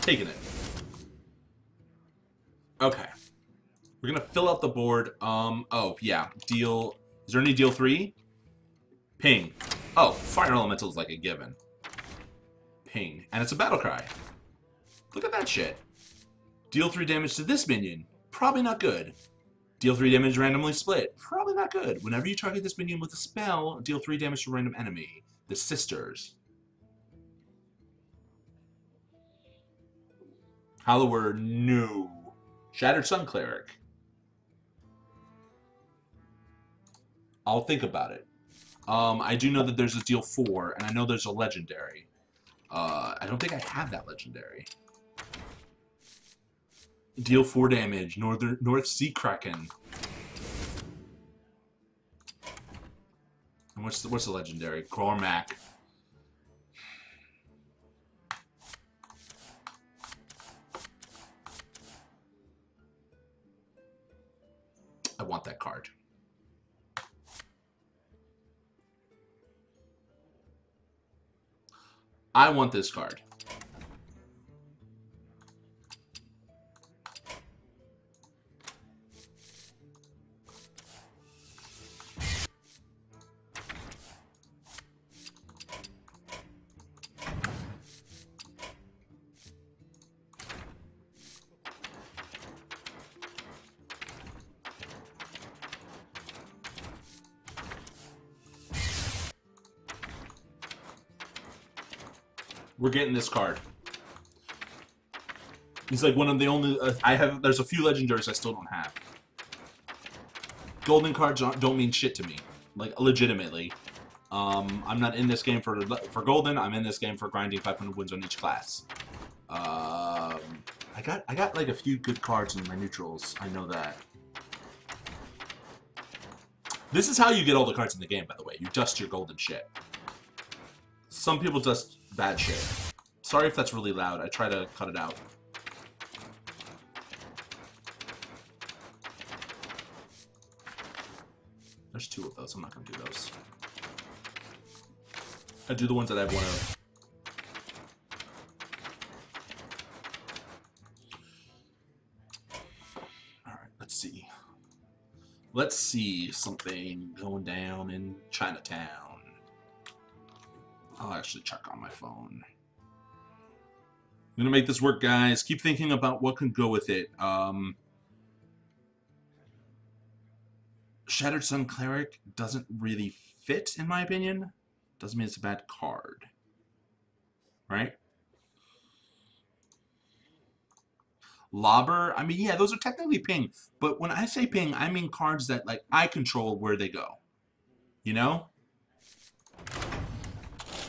Taking it. Okay. We're gonna fill out the board. Um, oh, yeah. Deal. Is there any deal three? Ping. Oh, Fire Elemental is like a given. Ping. And it's a battle cry. Look at that shit. Deal three damage to this minion. Probably not good. Deal 3 damage randomly split. Probably not good. Whenever you target this minion with a spell, deal 3 damage to a random enemy. The Sisters. Hollower, no. Shattered Sun Cleric. I'll think about it. Um, I do know that there's a deal 4, and I know there's a legendary. Uh, I don't think I have that legendary. Deal 4 damage. Northern North Sea Kraken. And what's the, what's the legendary? Cormac. I want that card. I want this card. We're getting this card. He's like one of the only. Uh, I have. There's a few legendaries I still don't have. Golden cards don't, mean shit to me. Like legitimately. Um, I'm not in this game for for golden. I'm in this game for grinding 500 wins on each class. Um, I got I got like a few good cards in my neutrals. I know that. This is how you get all the cards in the game, by the way. You dust your golden shit. Some people dust bad shit. Sorry if that's really loud. I try to cut it out. There's two of those. I'm not going to do those. I do the ones that I have one of. Alright, let's see. Let's see something going down in Chinatown. I'll actually check on my phone. Gonna make this work, guys. Keep thinking about what can go with it. Um, Shattered Sun Cleric doesn't really fit, in my opinion. Doesn't mean it's a bad card. Right? Lobber, I mean, yeah, those are technically ping. But when I say ping, I mean cards that, like, I control where they go. You know?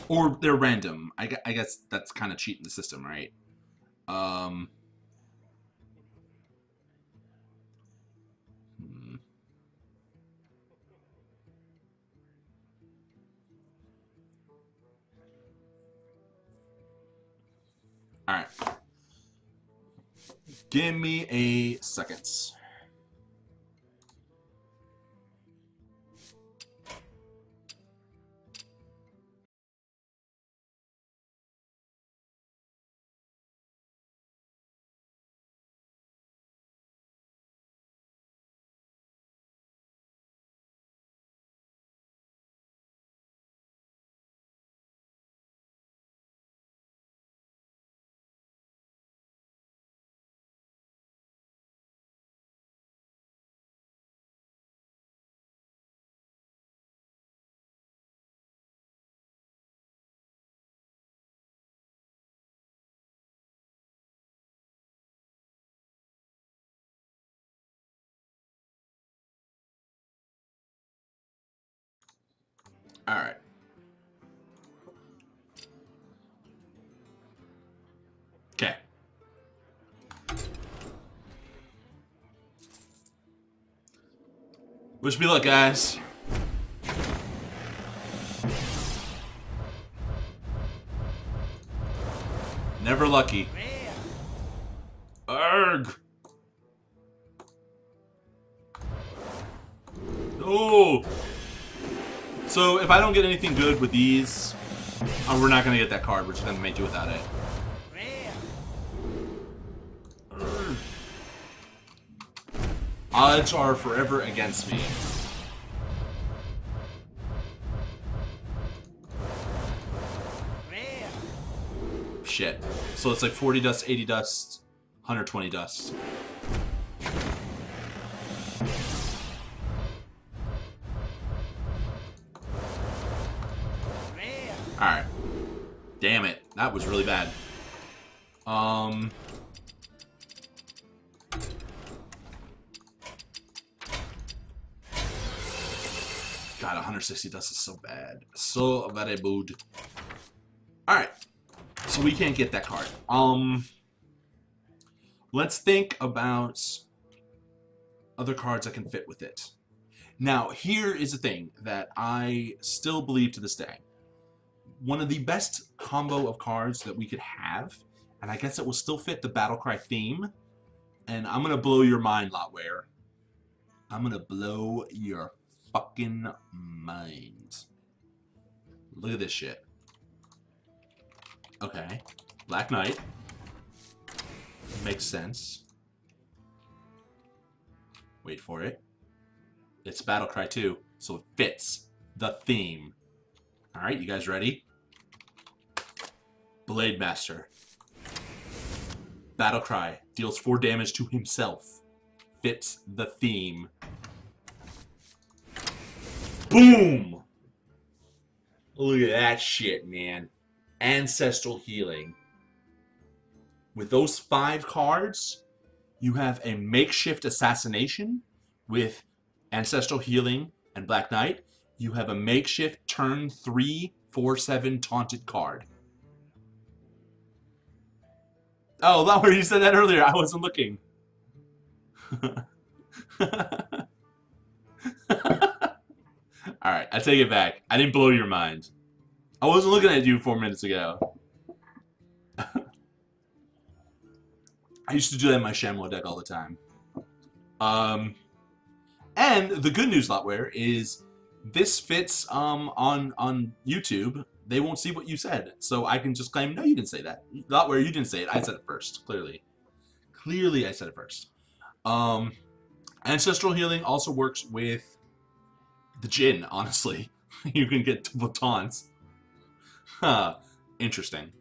Or they're random. I, I guess that's kind of cheating the system, right? Um... hmm. Alright. Give me a seconds. Alright. Okay. Wish me luck, guys. Never lucky. Arg! No! So if I don't get anything good with these, uh, we're not gonna get that card. We're just gonna make do without it. Odds are forever against me. Shit. So it's like 40 dust, 80 dust, 120 dust. That was really bad. Um... God, 160 dust is so bad. So very bad. Alright. So we can't get that card. Um... Let's think about other cards that can fit with it. Now, here is the thing that I still believe to this day. One of the best combo of cards that we could have, and I guess it will still fit the Battlecry theme, and I'm going to blow your mind, Lotware. I'm going to blow your fucking mind. Look at this shit. Okay. Black Knight. Makes sense. Wait for it. It's Battlecry 2, so it fits the theme. Alright, you guys ready? Blade Master. Battle Cry deals 4 damage to himself. Fits the theme. Boom! Look at that shit, man. Ancestral Healing. With those five cards, you have a makeshift assassination with Ancestral Healing and Black Knight. You have a makeshift turn 3 4 7 taunted card. Oh, where you said that earlier. I wasn't looking. Alright, I take it back. I didn't blow your mind. I wasn't looking at you four minutes ago. I used to do that in my Shamlo deck all the time. Um, and the good news, Lotware, is this fits um, on on YouTube. They won't see what you said, so I can just claim, no, you didn't say that. Lotware, you didn't say it. I said it first, clearly. Clearly, I said it first. Um, Ancestral Healing also works with the Jin, honestly. you can get double taunts. Huh. Interesting.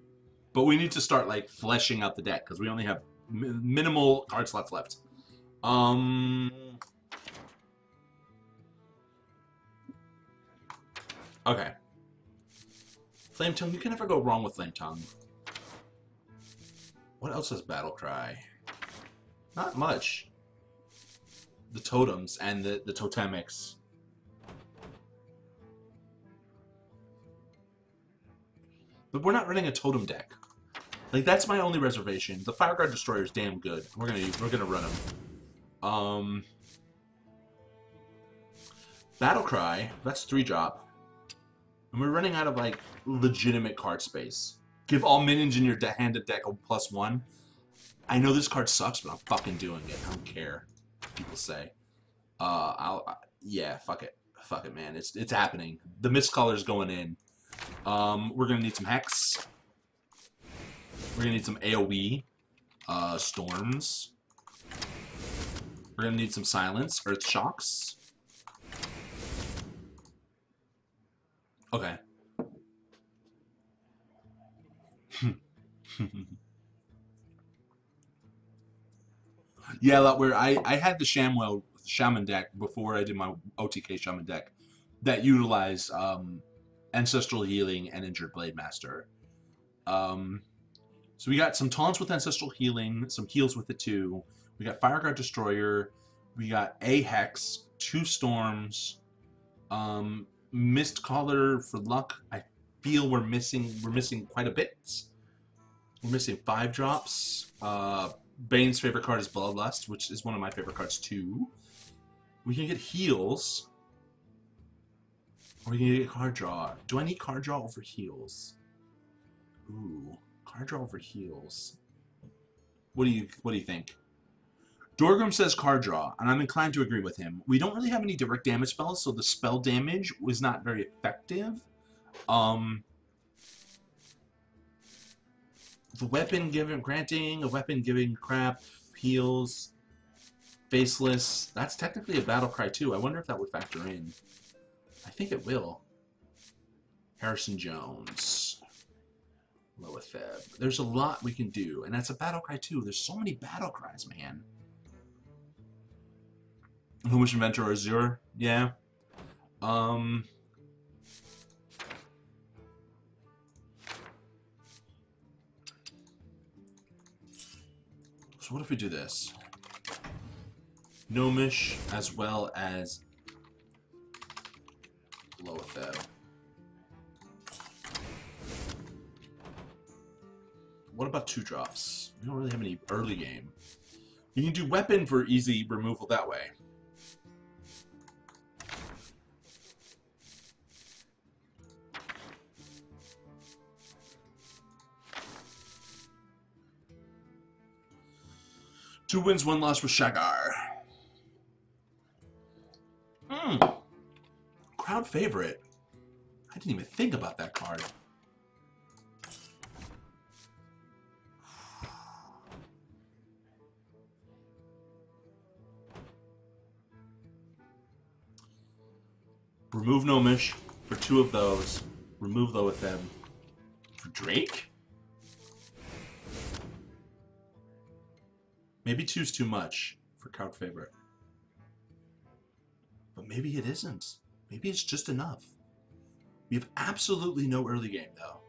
But we need to start, like, fleshing out the deck, because we only have minimal card slots left. Um. Okay. Flame Tongue, you can never go wrong with Flame Tongue. What else has Battle Cry? Not much. The totems and the, the totemics. But we're not running a totem deck. Like that's my only reservation. The Fireguard Destroyer is damn good. We're gonna we're gonna run him. Um, Battle Cry. That's three drop, and we're running out of like legitimate card space. Give all minions in your hand a deck a plus one. I know this card sucks, but I'm fucking doing it. I don't care. People say. Uh, I'll. Uh, yeah, fuck it. Fuck it, man. It's it's happening. The Mistcaller's going in. Um, we're gonna need some hex. We're gonna need some AoE, uh, storms. We're gonna need some silence, earth shocks. Okay. yeah, that where I I had the Shamwell Shaman deck before I did my OTK Shaman deck that utilized um, Ancestral Healing and Injured Blade Master. Um, so we got some taunts with Ancestral Healing, some heals with it too. We got Fireguard Destroyer. We got a Hex, two Storms, um, Mist Caller for luck. I feel we're missing we're missing quite a bit. We're missing five drops. Uh, Bane's favorite card is Bloodlust, which is one of my favorite cards too. We can get heals. Or we can get card draw. Do I need card draw over heals? Ooh. Card draw over heals. What do you what do you think? Dorgrim says card draw, and I'm inclined to agree with him. We don't really have any direct damage spells, so the spell damage was not very effective. Um, the weapon giving, granting a weapon giving crap, heals, faceless. That's technically a battle cry too. I wonder if that would factor in. I think it will. Harrison Jones. Loatheb. There's a lot we can do, and that's a battle cry too. There's so many battle cries, man. Gnomish Inventor or Azure? Yeah. Um. What if we do this? Gnomish as well as Loatheb. What about two drops? We don't really have any early game. You can do weapon for easy removal that way. Two wins, one loss with Shagar. Hmm. Crowd favorite. I didn't even think about that card. Remove Gnomish for two of those. Remove Loatheb for Drake? Maybe two's too much for crowd favorite. But maybe it isn't. Maybe it's just enough. We have absolutely no early game, though.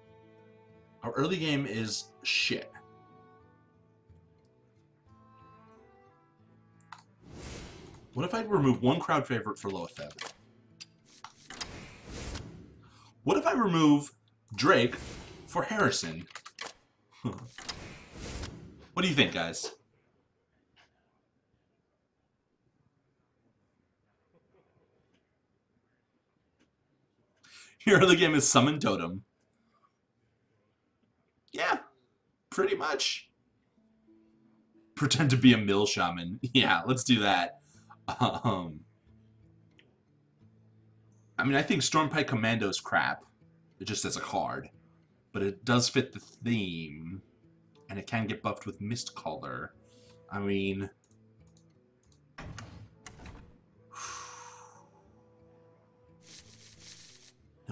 Our early game is shit. What if I remove one crowd favorite for Loatheb? What if I remove Drake for Harrison? what do you think, guys? Your early game is Summon Totem. Yeah, pretty much. Pretend to be a mill shaman. Yeah, let's do that. Um, I mean, I think Stormpike Commando's crap. It just as a card. But it does fit the theme. And it can get buffed with Mistcaller. I mean...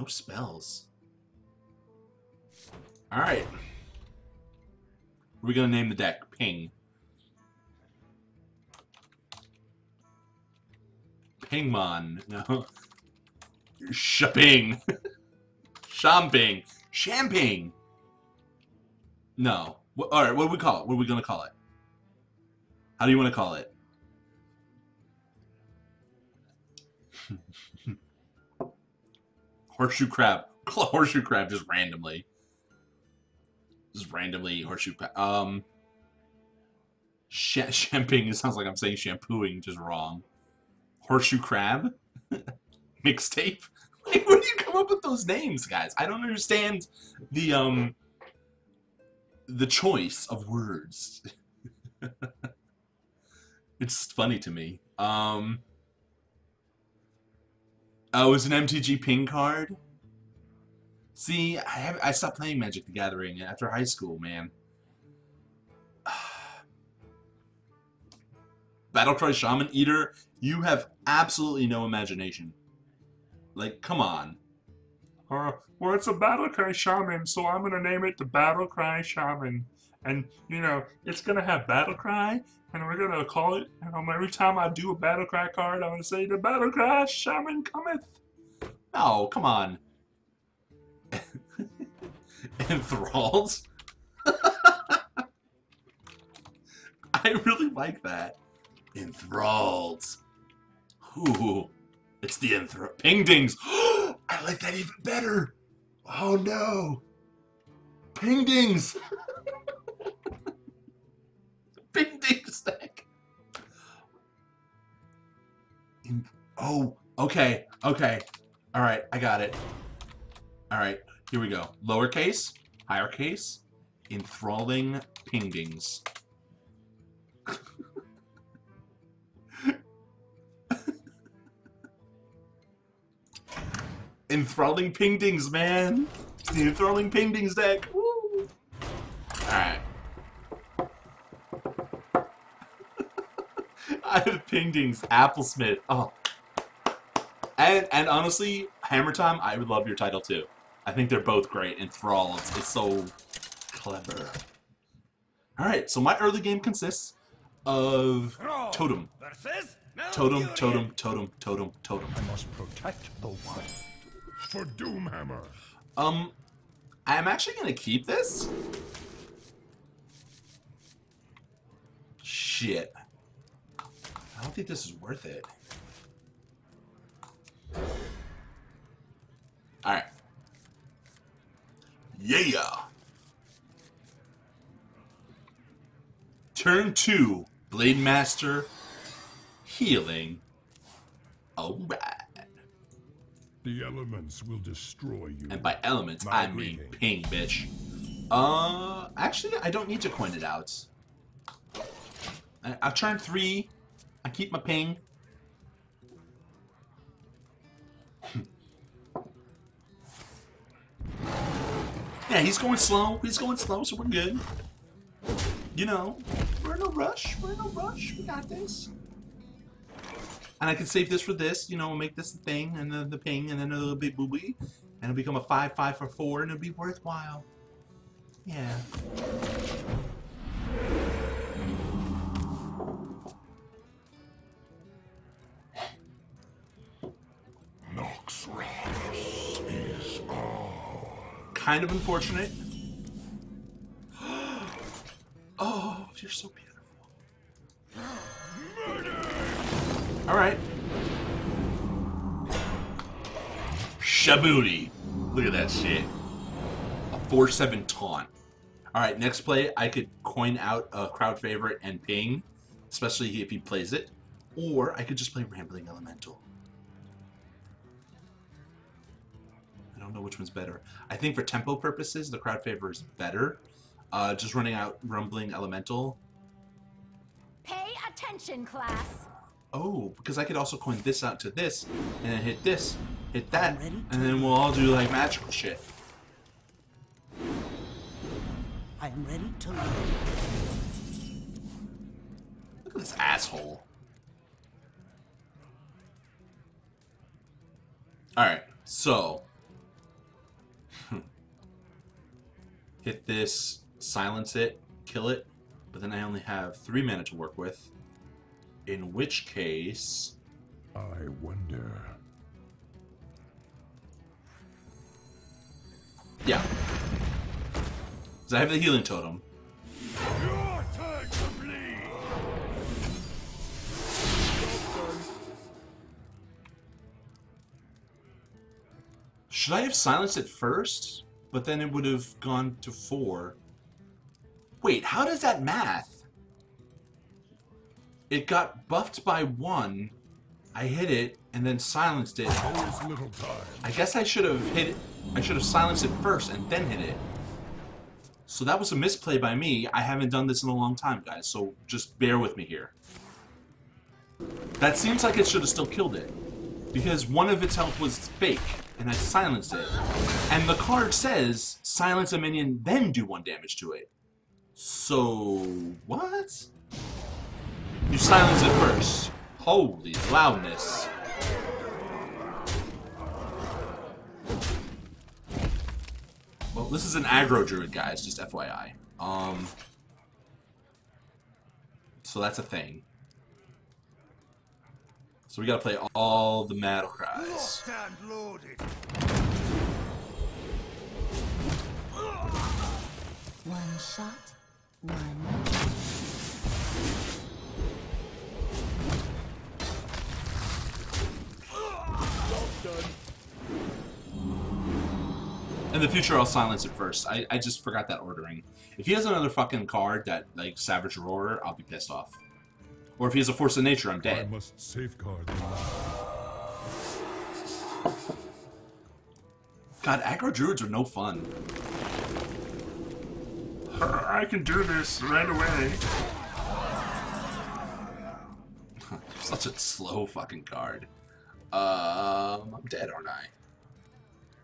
No spells. Alright. We're gonna name the deck Ping. Pingmon. No. Shopping. Shomping. Champing. No. Alright, what do we call it? What are we gonna call it? How do you want to call it? horseshoe crab. horseshoe crab just randomly. Just randomly horseshoe. Um, sh shamping. It sounds like I'm saying shampooing, just wrong. Horseshoe crab. Mixtape. Like, where do you come up with those names, guys? I don't understand the um the choice of words. it's funny to me. Um. Oh, it's an MTG ping card? See, I have I stopped playing Magic the Gathering after high school, man. Battlecry Shaman Eater, you have absolutely no imagination. Like, come on.
Uh, well, it's a Battlecry Shaman, so I'm going to name it the Battlecry Shaman. And, you know, it's to have battle cry, and we're to call it, and every time I do a battle cry card, I'm to say, the battle cry Shaman cometh.
No, come on. Enthralled? I really like that. Enthralled. Ooh, it's the enthralled. Ping dings. I like that even better. Oh no. Ping dings. Bing ding. In, oh, okay, okay. All right, I got it. All right, here we go. Lowercase, higher case, enthralling pingdings. enthralling pingdings, man. The enthralling pingdings deck. Woo. All right. Pingdings, Applesmith. Oh. And and honestly, Hammer Time, I would love your title too. I think they're both great. Enthrall, it's, it's so clever. Alright, so my early game consists of Totem. Totem, totem, totem, totem, totem.
I must protect the wild. For Doomhammer.
Um, I'm actually gonna keep this. Shit. I don't think this is worth it. Alright. Yeah! Turn two, Blade Master, healing. Alright.
The elements will destroy you.
And by elements,
My
I mean ping, bitch. Uh, actually, I don't need to coin it out. I, I've tried three. I keep my ping. yeah, he's going slow. He's going slow, so we're good. You know, we're in no rush. We're in no rush. We got this. And I can save this for this, you know, make this the thing, and then the ping, and then a little bit boobie, and it'll become a 5 5 for 4, and it'll be worthwhile. Yeah. Kind of unfortunate. oh, you're so beautiful. Alright. Shabooty. Look at that shit. A 4-7 taunt. Alright, next play, I could coin out a crowd favorite and ping, especially if he plays it. Or I could just play Rumbling Elemental. Don't know which one's better. I think for tempo purposes, the crowd favor is better. Uh, just running out Rumbling Elemental.
Pay attention, class.
Oh, because I could also coin this out to this, and then hit this, hit that, and then we'll all do like magical shit.
I am ready to learn.
Look at this asshole. Alright, so. Hit this, silence it, kill it, but then I only have three mana to work with. In which case.
I wonder.
Yeah. Because I have the healing totem.
Your turn to bleed.
Should I have silenced it first? But then it would have gone to four. Wait, how does that math? It got buffed by one. I hit it and then silenced it. I guess I should have hit it. I should have silenced it first and then hit it. So that was a misplay by me. I haven't done this in a long time, guys. So just bear with me here. That seems like it should have still killed it. Because one of its health was fake, and I silenced it. And the card says, silence a minion, then do one damage to it. So, what? You silence it first. Holy loudness. Well, this is an aggro druid, guys, just FYI. Um, so that's a thing. So we gotta play all the battle cries.
Locked and loaded.
One shot, one.
In the future, I'll silence it first. I, I just forgot that ordering. If he has another fucking card that, like, Savage Roar, I'll be pissed off. Or if he has a Force of Nature, I'm dead.
I must safeguard the land.
God, aggro druids are no fun.
I can do this right away.
Such a slow fucking card. Um, I'm dead, aren't I?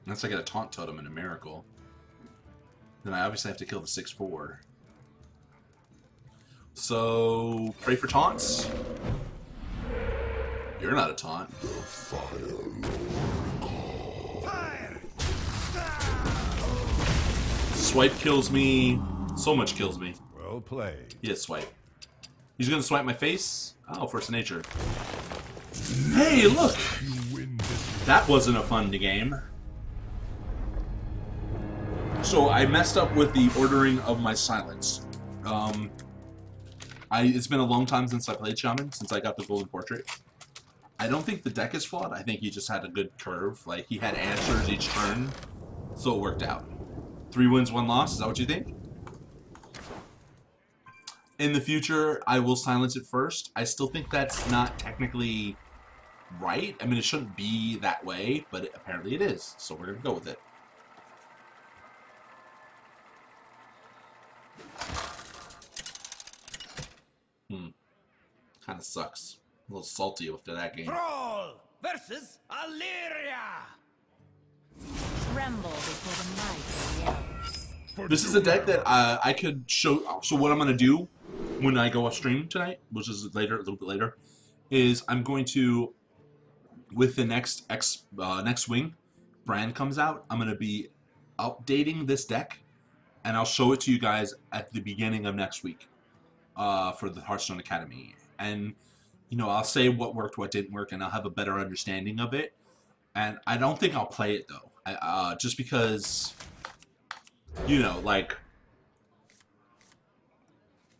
Unless I get a taunt totem and a miracle. Then I obviously have to kill the 6-4. So, pray for taunts. You're not a taunt. Swipe kills me. So much kills me.
Well played.
He is swipe. He's gonna swipe my face? Oh, Force of Nature. Hey, look!
You win this.
That wasn't a fun game. So I messed up with the ordering of my silence. Um, I it's been a long time since I played Shaman, since I got the Golden Portrait. I don't think the deck is flawed. I think he just had a good curve. Like he had answers each turn, so it worked out. Three wins, one loss. Is that what you think? In the future, I will silence it first. I still think that's not technically right. I mean, it shouldn't be that way, but it, apparently it is. So we're gonna go with it. Hmm. Kind of sucks. A little salty after that game.
Brawl versus Alleria.
Tremble before the might of the elves.
This is a deck that uh, I could show. So what I'm gonna do when I go off stream tonight, which is later, a little bit later, is I'm going to, with the next X uh, next wing Brann comes out, I'm gonna be updating this deck, and I'll show it to you guys at the beginning of next week, uh, for the Hearthstone Academy, and you know I'll say what worked, what didn't work, and I'll have a better understanding of it. And I don't think I'll play it though, uh, just because you know, like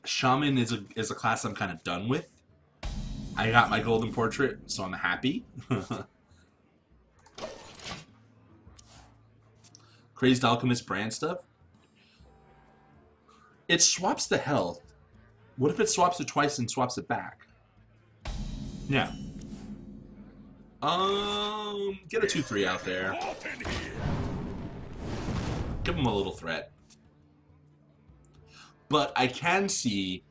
Shaman is a is a class I'm kind of done with. I got my golden portrait, so I'm happy. Crazed Alchemist brand stuff. It swaps the health. What if it swaps it twice and swaps it back? Yeah. Um, get a 2-3 out there. Give him a little threat. But I can see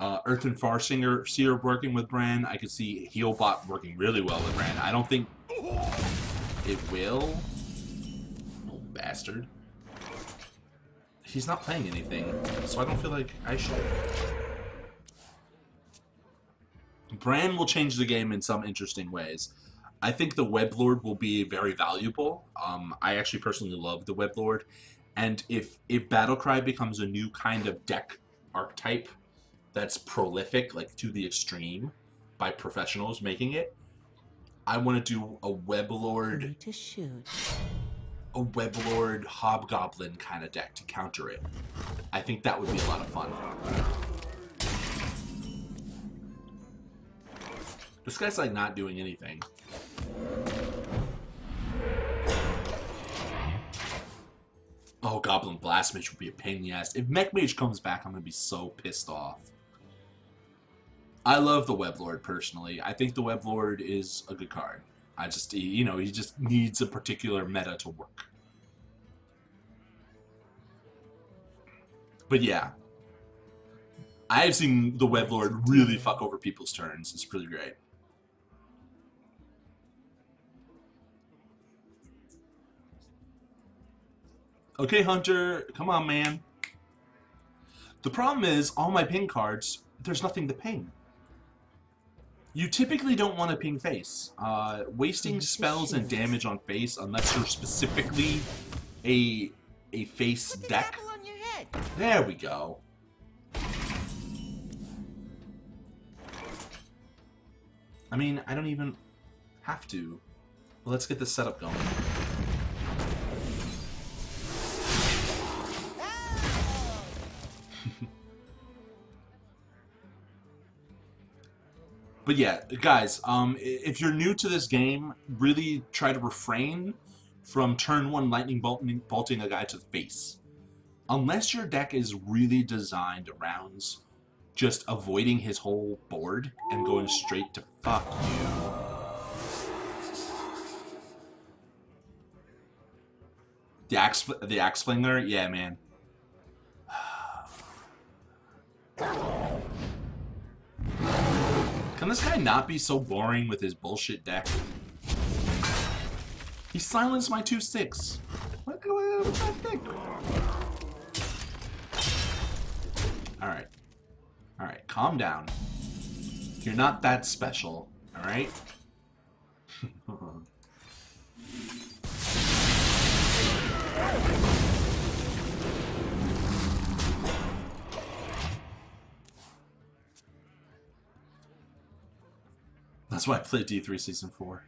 uh, Earthen Ring Farseer working with Brann. I could see Healbot working really well with Brann. I don't think it will. Oh, bastard. He's not playing anything, so I don't feel like I should. Brann will change the game in some interesting ways. I think the Web Lord will be very valuable. Um, I actually personally love the Web Lord, and if if Battlecry becomes a new kind of deck archetype that's prolific, like to the extreme, by professionals making it, I want to do a Web Lord,
to shoot.
a Web Lord Hobgoblin kind of deck to counter it. I think that would be a lot of fun. This guy's like not doing anything. Oh, Goblin Blast Mage would be a pain in the ass. If Mech Mage comes back, I'm gonna be so pissed off. I love the Web Lord personally. I think the Web Lord is a good card. I just, you know, he just needs a particular meta to work. But yeah, I've seen the Web Lord really fuck over people's turns. It's pretty great. Okay, Hunter, come on, man. The problem is, all my ping cards, there's nothing to ping. You typically don't want to ping face. Uh, wasting spells and damage on face, unless you're specifically a a face
the
deck.
apple on your head.
There we go. I mean, I don't even have to. Well, let's get this setup going. But yeah, guys, um, if you're new to this game, really try to refrain from turn one lightning bolting, bolting a guy to the face. Unless your deck is really designed around just avoiding his whole board and going straight to fuck you. The axe, the axe flinger, yeah, man. Can this guy not be so boring with his bullshit deck? He silenced my 2-6. What, what's that? Alright. Alright, calm down. You're not that special, alright? That's why I played D3 Season 4.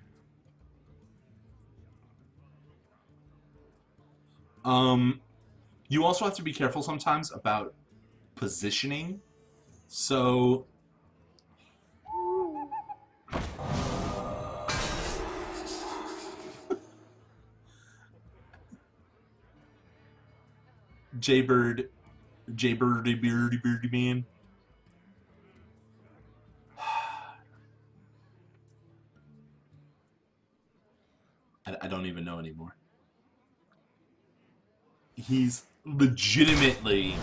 Um, you also have to be careful sometimes about positioning. So... Jaybird, Jaybirdy Beardy Beardy Man. I, don't even know anymore. He's legitimately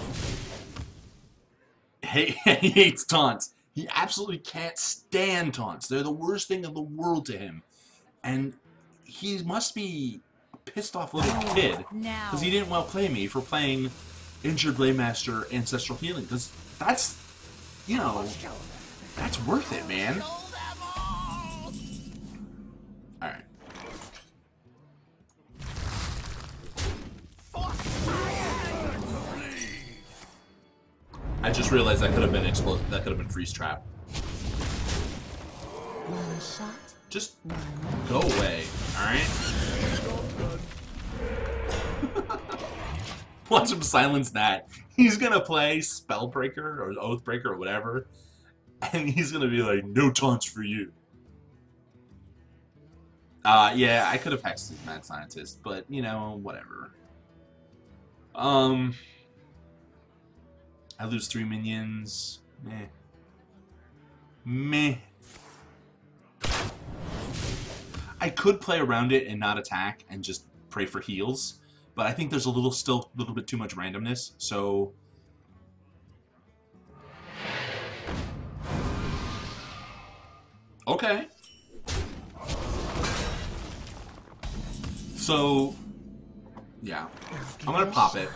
he, hates taunts. He absolutely can't stand taunts. They're the worst thing in the world to him. And he must be a pissed off little kid because he didn't well play me for playing Injured Blademaster Ancestral Healing because that's, you know, that's worth it, man. I just realized that could have been explosive. That could have been freeze trap.
One shot,
Just go away, alright? Watch him silence that. He's gonna play Spellbreaker or Oathbreaker or whatever, and he's gonna be like, no taunts for you. Uh, yeah, I could have hexed his mad scientist, but you know, whatever. Um, I lose three minions. Meh. Meh. I could play around it and not attack and just pray for heals, but I think there's a little still a little bit too much randomness. So okay. So yeah, I'm gonna pop it.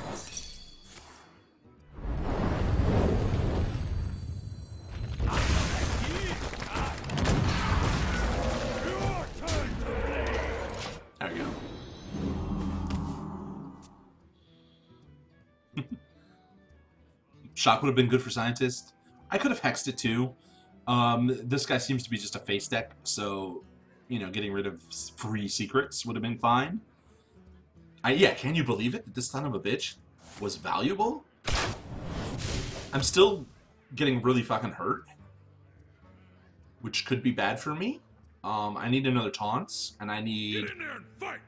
Shock would have been good for scientist. I could have hexed it too. Um, this guy seems to be just a face deck, so you know, getting rid of free secrets would have been fine. I, yeah, can you believe it that this son of a bitch was valuable? I'm still getting really fucking hurt, which could be bad for me. Um, I need another taunts, and I need
Get in there and fight,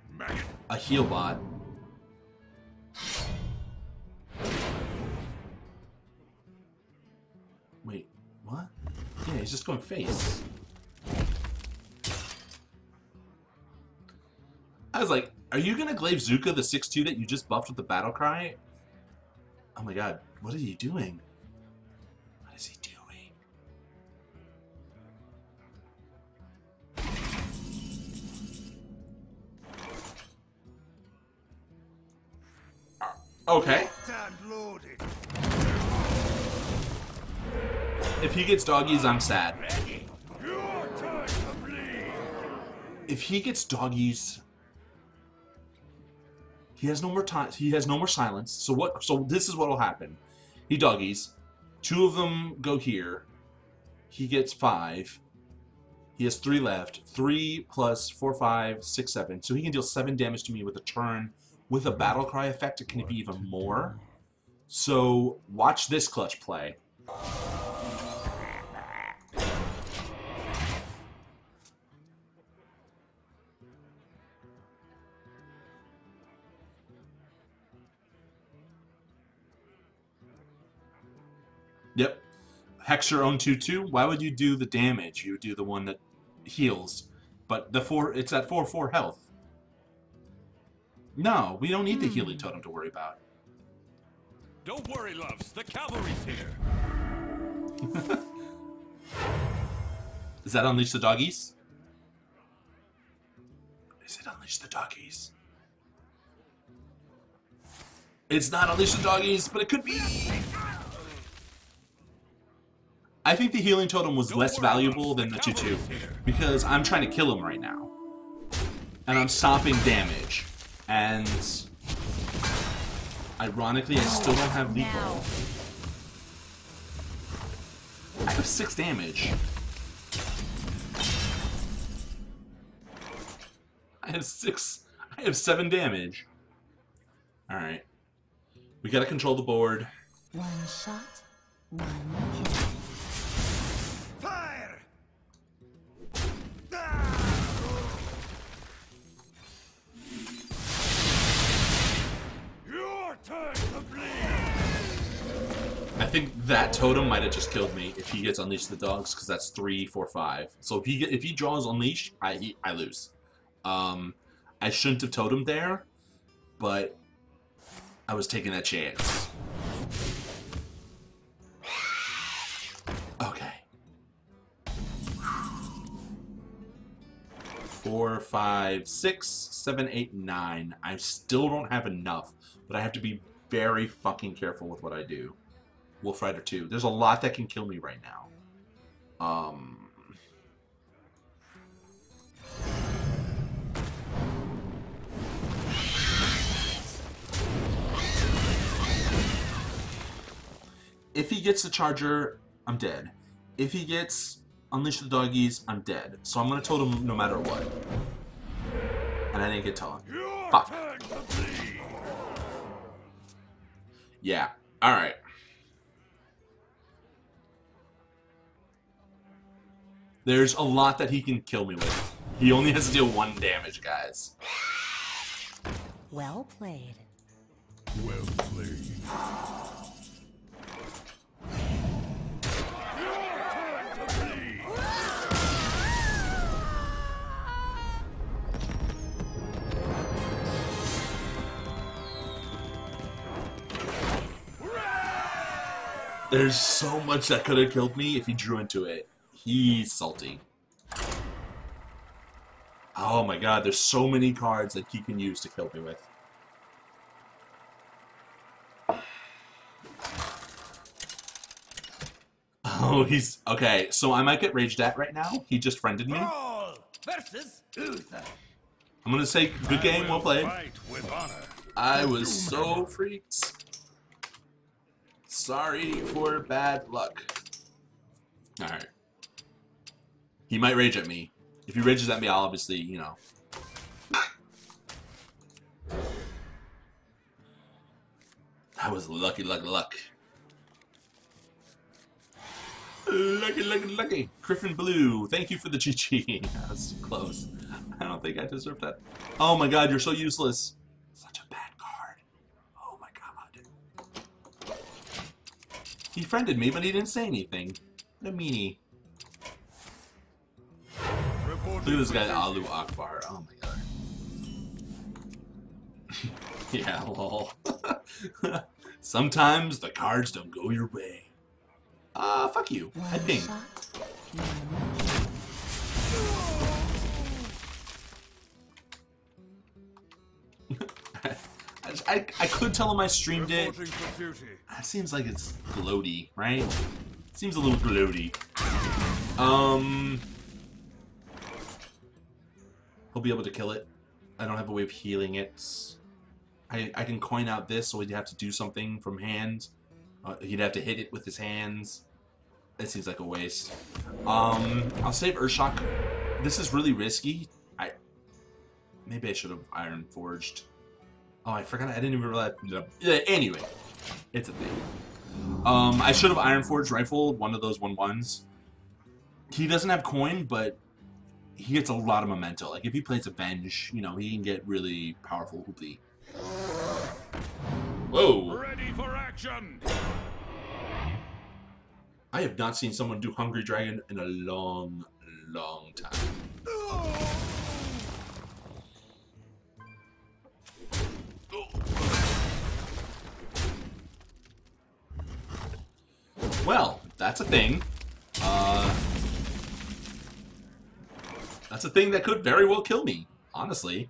a heal bot. Yeah, he's just going face. I was like, are you gonna Glaivezooka the 6-2 that you just buffed with the battle cry? Oh my god, what is he doing? What is he doing? Okay. If he gets doggies, I'm sad. If he gets doggies, he has no more time. He has no more silence. So what? So this is what will happen. He doggies. Two of them go here. He gets five. He has three left. Three plus four, five, six, seven. So he can deal seven damage to me with a turn. With a battle cry effect, it can be even more. So watch this clutch play. Hex your own 2-2. Why would you do the damage? You would do the one that heals. But the four it's at 4-4 health. No, we don't need the healing hmm. totem to worry about.
Don't worry, loves. The cavalry's here.
Is that Unleash the Doggies? Is it Unleash the Doggies? It's not Unleash the Doggies, but it could be. I think the healing totem was less valuable than the 2-2 because I'm trying to kill him right now. And I'm stopping damage. And ironically, I oh, still don't have lethal. I have 6 damage. I have 6 I have 7 damage. Alright. We gotta control the board.
One shot, one kill.
Think that totem might have just killed me if he gets unleashed the dogs because that's three, four, five. So if he if he draws unleash, I he, I lose. Um, I shouldn't have totemed there, but I was taking that chance. Okay. Four, five, six, seven, eight, nine. I still don't have enough, but I have to be very fucking careful with what I do. Wolf Rider 2. There's a lot that can kill me right now. Um. If he gets the Charger, I'm dead. If he gets Unleash the Doggies, I'm dead. So I'm gonna totem no matter what. And I didn't get.
Your
Fuck.
turn to bleed!
Yeah. Alright. There's a lot that he can kill me with. He only has to deal one damage, guys.
Well played.
Well played. Your turn to bleed!
There's so much that could have killed me if he drew into it. He's salty. Oh my god, there's so many cards that he can use to kill me with. Oh, he's... Okay, so I might get raged at right now. He just friended me.
Versus Uther.
I'm gonna say, good game, well played.
Fight with honor.
I was so freaked. Sorry for bad luck. Alright. He might rage at me. If he rages at me, I'll obviously, you know. That was lucky, lucky, luck. Lucky, lucky, lucky. Griffin Blue, thank you for the GG. That was close. I don't think I deserve that. Oh my god, you're so useless. Such a bad card. Oh my god. He friended me, but he didn't say anything. What a meanie. Look at this guy, Alu Akbar. Oh my god. yeah, lol. Sometimes the cards don't go your way. Ah, uh, fuck you. I
One
ping.
shot, one kill.
I, I, I could tell him I streamed it.
Reporting for duty.
That seems like it's gloaty, right? Seems a little gloaty. Um, he'll be able to kill it. I don't have a way of healing it. I I can coin out this, so he'd have to do something from hand. Uh, he'd have to hit it with his hands. It seems like a waste. Um, I'll save Earth Shock. This is really risky. I maybe I should have Iron Forged. Oh, I forgot. I didn't even realize. Yeah, anyway, it's a thing. Um, I should have Ironforge Rifleman one of those one ones. He doesn't have coin, but he gets a lot of memento. Like if he plays Avenge, you know, he can get really powerful hooply. Whoa!
Ready for action!
I have not seen someone do Hungry Dragon in a long, long time. Well, that's a thing. Uh, that's a thing that could very well kill me. honestly.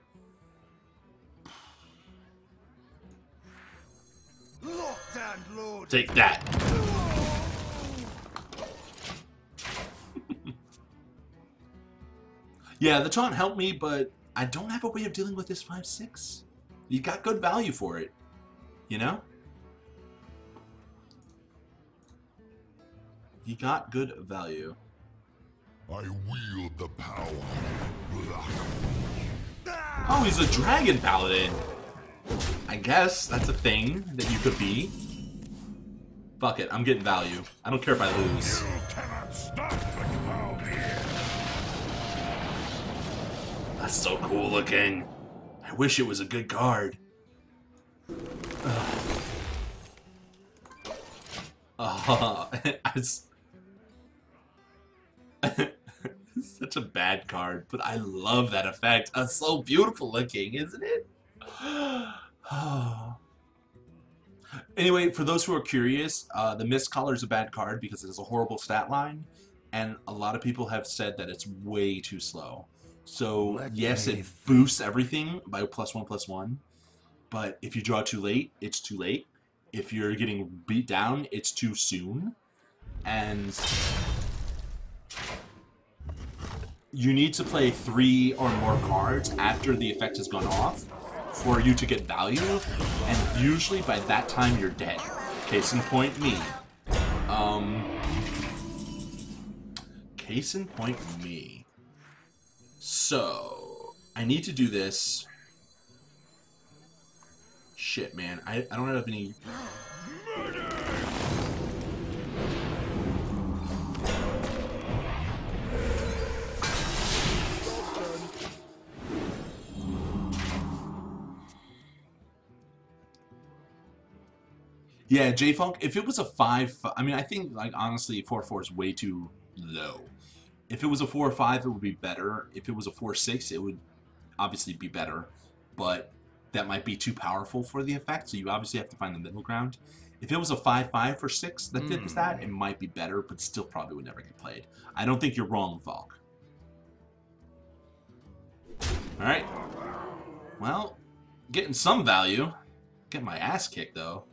Take that. yeah, the taunt helped me, but I don't have a way of dealing with this 5-6. You got good value for it. You know? You got good value.
I wield the power.
Oh, he's a dragon paladin. I guess that's a thing that you could be. Fuck it, I'm getting value. I don't care if I lose.
You cannot stop the
That's so cool looking. I wish it was a good card. Ugh. Oh, it's such a bad card, but I love that effect. It's so beautiful looking, isn't it? anyway, for those who are curious, uh, the Mistcaller is a bad card because it has a horrible stat line, and a lot of people have said that it's way too slow. So
Let
yes, it boosts everything by plus one plus one, but if you draw too late, it's too late. If you're getting beat down, it's too soon, and you need to play three or more cards after the effect has gone off for you to get value, and usually by that time you're dead. Case in point, me. Um, case in point, me. So, I need to do this. Shit, man. I, I don't have any... Yeah, J Funk. If it was a five, I mean, I think like honestly, four four is way too low. If it was a four or five, it would be better. If it was a four six, it would obviously be better, but that might be too powerful for the effect. So you obviously have to find the middle ground. If it was a five five or six that did that, it hmm. might be better, but still probably would never get played. I don't think you're wrong, Falk. All right. Well, getting some value. Get my ass kicked though.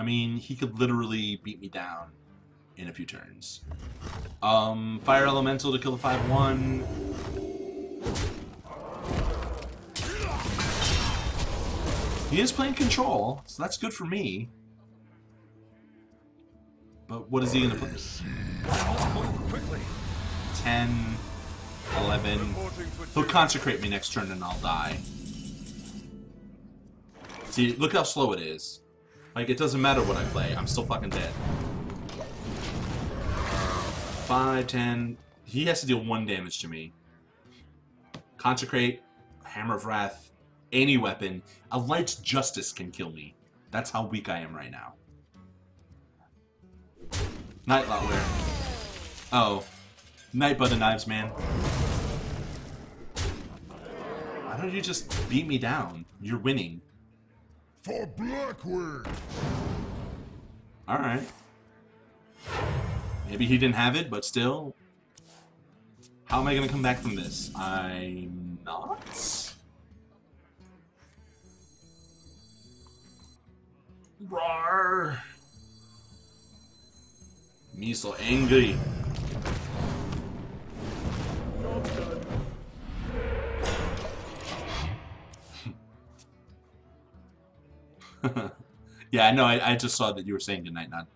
I mean, he could literally beat me down in a few turns. Um, Fire Elemental to kill the 5-1. He is playing control, so that's good for me. But what is he going to play?
Move
10, 11. He'll consecrate me next turn and I'll die. See, look how slow it is. Like, it doesn't matter what I play. I'm still fucking dead. 5, 10. He has to deal 1 damage to me. Consecrate, Hammer of Wrath, any weapon. A Light's Justice can kill me. That's how weak I am right now. Night Lotware. Oh. Night by the Knives, man. Why don't you just beat me down? You're winning.
For Blackwood.
Alright. Maybe he didn't have it, but still. How am I going to come back from this? I'm not? Roar! Me so angry. yeah, I know. I, I just saw that you were saying goodnight, not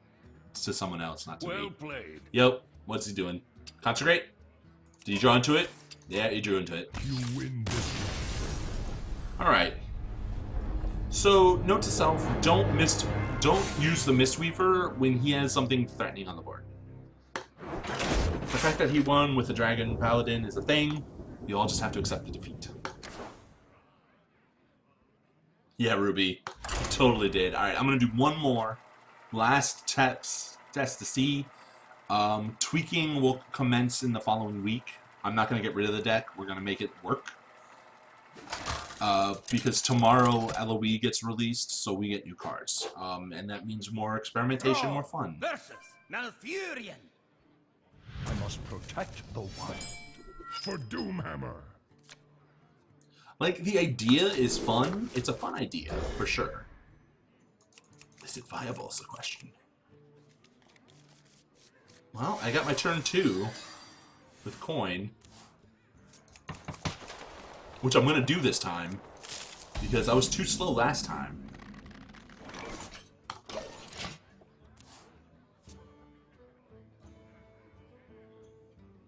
to someone else, not to
Well
me.
played.
Yep. What's he doing? Consecrate? Did you draw into it? Yeah, he drew into it.
You win this
Alright. So, note to self, don't mist don't use the Mistweaver when he has something threatening on the board. The fact that he won with the Dragon Paladin is a thing. You all just have to accept the defeat. Yeah, Ruby. Totally did. Alright, I'm gonna do one more. Last test test to see. Um, tweaking will commence in the following week. I'm not gonna get rid of the deck. We're gonna make it work. Uh, because tomorrow LOE gets released, so we get new cards. Um, and that means more experimentation, more fun.
Versus Malfurion.
I must protect the one. For Doomhammer.
Like, the idea is fun. It's a fun idea, for sure. Is it viable is the question. Well, I got my turn two with coin. Which I'm going to do this time. Because I was too slow last time.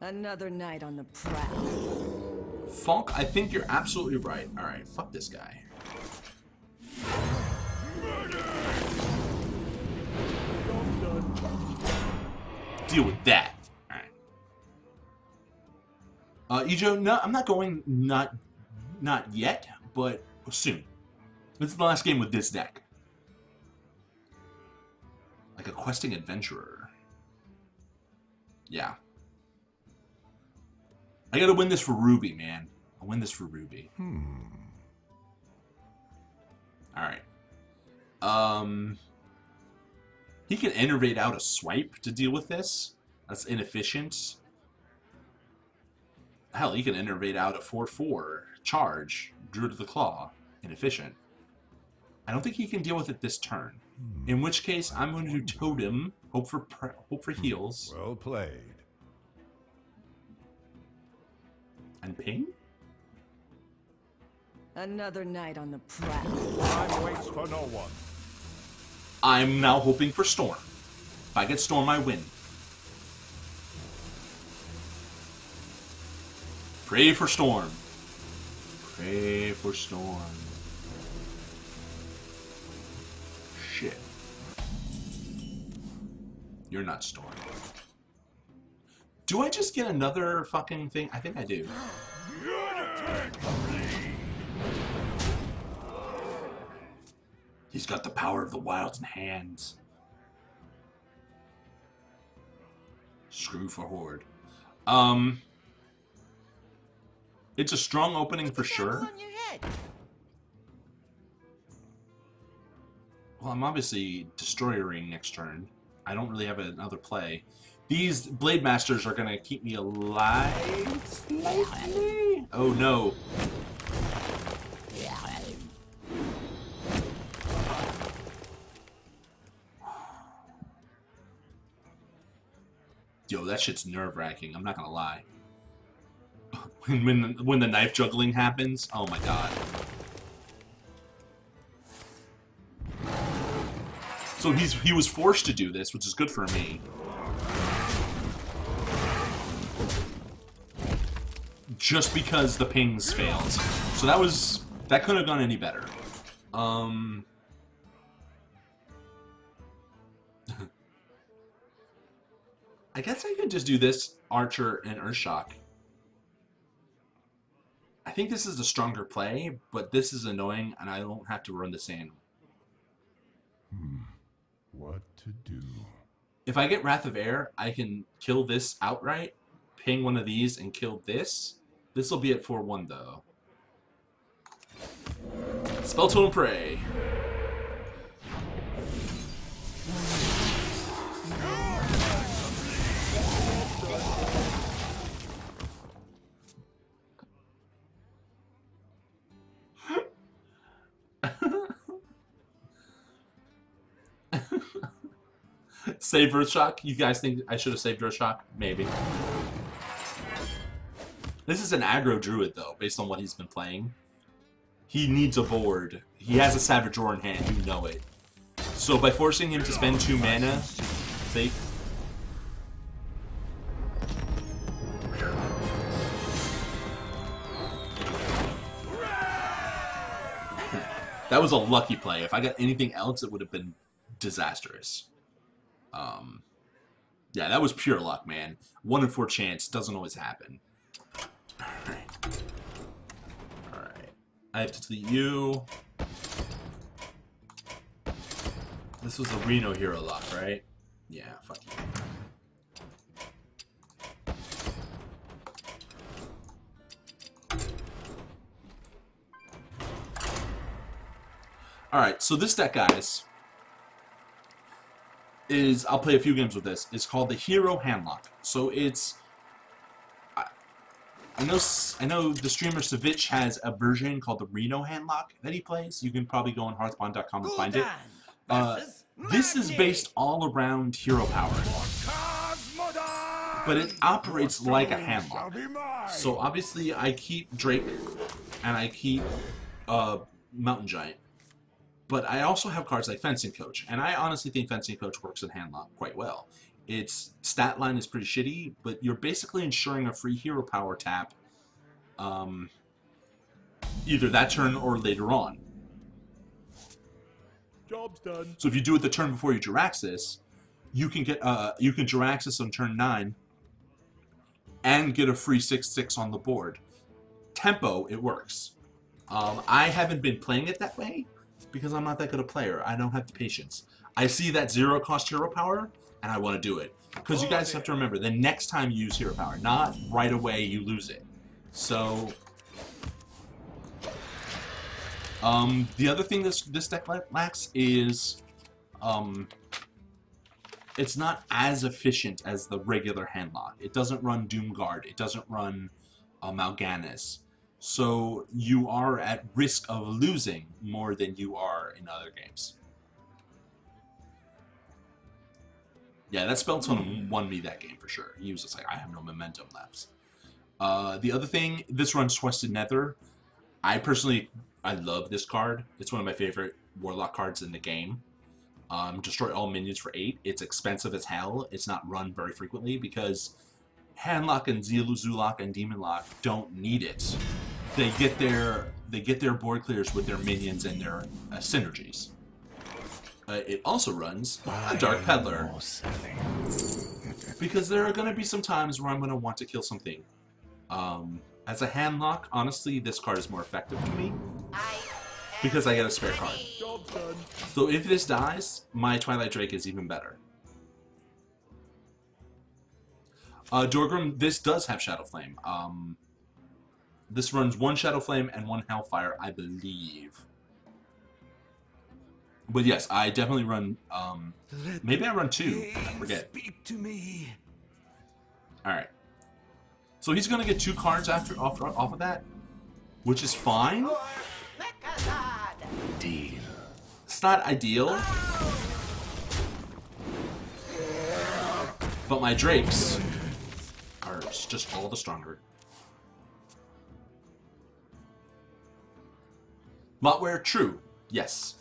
Another night on the prowl.
Funk, I think you're absolutely right. Alright, fuck this guy. Deal with that. Alright. Uh, Ijo, no, I'm not going not not yet, but soon. This is the last game with this deck. Like a questing adventurer. Yeah. I gotta win this for Ruby, man. I'll win this for Ruby.
Hmm.
Alright. Um... He can innervate out a swipe to deal with this. That's inefficient. Hell, he can innervate out a 4-4 charge. Drew to the Claw. Inefficient. I don't think he can deal with it this turn. In which case, I'm going to totem, hope for hope for heals,
Well played.
And ping.
Another night on the prowl.
Time waits for no one.
I'm now hoping for Storm. If I get Storm, I win. Pray for Storm. Pray for Storm. Shit. You're not Storm. Do I just get another fucking thing? I think I do. He's got the power of the wilds in hands. Screw for Horde. Um, it's a strong opening for sure.
On your head.
Well, I'm obviously destroyering next turn. I don't really have another play. These Blade Masters are gonna keep me alive slightly. Oh no. Yo, that shit's nerve wracking. I'm not gonna lie. when when when the knife juggling happens, oh my god. So he's he was forced to do this, which is good for me. Just because the pings failed. So that was that couldn't have gone any better. Um I guess I could just do this Archer and Earth Shock. I think this is a stronger play, but this is annoying and I don't have to run the sand.
Hmm. What to do?
If I get Wrath of Air, I can kill this outright, ping one of these, and kill this. This will be at 4-1, though. Spell to Totem Prey. Save Earthshock? You guys think I should have saved Earthshock? Maybe. This is an aggro druid, though, based on what he's been playing. He needs a board. He has a Savage Roar in hand, you know it. So by forcing him to spend two mana, see? that was a lucky play. If I got anything else, it would have been disastrous. Um, yeah, that was pure luck, man. One in four chance doesn't always happen. Alright. Alright. I have to delete you. This was a Reno hero lock, right? Yeah, fuck you. Alright, so this deck, guys, is I'll play a few games with this. It's called the Hero Handlock. So it's I, know I know the streamer Savitch has a version called the Reno Handlock that he plays. You can probably go on Hearthpwn.com and find it. Uh, this is based all around hero power, but it operates like a handlock. So obviously, I keep Drake and I keep uh, Mountain Giant, but I also have cards like Fencing Coach, and I honestly think Fencing Coach works in handlock quite well. Its stat line is pretty shitty, but you're basically ensuring a free hero power tap, um, either that turn or later on.
Job's done.
So if you do it the turn before you Jaraxxus, you can get uh you can Jaraxxus on turn nine and get a free six six on the board. Tempo, it works. Um, I haven't been playing it that way because I'm not that good a player. I don't have the patience. I see that zero cost hero power and I want to do it. Because you guys have to remember, the next time you use hero power, not right away you lose it. So um, the other thing this this deck lacks is, um, it's not as efficient as the regular handlock. It doesn't run Doomguard. It doesn't run uh, Mal'Ganis. So you are at risk of losing more than you are in other games. Yeah, that spell tone won me that game for sure. He was just like, I have no momentum left. Uh, the other thing, this runs Twisted Nether. I personally, I love this card. It's one of my favorite Warlock cards in the game. Um, destroy all minions for 8. It's expensive as hell. It's not run very frequently because Handlock and Zilu Zulok and Demon Lock don't need it. They get their they get their board clears with their minions and their uh, synergies. Uh, it also runs a Dark Peddler. Because there are going to be some times where I'm going to want to kill something. Um, as a handlock, honestly, this card is more effective to me. Because I get a spare card. So if this dies, my Twilight Drake is even better. Uh, Dorgrim, this does have Shadow Flame. Um, this runs one Shadow Flame and one Hellfire, I believe. But yes, I definitely run. Um, maybe I run two. I forget.
Speak to me.
All right. So he's gonna get two cards after off off of that, which is fine.
Deal.
It's not ideal. But my drakes are just all the stronger. Lotware, true. Yes.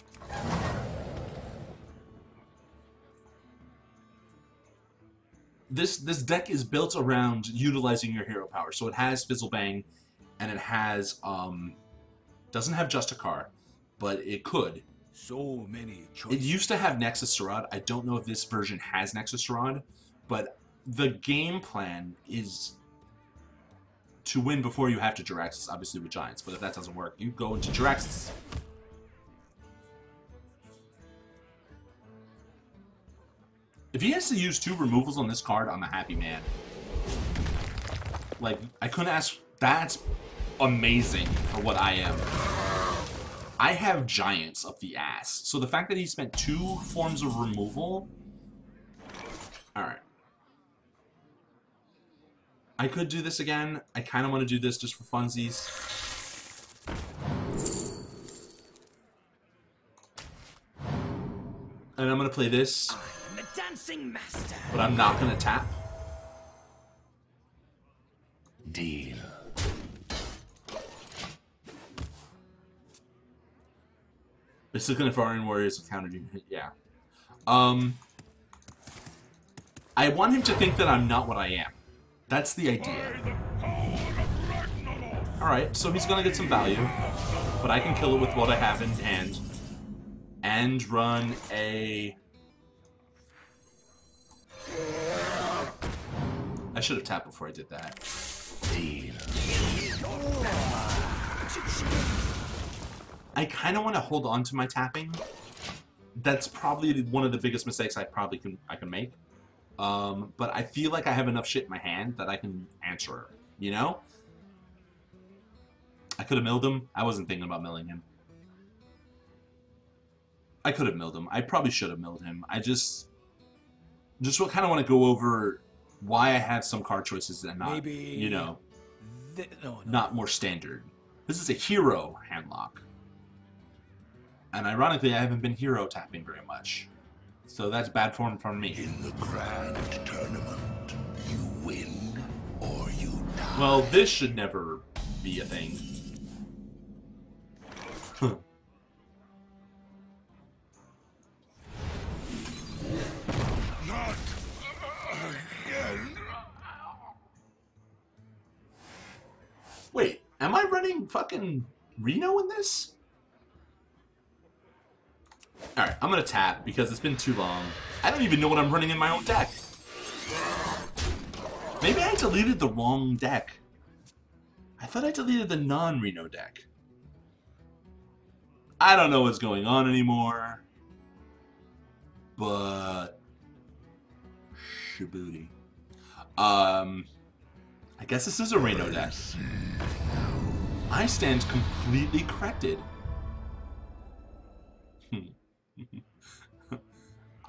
This this deck is built around utilizing your hero power. So it has Fizzlebang, and it has um doesn't have Justicar, but it could.
So many
It used to have Nexus Saraad. I don't know if this version has Nexus Saraad, but the game plan is to win before you have to Jaraxxus, obviously with Giants. But if that doesn't work, you go into Jaraxxus. If he has to use two removals on this card, I'm a happy man. Like, I couldn't ask... That's amazing for what I am. I have giants up the ass. So the fact that he spent two forms of removal. Alright. I could do this again. I kind of want to do this just for funsies. And I'm going to play this,
dancing master.
but I'm not going to tap.
Deal.
This is going to Foreign Warriors of counter Yeah. Um. I want him to think that I'm not what I am. That's the idea. Alright, so he's gonna get some value. But I can kill it with what I have in hand. And run a... I should have tapped before I did that. I kind of want to hold on to my tapping. That's probably one of the biggest mistakes I probably can I can make. Um, but I feel like I have enough shit in my hand that I can answer. You know? I could have milled him. I wasn't thinking about milling him. I could have milled him. I probably should have milled him. I just just kind of want to go over why I have some card choices and not.
Maybe
You know.
th- no, no.
not more standard. This is a hero handlock. And ironically, I haven't been hero tapping very much. So that's bad form from me.
In the grand tournament, you win or you die.
Well, this should never be a thing. am I running fucking Reno in this? Alright, I'm gonna tap because it's been too long. I don't even know what I'm running in my own deck. Maybe I deleted the wrong deck. I thought I deleted the non-Reno deck. I don't know what's going on anymore. But... Shabooty. Um... I guess this is a Reno deck. I stand completely corrected. I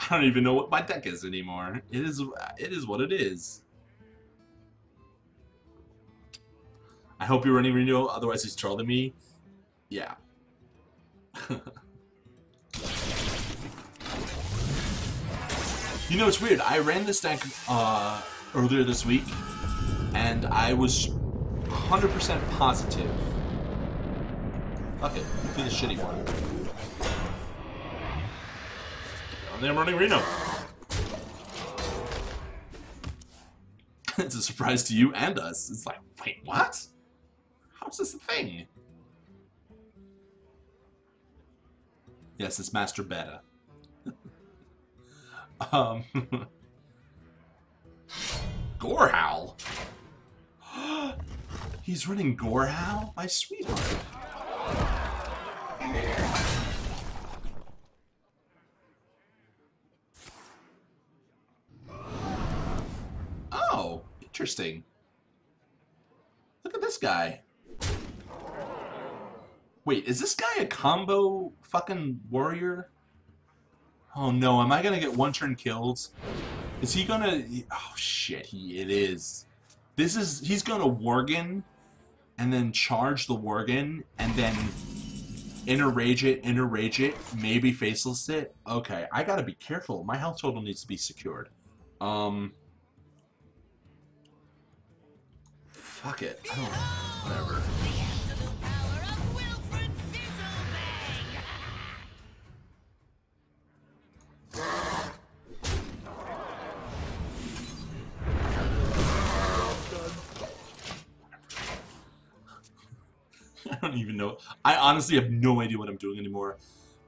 don't even know what my deck is anymore. It is it is what it is. I hope you're running Reno, otherwise he's trolling me. Yeah. you know, it's weird. I ran this deck uh, earlier this week, and I was 100% positive. Fuck it. Do the shitty one. And then I'm running Reno. it's a surprise to you and us. It's like, wait, what? How's this a thing? Yes, it's Master Beta. um, Gorehowl? He's running Gorehowl? My sweetheart. Oh, interesting. Look at this guy. Wait, is this guy a combo fucking warrior? Oh no, am I gonna get one turn kills? Is he gonna... Oh shit, he it is. This is... He's gonna Worgen, and then charge the Worgen, and then inner rage it, inner rage it, maybe faceless it. Okay, I gotta be careful. My health total needs to be secured. Um... Fuck it. I don't... Whatever. Don't even know. I honestly have no idea what I'm doing anymore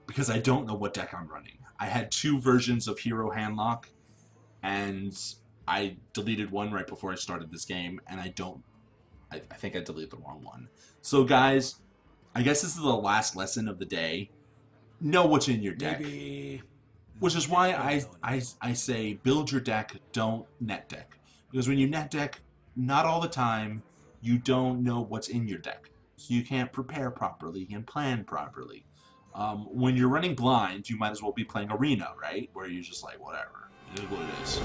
because I don't know what deck I'm running. I had two versions of Hero Handlock, and I deleted one right before I started this game, and I don't. I, I think I deleted the wrong one. So, guys, I guess this is the last lesson of the day. Know what's in your deck.
Maybe.
Which is why I, I, I say build your deck, don't net deck. Because when you net deck, not all the time, you don't know what's in your deck. So you can't prepare properly and plan properly. Um, when you're running blind, you might as well be playing Arena, right? Where you're just like, whatever. It is what it is.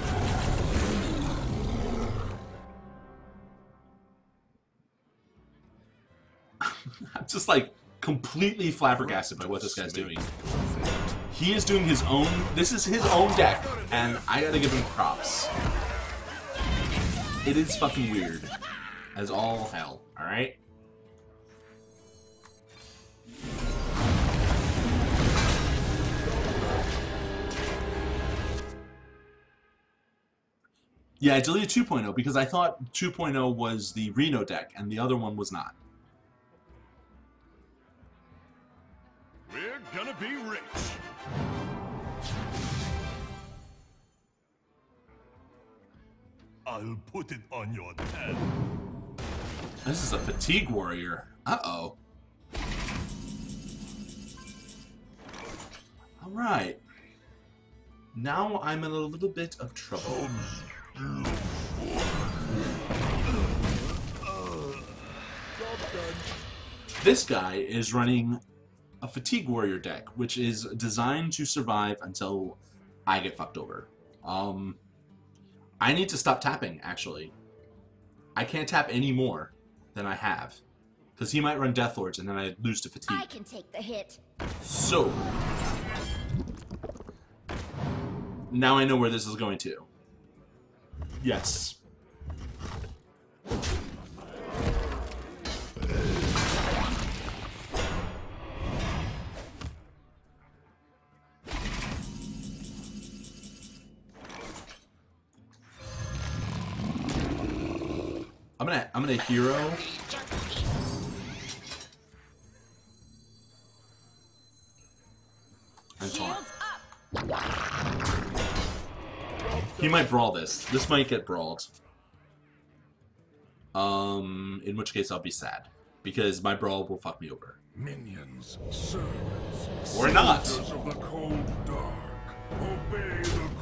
I'm just like completely flabbergasted by what this guy's doing. He is doing his own. This is his own deck, and I gotta give him props. It is fucking weird, as all hell. All Yeah, I deleted 2.0 because I thought 2.0 was the Reno deck, and the other one was not.
We're gonna be rich. I'll put it on your head.
This is a fatigue warrior. Uh-oh. Alright. Now I'm in a little bit of trouble. Oh, This guy is running a fatigue warrior deck, which is designed to survive until I get fucked over. Um, I need to stop tapping, actually. I can't tap any more than I have. Because he might run Death Lords and then I lose to Fatigue.
I can take the hit.
So. Now I know where this is going to. Yes. I'm gonna I'm gonna hero might brawl this. This might get brawled. Um, in which case I'll be sad. Because my brawl will fuck me over.
Minions, servants,
Or not.
of the cold dark, obey the.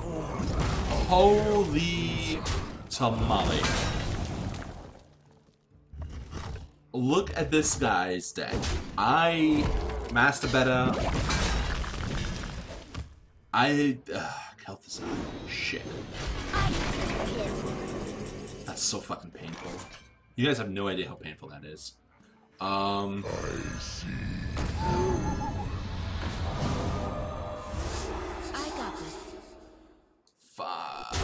Holy tamale. Look at this guy's deck. I Master Beta. I uh, Kel'Thuzad. Shit. That's so fucking painful. You guys have no idea how painful that is. Um.
I got this.
Fuck.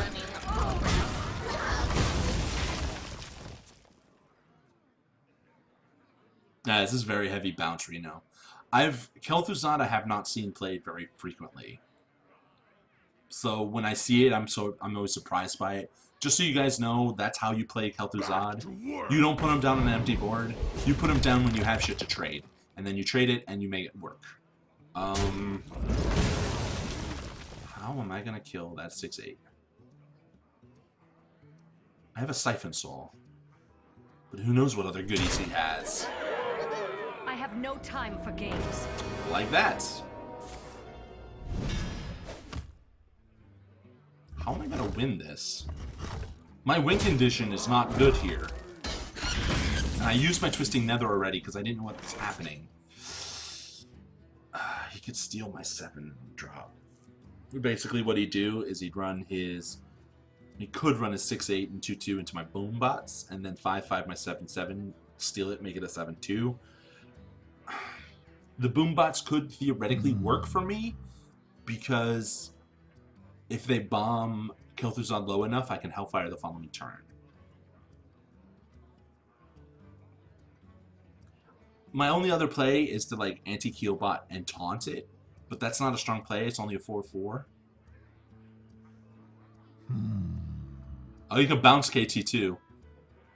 Yeah, this is very heavy bounce Reno. I've Kel'Thuzad I have not seen played very frequently. So when I see it, I'm so I'm always surprised by it. Just so you guys know, that's how you play Kel'Thuzad. You don't put him down on an empty board. You put him down when you have shit to trade, and then you trade it and you make it work. Um, how am I gonna kill that six eight? I have a Siphon Soul, but who knows what other goodies he has?
I have no time for games.
Like that. How am I gonna win this? My win condition is not good here. And I used my Twisting Nether already because I didn't know what was happening. Uh, he could steal my 7 drop. Basically what he'd do is he'd run his... He could run his 6-8 and 2-2 into my boom bots, and then 5-5 my 7-7, steal it, make it a 7-2 the boom bots could theoretically work for me because if they bomb Kel'Thuzad low enough, I can Hellfire the following turn. My only other play is to like Antique Healbot and taunt it, but that's not a strong play. It's only a 4 4. Oh, you can bounce KT too.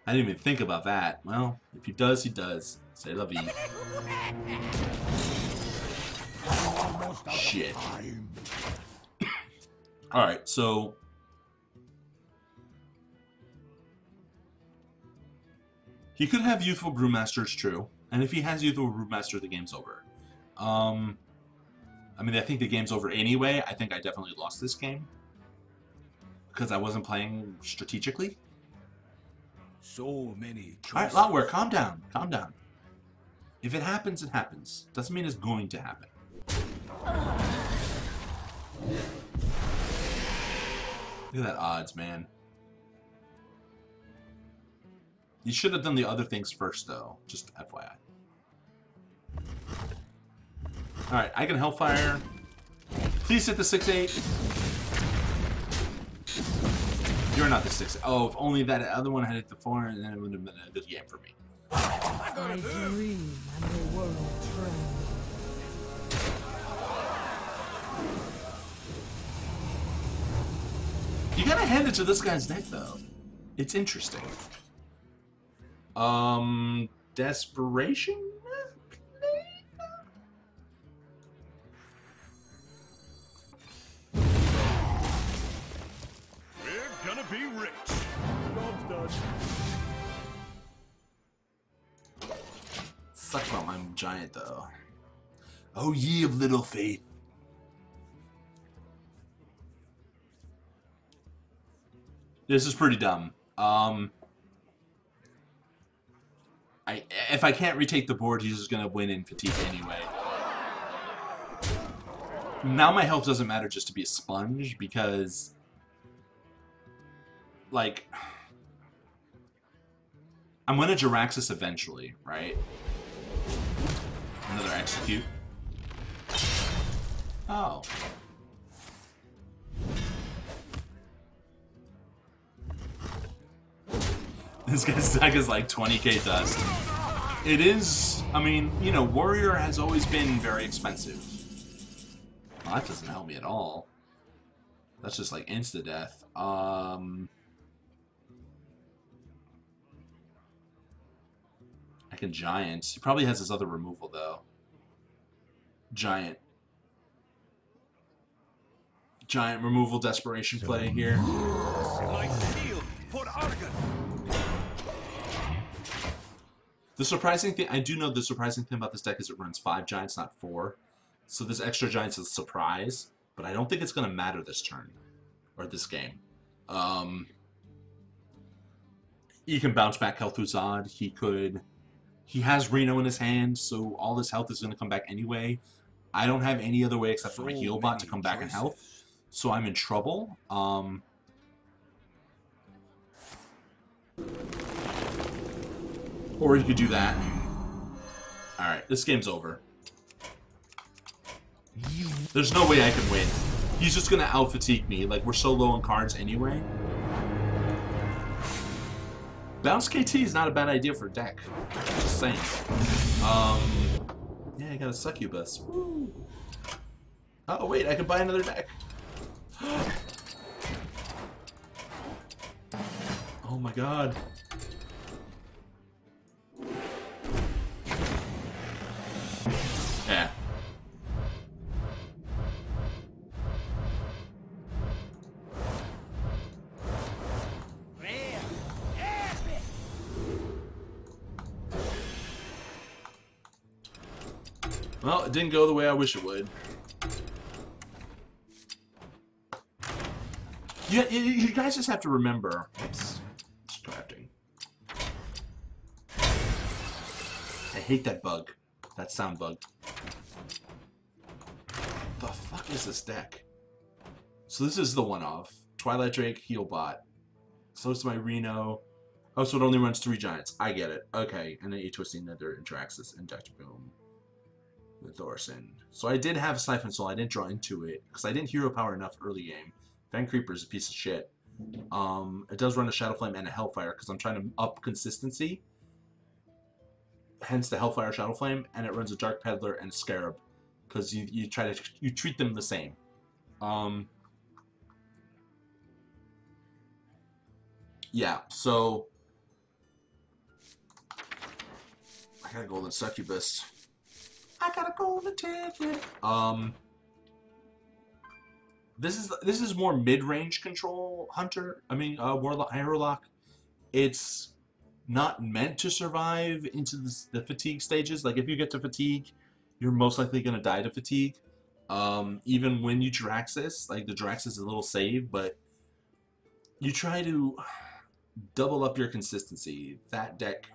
I didn't even think about that. Well, if he does, he does. Say la vie. Shit. Alright, so... He could have Youthful Brewmaster, it's true. And if he has Youthful Brewmaster, the game's over. Um... I mean, I think the game's over anyway. I think I definitely lost this game. Because I wasn't playing strategically.
So many
Alright, Lotware, calm down. Calm down. If it happens, it happens. Doesn't mean it's going to happen. Look at that odds, man. You should have done the other things first, though. Just FYI. Alright, I can Hellfire. Please hit the 6-8. You're not the 6 Oh, if only that other one had hit the 4, and then it would have been a good game for me.
I dream and the world.
You gotta hand it to this guy's deck, though. It's interesting. Um, desperation.
We're gonna be rich.
Sucks about my giant, though. Oh, ye of little faith. This is pretty dumb. Um, I if I can't retake the board, he's just gonna win in fatigue anyway. Now my health doesn't matter just to be a sponge because, like, I'm gonna Jaraxxus eventually, right? Another execute. Oh. This guy's deck is like 20k dust. It is, I mean, you know, Warrior has always been very expensive. Well, that doesn't help me at all. That's just like insta-death. Um... I can Giant. He probably has his other removal, though. Giant. Giant removal desperation play here. The surprising thing, I do know the surprising thing about this deck is it runs five giants, not four. So this extra giant's a surprise, but I don't think it's going to matter this turn, or this game. Um, he can bounce back health Kel'Thuzad. He could, he has Reno in his hand, so all this health is going to come back anyway. I don't have any other way except for my heal bot to come back in health, so I'm in trouble. Um, Or you could do that. Alright, this game's over. There's no way I can win. He's just gonna out-fatigue me. Like, we're so low on cards anyway. Bounce KT is not a bad idea for a deck. Just saying. Um, yeah, I got a succubus. Woo. Oh, wait, I can buy another deck. oh my god. It didn't go the way I wish it would. You, you, guys just have to remember. Oops, distracting. I hate that bug. That sound bug. The fuck is this deck? So this is the one-off. Twilight Drake, Healbot. So it's my Reno. Oh, so it only runs three giants. I get it. Okay, and then you twisting Nether, Intraxis, and Dr. Boom. With Thaurissan. So I did have a Siphon Soul. I didn't draw into it because I didn't hero power enough early game. Van Creeper is a piece of shit. Um, it does run a Shadow Flame and a Hellfire because I'm trying to up consistency. Hence the Hellfire Shadow Flame, and it runs a Dark Peddler and a Scarab because you, you try to you treat them the same. Um, yeah, so I got a golden succubus. I got a golden ticket. Um, this is this is more mid-range control hunter. I mean, uh, warlock, aerolock. It's not meant to survive into the, the fatigue stages. Like if you get to fatigue, you're most likely gonna die to fatigue. Um, even when you Jaraxxus, like the Jaraxxus is a little save, but you try to double up your consistency. That deck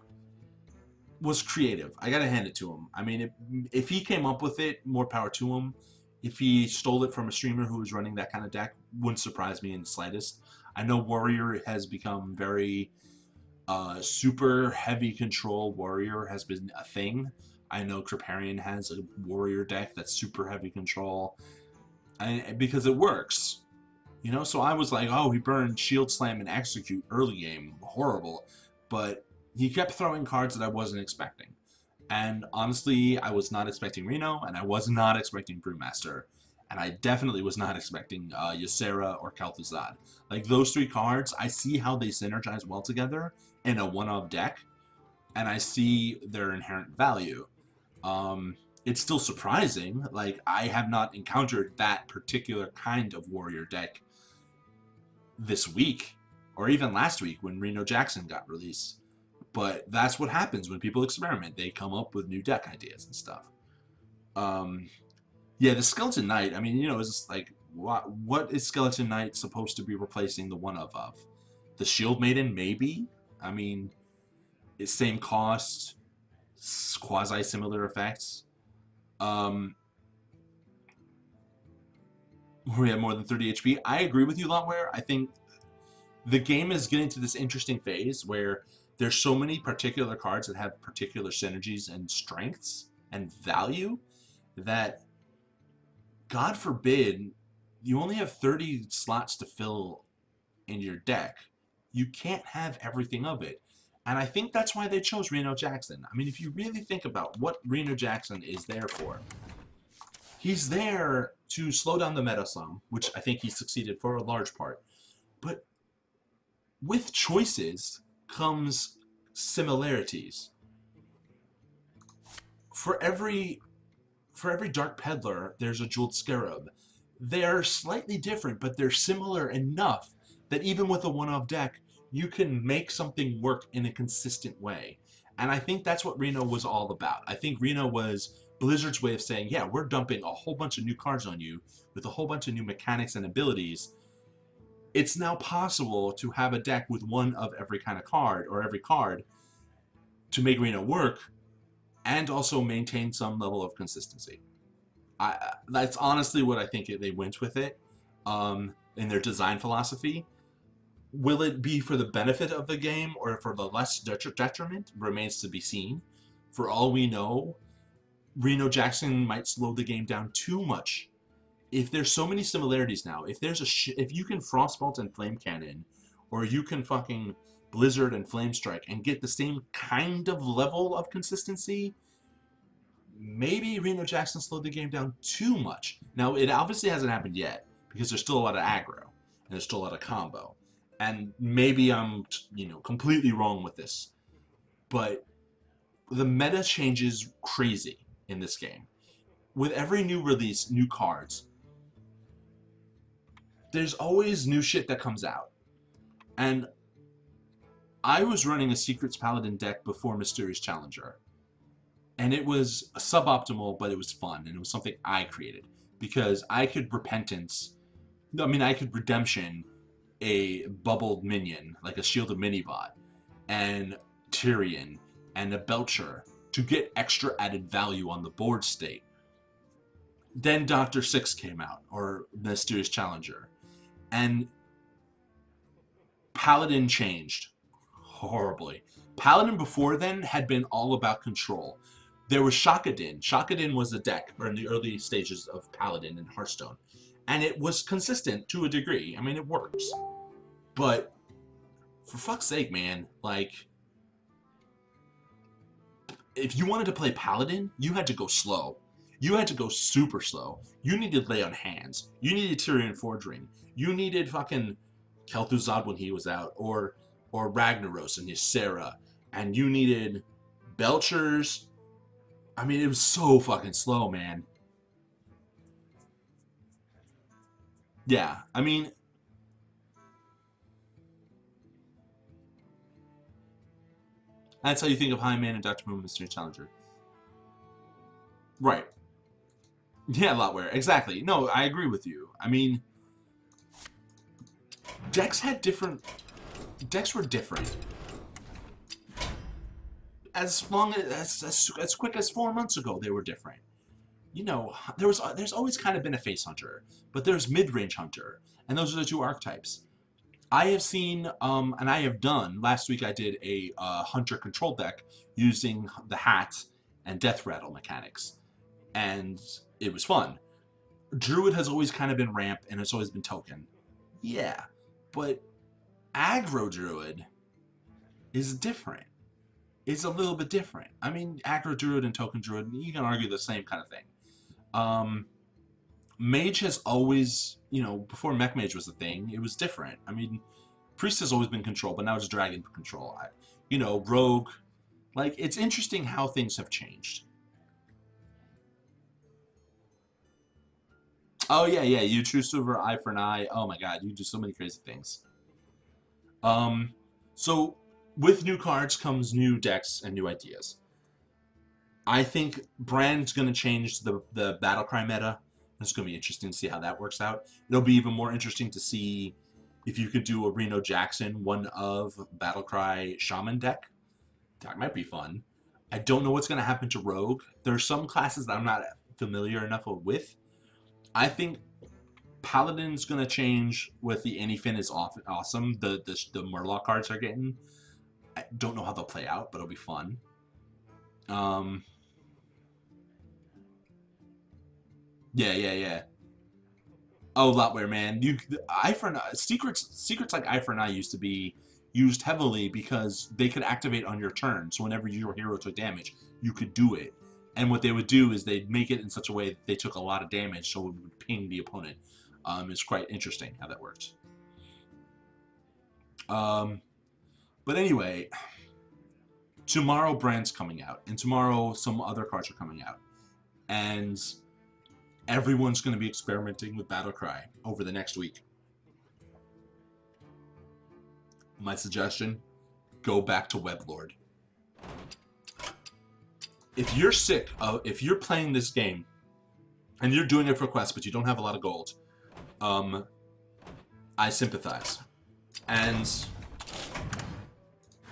was creative. I gotta hand it to him. I mean, if, if he came up with it, more power to him. If he stole it from a streamer who was running that kind of deck, wouldn't surprise me in the slightest. I know Warrior has become very uh, super heavy control. Warrior has been a thing. I know Kripparrian has a Warrior deck that's super heavy control, and because it works. You know, so I was like, oh, he burned Shield Slam and Execute early game, horrible. But he kept throwing cards that I wasn't expecting. And honestly, I was not expecting Reno, and I was not expecting Brewmaster. And I definitely was not expecting uh, Ysera or Kel'Thuzad. Like, those three cards, I see how they synergize well together in a one-of deck, and I see their inherent value. Um, it's still surprising. Like, I have not encountered that particular kind of warrior deck this week, or even last week when Reno Jackson got released. But that's what happens when people experiment. They come up with new deck ideas and stuff. Um, yeah, the Skeleton Knight, I mean, you know, it's like, what, what is Skeleton Knight supposed to be replacing the one of of? The Shield Maiden, maybe? I mean, it's same cost, quasi-similar effects. Um, we have more than 30 HP. I agree with you, Lotware. I think the game is getting to this interesting phase where there's so many particular cards that have particular synergies and strengths and value that God forbid you only have 30 slots to fill in your deck. You can't have everything of it. And I think that's why they chose Reno Jackson. I mean, if you really think about what Reno Jackson is there for, he's there to slow down the meta some, which I think he succeeded for a large part. But with choices comes similarities. For every for every Dark Peddler, there's a Jeweled Scarab. They're slightly different, but they're similar enough that even with a one-off deck, you can make something work in a consistent way. And I think that's what Reno was all about. I think Reno was Blizzard's way of saying, yeah, we're dumping a whole bunch of new cards on you with a whole bunch of new mechanics and abilities. It's now possible to have a deck with one of every kind of card or every card to make Reno work and also maintain some level of consistency. I, that's honestly what I think they went with it um, in their design philosophy. Will it be for the benefit of the game or for the less detriment remains to be seen. For all we know, Reno Jackson might slow the game down too much. If there's so many similarities now, if there's a if you can Frostbolt and Flame Cannon, or you can fucking Blizzard and Flame Strike and get the same kind of level of consistency, maybe Reno Jackson slowed the game down too much. Now, it obviously hasn't happened yet because there's still a lot of aggro and there's still a lot of combo. And maybe I'm, you know, completely wrong with this, but the meta changes crazy in this game. With every new release, new cards, there's always new shit that comes out. And I was running a Secrets Paladin deck before Mysterious Challenger. And it was suboptimal, but it was fun, and it was something I created. Because I could Repentance, I mean, I could Redemption a bubbled minion, like a shielded mini bot, and Tirion, and a Belcher to get extra added value on the board state. Then Doctor Six came out, or Mysterious Challenger, and Paladin changed horribly. Paladin before then had been all about control. There was Shockadin. Shockadin was a deck or in the early stages of Paladin and Hearthstone. And it was consistent to a degree. I mean, it works. But for fuck's sake, man, like if you wanted to play Paladin, you had to go slow. You had to go super slow. You needed lay on hands. You needed Tirion Fordring. You needed fucking Kel'Thuzad when he was out, or or Ragnaros and Ysera, and you needed Belchers. I mean, it was so fucking slow, man. Yeah, I mean, that's how you think of High Man and Dr. Moon Mystery Challenger. Right. Yeah, Lotware. Exactly. No, I agree with you. I mean, decks had different decks were different. As long as, as as quick as four months ago, they were different. You know, there was there's always kind of been a face hunter, but there's mid range hunter, and those are the two archetypes. I have seen, um, and I have done. Last week, I did a uh, hunter control deck using the hat and death rattle mechanics, and it was fun. Druid has always kind of been ramp, and it's always been token. Yeah, but aggro druid is different. It's a little bit different. I mean, aggro druid and token druid, you can argue the same kind of thing. Um, mage has always, you know, before mech mage was a thing, it was different. I mean, priest has always been control, but now it's dragon control. I, you know, rogue. Like, it's interesting how things have changed. Oh yeah, yeah. You choose over eye for an eye. Oh my god, you do so many crazy things. Um, so with new cards comes new decks and new ideas. I think Brann's going to change the the battle cry meta. It's going to be interesting to see how that works out. It'll be even more interesting to see if you could do a Reno Jackson one of battle cry shaman deck. That might be fun. I don't know what's going to happen to Rogue. There are some classes that I'm not familiar enough with. I think Paladin's gonna change with the Anyfin is off, awesome. The, the the Murloc cards are getting. I don't know how they'll play out, but it'll be fun. Um, yeah, yeah, yeah. Oh, Lotware, man, you Eye for secrets secrets like Eye for an used to be used heavily because they could activate on your turn. So whenever your hero took damage, you could do it. And what they would do is they'd make it in such a way that they took a lot of damage, so it would ping the opponent. Um, it's quite interesting how that works. Um, but anyway, tomorrow Brann's coming out, and tomorrow some other cards are coming out, and everyone's going to be experimenting with Battlecry over the next week. My suggestion: go back to Weblord. If you're sick of, if you're playing this game, and you're doing it for quests, but you don't have a lot of gold, um, I sympathize. And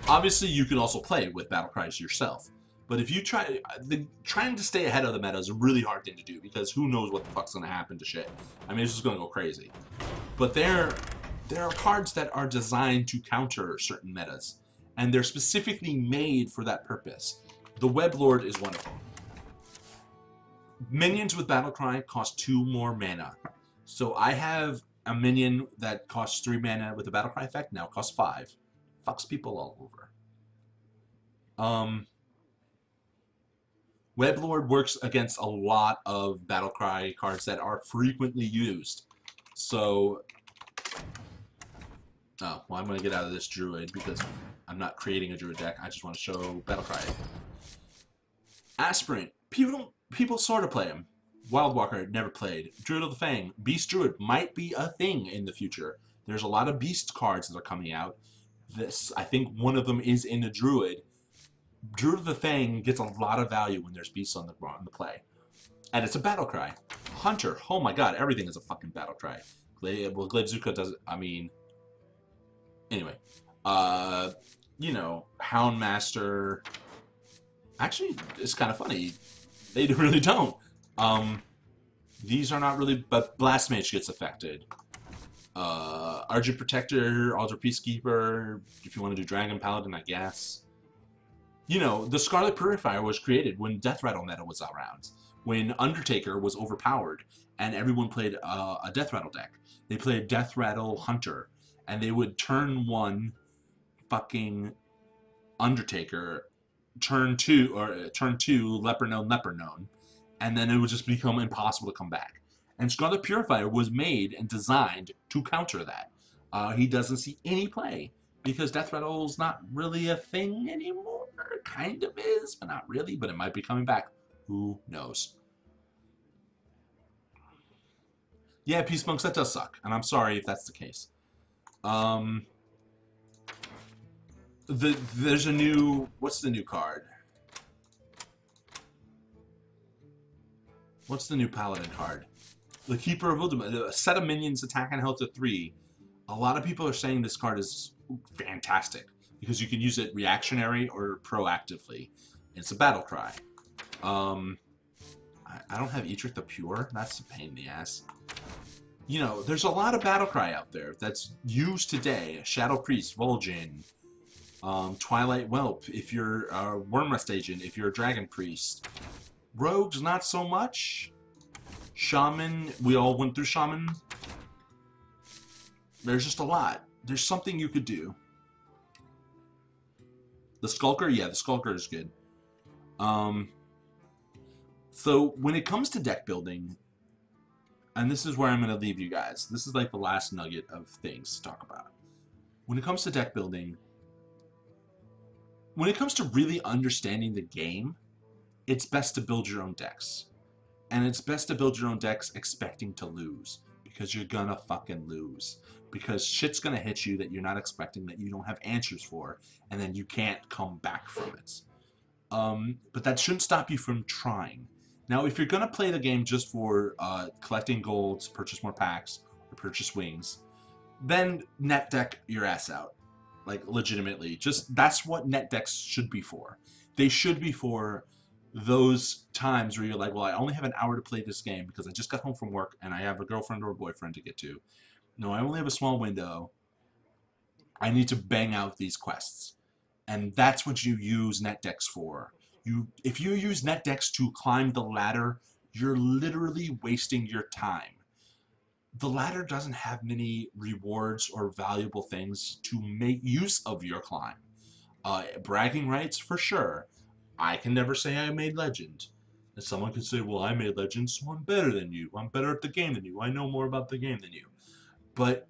obviously, you can also play with battle cries yourself. But if you try, the, trying to stay ahead of the meta is a really hard thing to do because who knows what the fuck's gonna happen to shit. I mean, it's just gonna go crazy. But there, there are cards that are designed to counter certain metas, and they're specifically made for that purpose. The Web Lord is one of them. Minions with Battlecry cost two more mana. So I have a minion that costs three mana with the Battlecry effect, now costs five. Fucks people all over. Um, Web Lord works against a lot of Battlecry cards that are frequently used. So, oh, well, I'm going to get out of this Druid because I'm not creating a Druid deck. I just want to show Battlecry. Aspirant. People people sort of play him. Wildwalker never played. Druid of the Fang. Beast Druid might be a thing in the future. There's a lot of Beast cards that are coming out. This, I think one of them is in a Druid. Druid of the Fang gets a lot of value when there's beasts on the on the play. And it's a battle cry. Hunter, oh my god, everything is a fucking battle cry. Well, Glaive does I mean... Anyway. Uh, you know, Houndmaster... Actually, it's kind of funny. They really don't. Um, these are not really... But Blast Mage gets affected. Uh, Argent Protector, Aldor Peacekeeper, if you want to do Dragon Paladin, I guess you know, the Scarlet Purifier was created when Death Rattle meta was around, when Undertaker was overpowered, and everyone played uh, a Death Rattle deck. They played Death Rattle Hunter, and they would turn one fucking Undertaker, turn two, or uh, turn two Leper Gnome, Leper Gnome, and then it would just become impossible to come back. And Scarlet Purifier was made and designed to counter that. Uh, he doesn't see any play because Death Rattle's not really a thing anymore kind of is, but not really, but it might be coming back. Who knows? Yeah, Peace Monks, that does suck, and I'm sorry if that's the case. Um, the there's a new what's the new card? What's the new Paladin card? The Keeper of Uldaman. A set of minions attack and health to three. A lot of people are saying this card is fantastic because you can use it reactionary or proactively. It's a battle cry. Um, I, I don't have Eadric the Pure. That's a pain in the ass. You know, there's a lot of battle cry out there that's used today. Shadow Priest, Vol'jin, um, Twilight Whelp, if you're a Wyrmrest Agent, if you're a Dragon Priest. Rogues, not so much. Shaman, we all went through Shaman. There's just a lot. There's something you could do. The Skulker, yeah, the Skulker is good. Um, so when it comes to deck building, and this is where I'm going to leave you guys. This is like the last nugget of things to talk about. When it comes to deck building, when it comes to really understanding the game, it's best to build your own decks. And it's best to build your own decks expecting to lose because you're gonna fucking lose because shit's to hit you that you're not expecting, that you don't have answers for, and then you can't come back from it. Um, but that shouldn't stop you from trying. Now, if you're to play the game just for uh, collecting golds, purchase more packs, or purchase wings, then net deck your ass out. Like, legitimately. Just, that's what net decks should be for. They should be for those times where you're like, well, I only have an hour to play this game because I just got home from work and I have a girlfriend or a boyfriend to get to. No, I only have a small window. I need to bang out these quests. And that's what you use NetDex for. You, if you use NetDex to climb the ladder, you're literally wasting your time. The ladder doesn't have many rewards or valuable things to make use of your climb. Uh, bragging rights, for sure. I can never say I made Legend. And someone could say, well, I made Legend, so I'm better than you. I'm better at the game than you. I know more about the game than you. But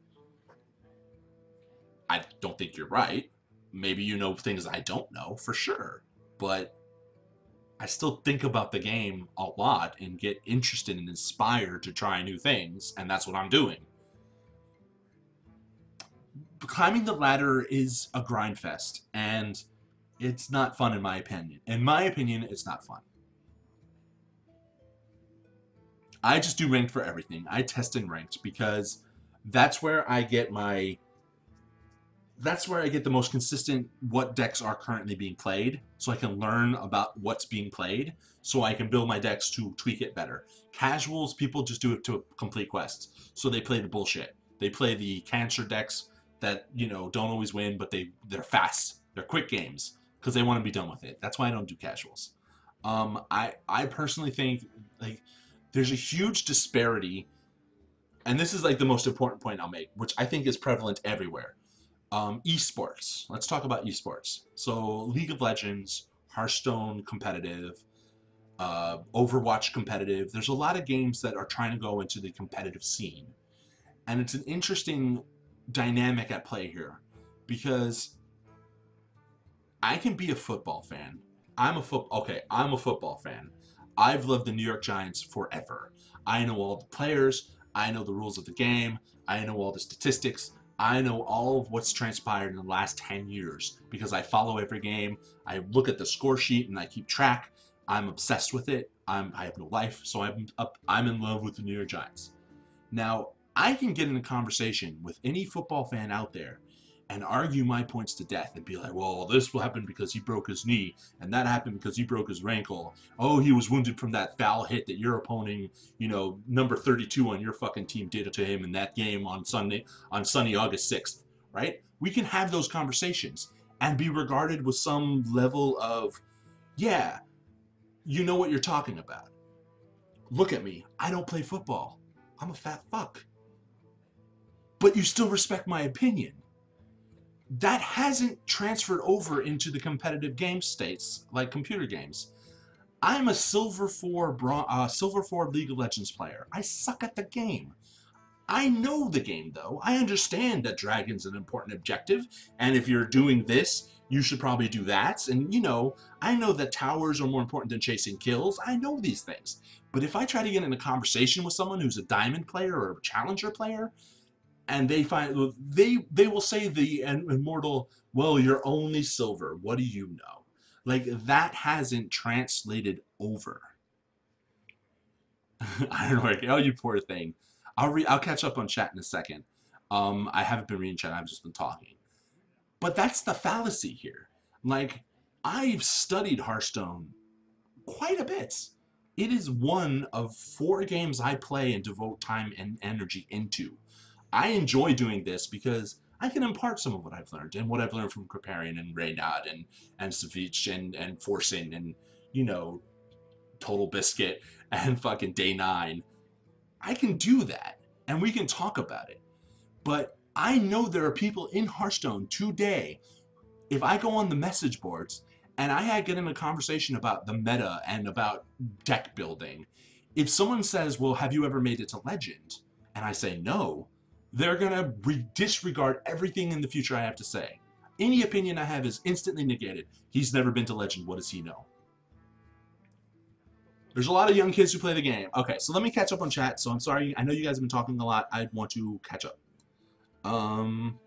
I don't think you're right. Maybe you know things I don't know, for sure. But I still think about the game a lot and get interested and inspired to try new things, and that's what I'm doing. Climbing the ladder is a grind fest, and it's not fun in my opinion. In my opinion, it's not fun. I just do ranked for everything. I test in ranked because that's where I get my that's where I get the most consistent what decks are currently being played so I can learn about what's being played so I can build my decks to tweak it better. Casuals, people just do it to complete quests. So they play the bullshit. They play the cancer decks that, you know, don't always win, but they, they're fast. They're quick games because they want to be done with it. That's why I don't do casuals. Um, I, I personally think like there's a huge disparity and this is like the most important point I'll make, which I think is prevalent everywhere um, esports. Let's talk about esports. So League of Legends, Hearthstone competitive, uh, Overwatch competitive. There's a lot of games that are trying to go into the competitive scene. And it's an interesting dynamic at play here because I can be a football fan. I'm a foot okay, I'm a football fan. I've loved the New York Giants forever. I know all the players, I know the rules of the game, I know all the statistics, I know all of what's transpired in the last 10 years because I follow every game. I look at the score sheet and I keep track. I'm obsessed with it. I'm, I have no life, so I'm up. I'm in love with the New York Giants. Now, I can get in a conversation with any football fan out there and argue my points to death and be like, well, this will happen because he broke his knee, and that happened because he broke his ankle. Oh, he was wounded from that foul hit that your opponent, you know, number 32 on your fucking team did to him in that game on Sunday, on Sunday, August 6th, right? We can have those conversations and be regarded with some level of, yeah, you know what you're talking about. Look at me. I don't play football. I'm a fat fuck. But you still respect my opinion that hasn't transferred over into the competitive game states like computer games. I'm a silver four uh, silver four League of Legends player. I suck at the game. I know the game though. I understand that dragon's are an important objective, and if you're doing this, you should probably do that. And you know, I know that towers are more important than chasing kills. I know these things. But if I try to get in a conversation with someone who's a diamond player or a challenger player, and they find they they will say the immortal well you're only silver. What do you know? Like that hasn't translated over. I don't know like, oh you poor thing. I'll re i'll catch up on chat in a second. Um i haven't been reading chat i've just been talking. But that's the fallacy here. Like i've studied hearthstone quite a bit. It is one of four games i play and devote time and energy into I enjoy doing this because I can impart some of what I've learned and what I've learned from Kripparrian and Reynad and and Savjz and and Forsen and you know Total Biscuit and fucking Day Nine. I can do that and we can talk about it. But I know there are people in Hearthstone today. If I go on the message boards and I get in a conversation about the meta and about deck building, if someone says, "Well, have you ever made it to Legend?" and I say no, they're going to disregard everything in the future I have to say. Any opinion I have is instantly negated. He's never been to Legend. What does he know? There's a lot of young kids who play the game. Okay, so let me catch up on chat. So I'm sorry. I know you guys have been talking a lot. I want to catch up. Um,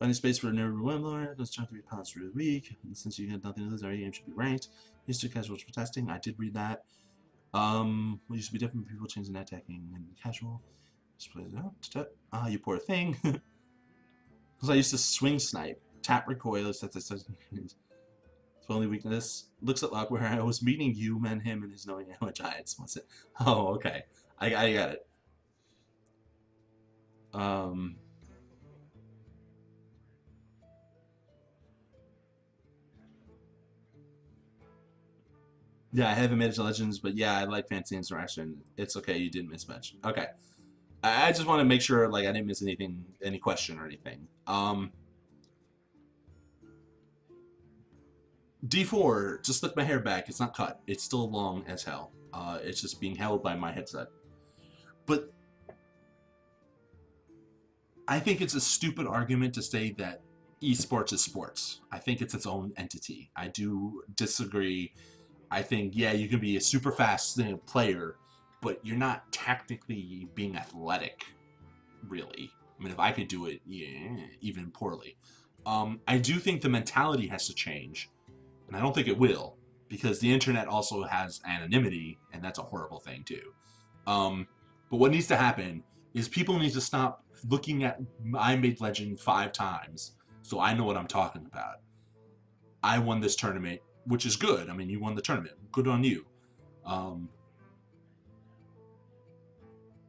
finding space for a nerd Wendler. Let's try three pounds for the week. And since you had nothing to lose, our game should be ranked. History casuals for testing. I did read that. Um, what used to be different people changing attacking and casual. Ah, you poor thing. Because I used to swing snipe. Tap recoil. That's only weakness. Looks at luck where I was meeting you, men, him, and his knowing how much I had it? Oh, okay. I, I got it. Um... Yeah, I haven't made it to Legends, but yeah, I like Fancy Interaction. It's okay, you didn't miss much. Okay, I just want to make sure like I didn't miss anything, any question or anything. Um, D4, just slick my hair back. It's not cut. It's still long as hell. Uh, it's just being held by my headset. But I think it's a stupid argument to say that esports is sports. I think it's its own entity. I do disagree. I think, yeah, you can be a super fast player, but you're not technically being athletic, really. I mean, if I could do it, yeah, even poorly. Um, I do think the mentality has to change, and I don't think it will, because the internet also has anonymity, and that's a horrible thing too. Um, but what needs to happen is people need to stop looking at I made legend five times, so I know what I'm talking about. I won this tournament, which is good. I mean, you won the tournament. Good on you. Um,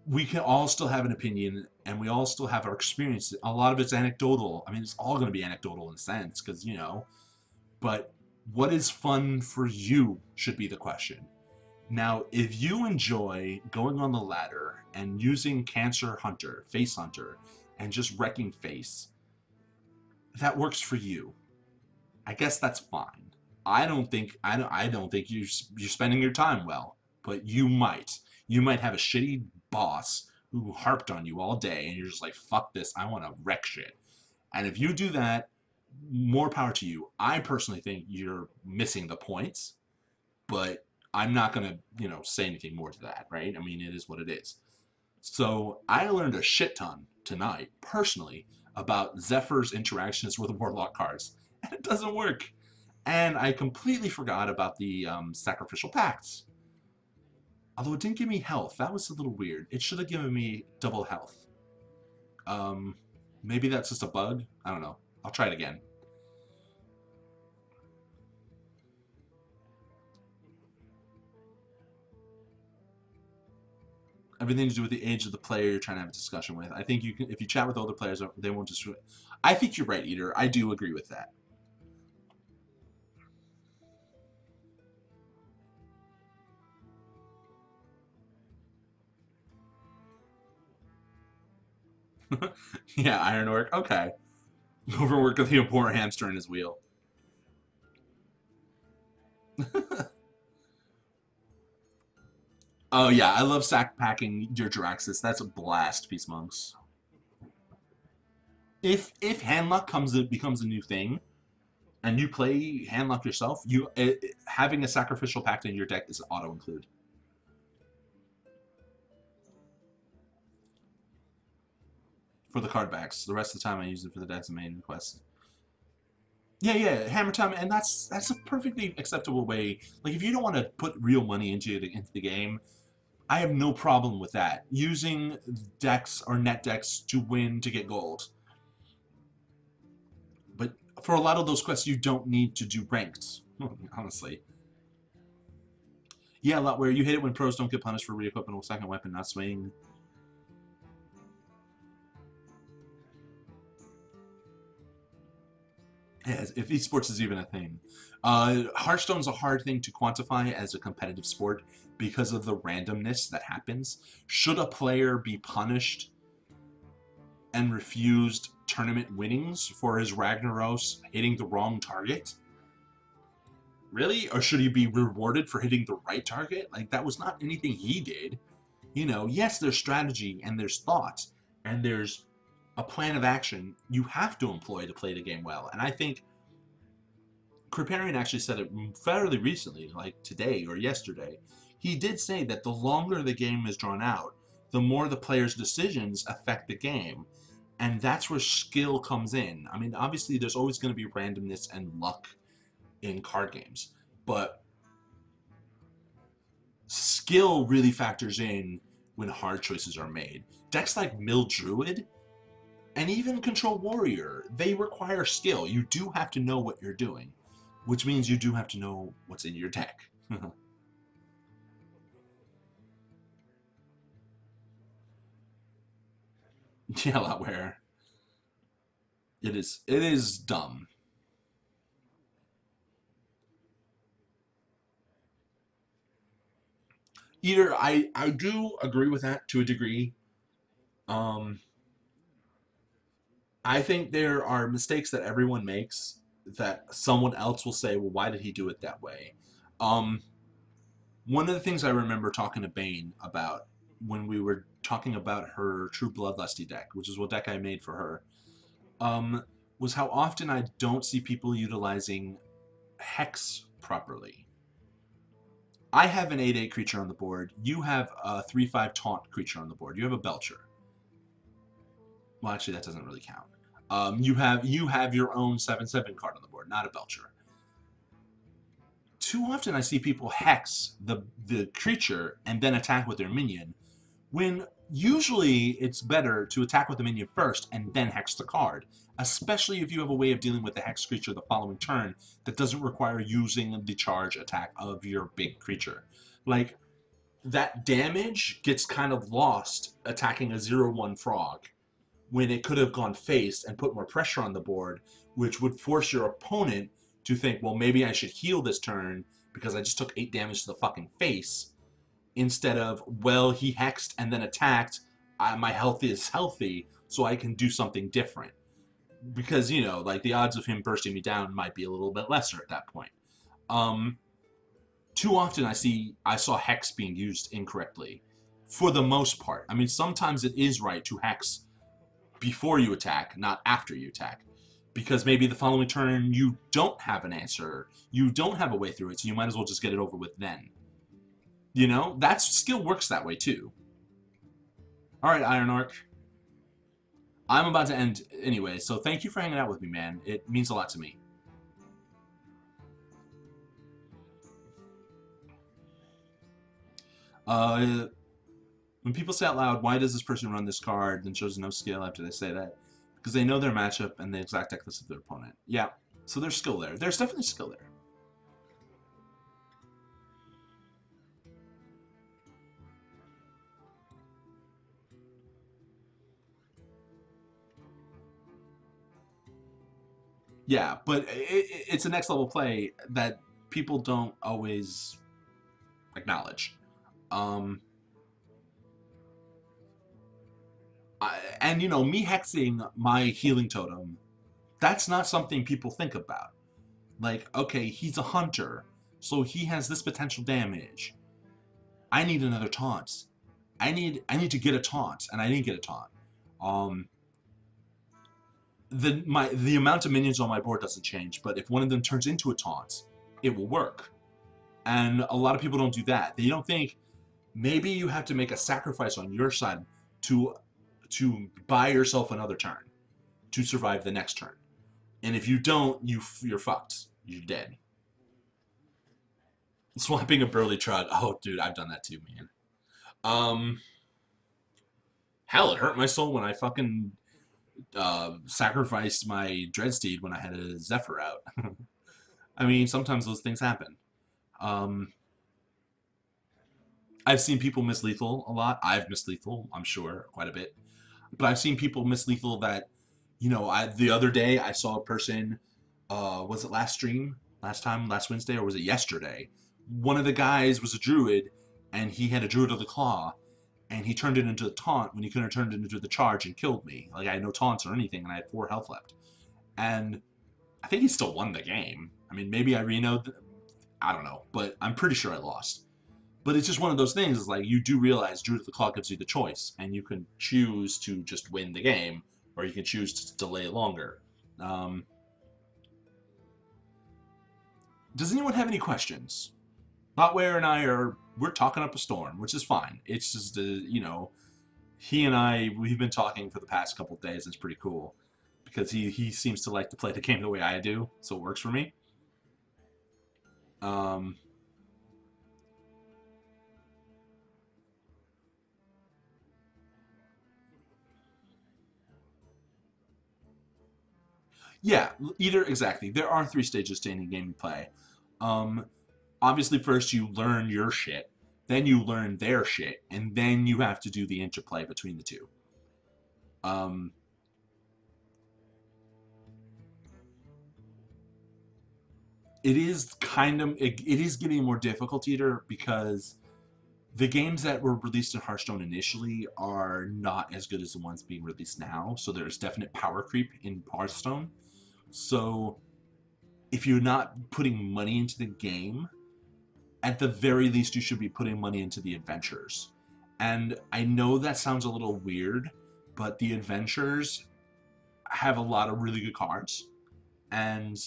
we can all still have an opinion and we all still have our experience. A lot of it's anecdotal. I mean, it's all going to be anecdotal in a sense because, you know, but what is fun for you should be the question. Now, if you enjoy going on the ladder and using Cancer Hunter, Face Hunter, and just wrecking face, that works for you. I guess that's fine. I don't think I don't I don't think you you're spending your time well, but you might. You might have a shitty boss who harped on you all day, and you're just like, "Fuck this! I want to wreck shit." And if you do that, more power to you. I personally think you're missing the points, but I'm not gonna you know say anything more to that, right? I mean, it is what it is. So I learned a shit ton tonight, personally, about Zephyr's interactions with Warlock cards, and it doesn't work. And I completely forgot about the um, sacrificial pacts. Although it didn't give me health. That was a little weird. It should have given me double health. Um, maybe that's just a bug. I don't know. I'll try it again. Everything to do with the age of the player you're trying to have a discussion with. I think you can, if you chat with older players, they won't just. I think you're right, Eater. I do agree with that. yeah, Ironwork. Okay. Overwork of the poor hamster in his wheel. oh yeah, I love sack packing your Jaraxxus. That's a blast, Peace Monks. If if Handlock comes it becomes a new thing, and you play Handlock yourself, you it, having a sacrificial pact in your deck is auto include. For the card backs. The rest of the time I use it for the decks and main requests. Yeah, yeah, hammer time, and that's that's a perfectly acceptable way. Like if you don't want to put real money into the into the game, I have no problem with that. Using decks or net decks to win to get gold. But for a lot of those quests, you don't need to do ranked, honestly. Yeah, a lot where you hit it when pros don't get punished for re-equipping a second weapon, not swinging. If esports is even a thing. Uh, Hearthstone's a hard thing to quantify as a competitive sport because of the randomness that happens. Should a player be punished and refused tournament winnings for his Ragnaros hitting the wrong target? Really? Or should he be rewarded for hitting the right target? Like, that was not anything he did. You know, yes, there's strategy and there's thought and there's a plan of action you have to employ to play the game well. And I think Kripparrian actually said it fairly recently, like today or yesterday. He did say that the longer the game is drawn out, the more the player's decisions affect the game. And that's where skill comes in. I mean, obviously, there's always going to be randomness and luck in card games, but skill really factors in when hard choices are made. Decks like Mill Druid and even Control Warrior, they require skill. You do have to know what you're doing, which means you do have to know what's in your deck. yeah, Lotware. It is it is dumb. Either I I do agree with that to a degree. Um, I think there are mistakes that everyone makes that someone else will say, well, why did he do it that way? Um, one of the things I remember talking to Bane about when we were talking about her True Bloodlusty deck, which is what deck I made for her, um, was how often I don't see people utilizing Hex properly. I have an 8-8 creature on the board. You have a 3-5 taunt creature on the board. You have a Belcher. Well, actually, that doesn't really count. Um, you have you have your own 7-7 card on the board, not a Belcher. Too often I see people hex the, the creature and then attack with their minion, when usually it's better to attack with the minion first and then hex the card, especially if you have a way of dealing with the hex creature the following turn that doesn't require using the charge attack of your big creature. Like, that damage gets kind of lost attacking a 0-1 frog when it could have gone face and put more pressure on the board, which would force your opponent to think, well, maybe I should heal this turn because I just took 8 damage to the fucking face, instead of, well, he hexed and then attacked, I, my health is healthy, so I can do something different. Because, you know, like, the odds of him bursting me down might be a little bit lesser at that point. Um, too often I see, I saw hex being used incorrectly, for the most part. I mean, sometimes it is right to hex before you attack, not after you attack. Because maybe the following turn you don't have an answer, you don't have a way through it, so you might as well just get it over with then. You know, that skill works that way too. Alright, Iron Orc. I'm about to end anyway, so thank you for hanging out with me, man. It means a lot to me. Uh, when people say out loud, why does this person run this card, and shows no skill after they say that? Because they know their matchup and the exact deck list of their opponent. Yeah, so there's skill there. There's definitely skill there. Yeah, but it, it's a next level play that people don't always acknowledge. Um, I, and you know, me hexing my healing totem, that's not something people think about. Like, okay, he's a hunter, so he has this potential damage. I need another taunt. I need I need to get a taunt, and I didn't get a taunt. Um, the my the amount of minions on my board doesn't change, but if one of them turns into a taunt, it will work. And a lot of people don't do that. They don't think maybe you have to make a sacrifice on your side to to buy yourself another turn to survive the next turn. And if you don't, you you're fucked. You're dead. Swapping a burly trot. Oh, dude, I've done that too, man. Um, hell, it hurt my soul when I fucking uh, sacrificed my Dreadsteed when I had a Zephyr out. I mean, sometimes those things happen. Um, I've seen people miss lethal a lot. I've missed lethal, I'm sure, quite a bit. But I've seen people miss lethal that, you know, I the other day I saw a person, uh, was it last stream? Last time, last Wednesday, or was it yesterday? One of the guys was a druid, and he had a druid of the claw, and he turned it into a taunt when he couldn't have turned it into the charge and killed me. Like I had no taunts or anything, and I had four health left. And I think he still won the game. I mean, maybe I renoed, I don't know, but I'm pretty sure I lost. But it's just one of those things, is like, you do realize of the Claw gives you the choice, and you can choose to just win the game, or you can choose to delay longer. Um, does anyone have any questions? Botware and I are, we're talking up a storm, which is fine. It's just, uh, you know, he and I, we've been talking for the past couple days, it's pretty cool. Because he, he seems to like to play the game the way I do, so it works for me. Um, Yeah, either exactly. There are three stages to any game you play. Um, obviously, first you learn your shit, then you learn their shit, and then you have to do the interplay between the two. Um, it is kind of it, it is getting more difficult either because the games that were released in Hearthstone initially are not as good as the ones being released now. So there's definite power creep in Hearthstone. So if you're not putting money into the game, at the very least you should be putting money into the adventures. And I know that sounds a little weird, but the adventures have a lot of really good cards. And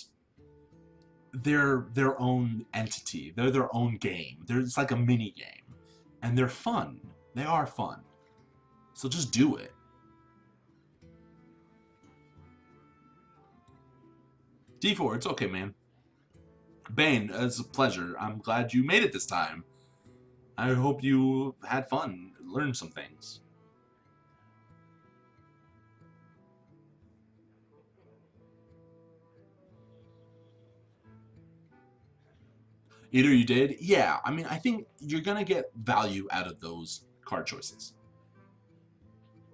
they're their own entity. They're their own game. They're, it's like a mini game and they're fun. They are fun. So just do it. D4, it's okay, man. Bane, it's a pleasure. I'm glad you made it this time. I hope you had fun, learned some things. Either you did, yeah. I mean, I think you're gonna get value out of those card choices.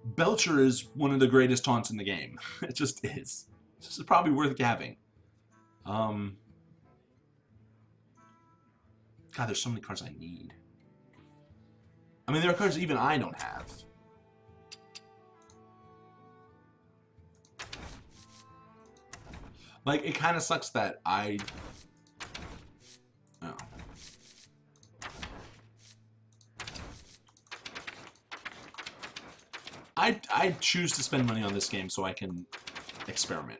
Belcher is one of the greatest taunts in the game. It just is. This is probably worth having. Um, God, there's so many cards I need. I mean, there are cards even I don't have. Like, it kind of sucks that I Oh. I, I choose to spend money on this game so I can experiment.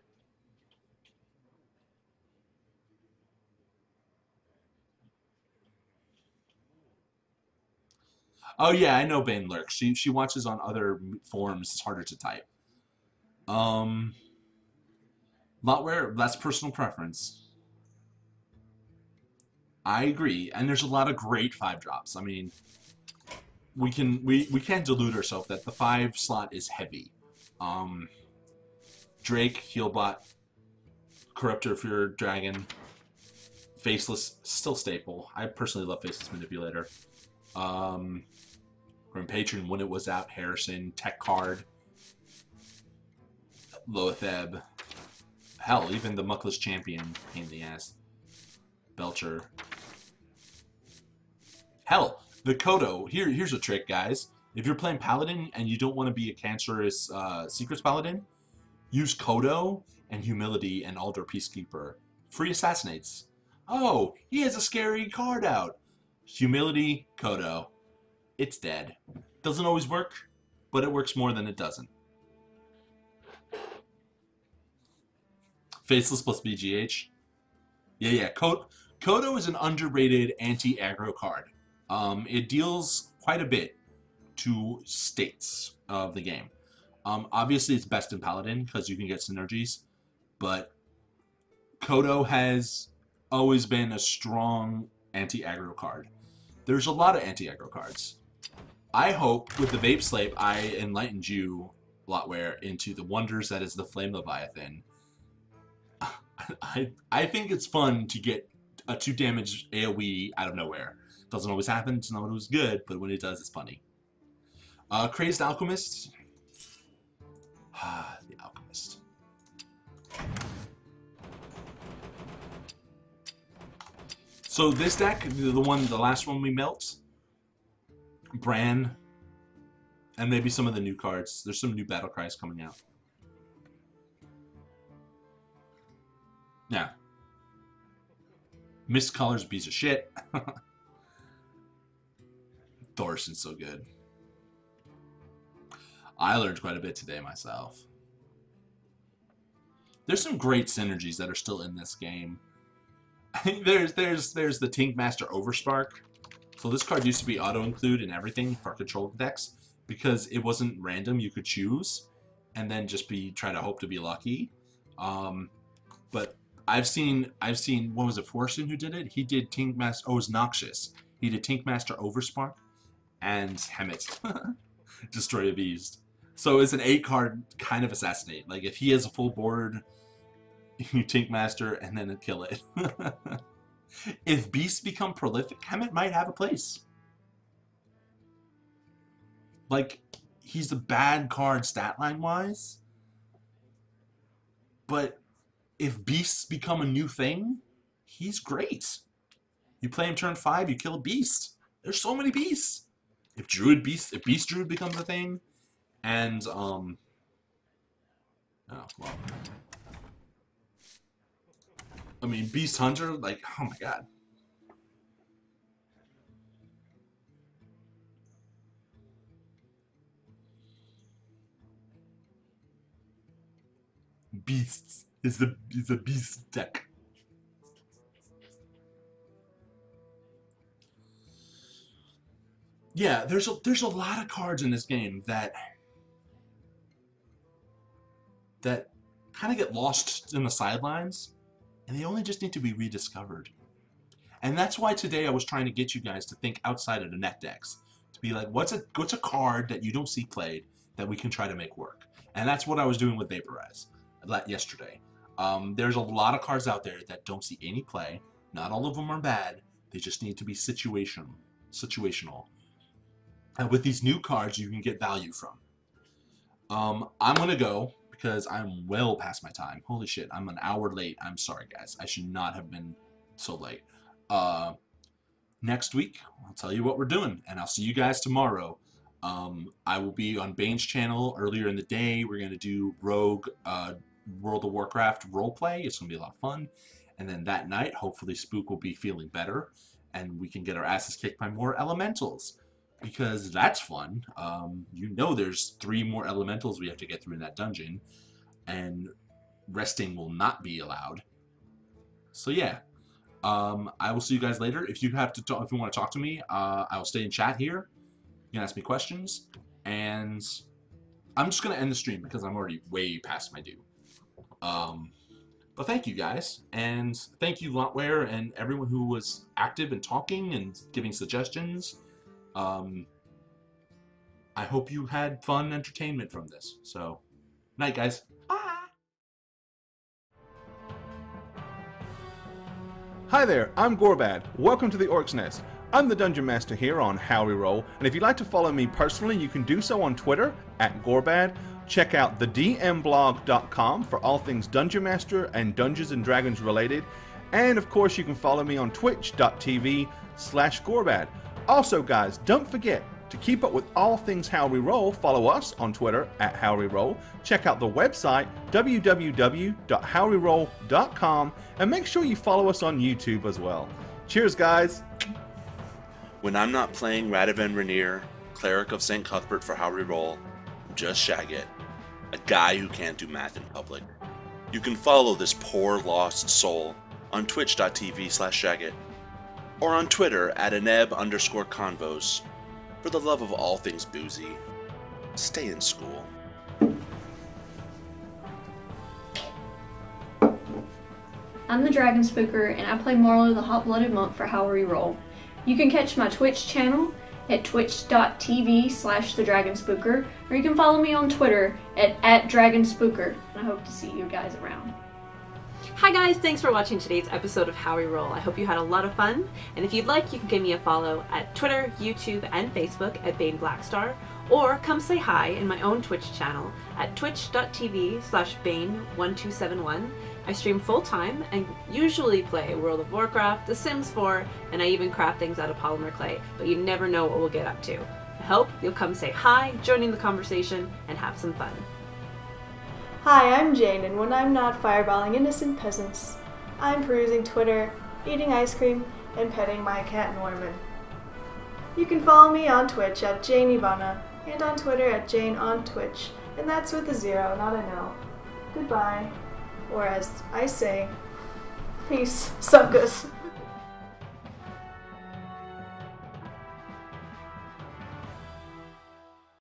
Oh yeah, I know Bane lurks. She she watches on other forums. It's harder to type. Um, Lotware, that's personal preference. I agree, and there's a lot of great five drops. I mean, we can we we can't delude ourselves that the five slot is heavy. Um, Drake, Healbot, Corruptor for your Dragon, Faceless, still staple. I personally love Faceless Manipulator. Um, Grim Patron when it was out, Harrison, Tech Card, Loatheb, hell, even the Mukla's Champion, in the ass. Belcher. Hell, the Kodo. Here, here's a trick, guys. If you're playing Paladin and you don't want to be a cancerous uh, Secrets Paladin, use Kodo and Humility and Aldor Peacekeeper. Free assassinates. Oh, he has a scary card out. Humility, Kodo. It's dead. Doesn't always work, but it works more than it doesn't. Faceless plus BGH. Yeah, yeah. Kodo, is an underrated anti-aggro card. Um, it deals quite a bit to states of the game. Um, obviously, it's best in Paladin because you can get synergies, but Kodo has always been a strong anti-aggro card. There's a lot of anti-aggro cards. I hope with the Vape Slap, I enlightened you, Lotware, into the wonders that is the Flame Leviathan. I I think it's fun to get a two damage AoE out of nowhere. Doesn't always happen. It's not always good, but when it does, it's funny. Uh, Crazed Alchemist. Ah, the Alchemist. So this deck, the one, the last one we melt, Brann, and maybe some of the new cards. There's some new battle cries coming out. Yeah. Mistcaller's piece of shit. Thaurissan's so good. I learned quite a bit today myself. There's some great synergies that are still in this game. there's there's there's the Tinkmaster Overspark. So this card used to be auto-include in everything for control decks because it wasn't random. You could choose and then just be try to hope to be lucky. Um, but I've seen I've seen what was it Forsen who did it? He did Tinkmaster. Oh, it was Noxious. He did Tinkmaster Overspark and Hemet. Destroy a Beast. So it's an eight card kind of assassinate. Like if he has a full board, you Tinkmaster and then kill it. if beasts become prolific, Hemet might have a place. Like he's a bad card stat line wise, but if beasts become a new thing, he's great. You play him turn five, you kill a beast. There's so many beasts. If Druid Beast, if Beast Druid becomes a thing, and um, oh well, I mean Beast Hunter, like oh my god. Beasts is the is a beast deck. Yeah, there's a there's a lot of cards in this game that that kind of get lost in the sidelines and they only just need to be rediscovered. And that's why today I was trying to get you guys to think outside of the net decks. To be like, what's a what's a card that you don't see played that we can try to make work? And that's what I was doing with Vaporize yesterday. Um, there's a lot of cards out there that don't see any play. Not all of them are bad. They just need to be situation, situational. And with these new cards, you can get value from. Um, I'm going to go because I'm well past my time. Holy shit, I'm an hour late. I'm sorry, guys. I should not have been so late. Uh, next week, I'll tell you what we're doing, and I'll see you guys tomorrow. Um, I will be on Bane's channel earlier in the day. We're going to do Rogue uh, World of Warcraft roleplay. It's going to be a lot of fun. And then that night, hopefully Spook will be feeling better, and we can get our asses kicked by more elementals because that's fun. Um, you know there's three more elementals we have to get through in that dungeon, and resting will not be allowed. So yeah, um, I will see you guys later. If you have to talk, if you want to talk to me, uh, I will stay in chat here. You can ask me questions, and I'm just gonna end the stream because I'm already way past my due. Um, but thank you guys, and thank you Lotware and everyone who was active and talking and giving suggestions. Um, I hope you had fun entertainment from this. So, night, guys.
Hi there, I'm Gorebad. Welcome to the Orc's Nest. I'm the Dungeon Master here on How Reroll, and if you'd like to follow me personally, you can do so on Twitter at Gorebad. Check out thedmblog.com for all things Dungeon Master and Dungeons and Dragons related. And of course, you can follow me on twitch.tv slash Gorebad. Also, guys, don't forget to keep up with all things How Reroll, follow us on Twitter at How Reroll. Check out the website www.howreroll.com and make sure you follow us on YouTube as well. Cheers, guys.
When I'm not playing Radovan Rainier, cleric of St. Cuthbert for How Reroll, I'm just Shaggit, a guy who can't do math in public. You can follow this poor lost soul on twitch.tv slash Shaggit or on Twitter at aneb underscore convos. For the love of all things boozy, stay in school.
I'm the Dragon Spooker, and I play Marlowe the Hot Blooded Monk for How Reroll. You can catch my Twitch channel at twitch.tv slash the Dragon Spooker, or you can follow me on Twitter at, at Dragon Spooker. I hope to see you guys around.
Hi guys, thanks for watching today's episode of How Reroll. I hope you had a lot of fun, and if you'd like, you can give me a follow at Twitter, YouTube, and Facebook at Bane Blackstar, or come say hi in my own Twitch channel at twitch.tv slash Bane1271. I stream full-time and usually play World of Warcraft, The Sims 4, and I even craft things out of polymer clay, but you never know what we'll get up to. I hope you'll come say hi, join in the conversation, and have some fun.
Hi, I'm Jayne, and when I'm not fireballing innocent peasants, I'm perusing Twitter, eating ice cream, and petting my cat Norman. You can follow me on Twitch at Jayne Ivana, and on Twitter at Jayne on Twitch, and that's with a zero, not an L. Goodbye. Or as I say, peace, suckus.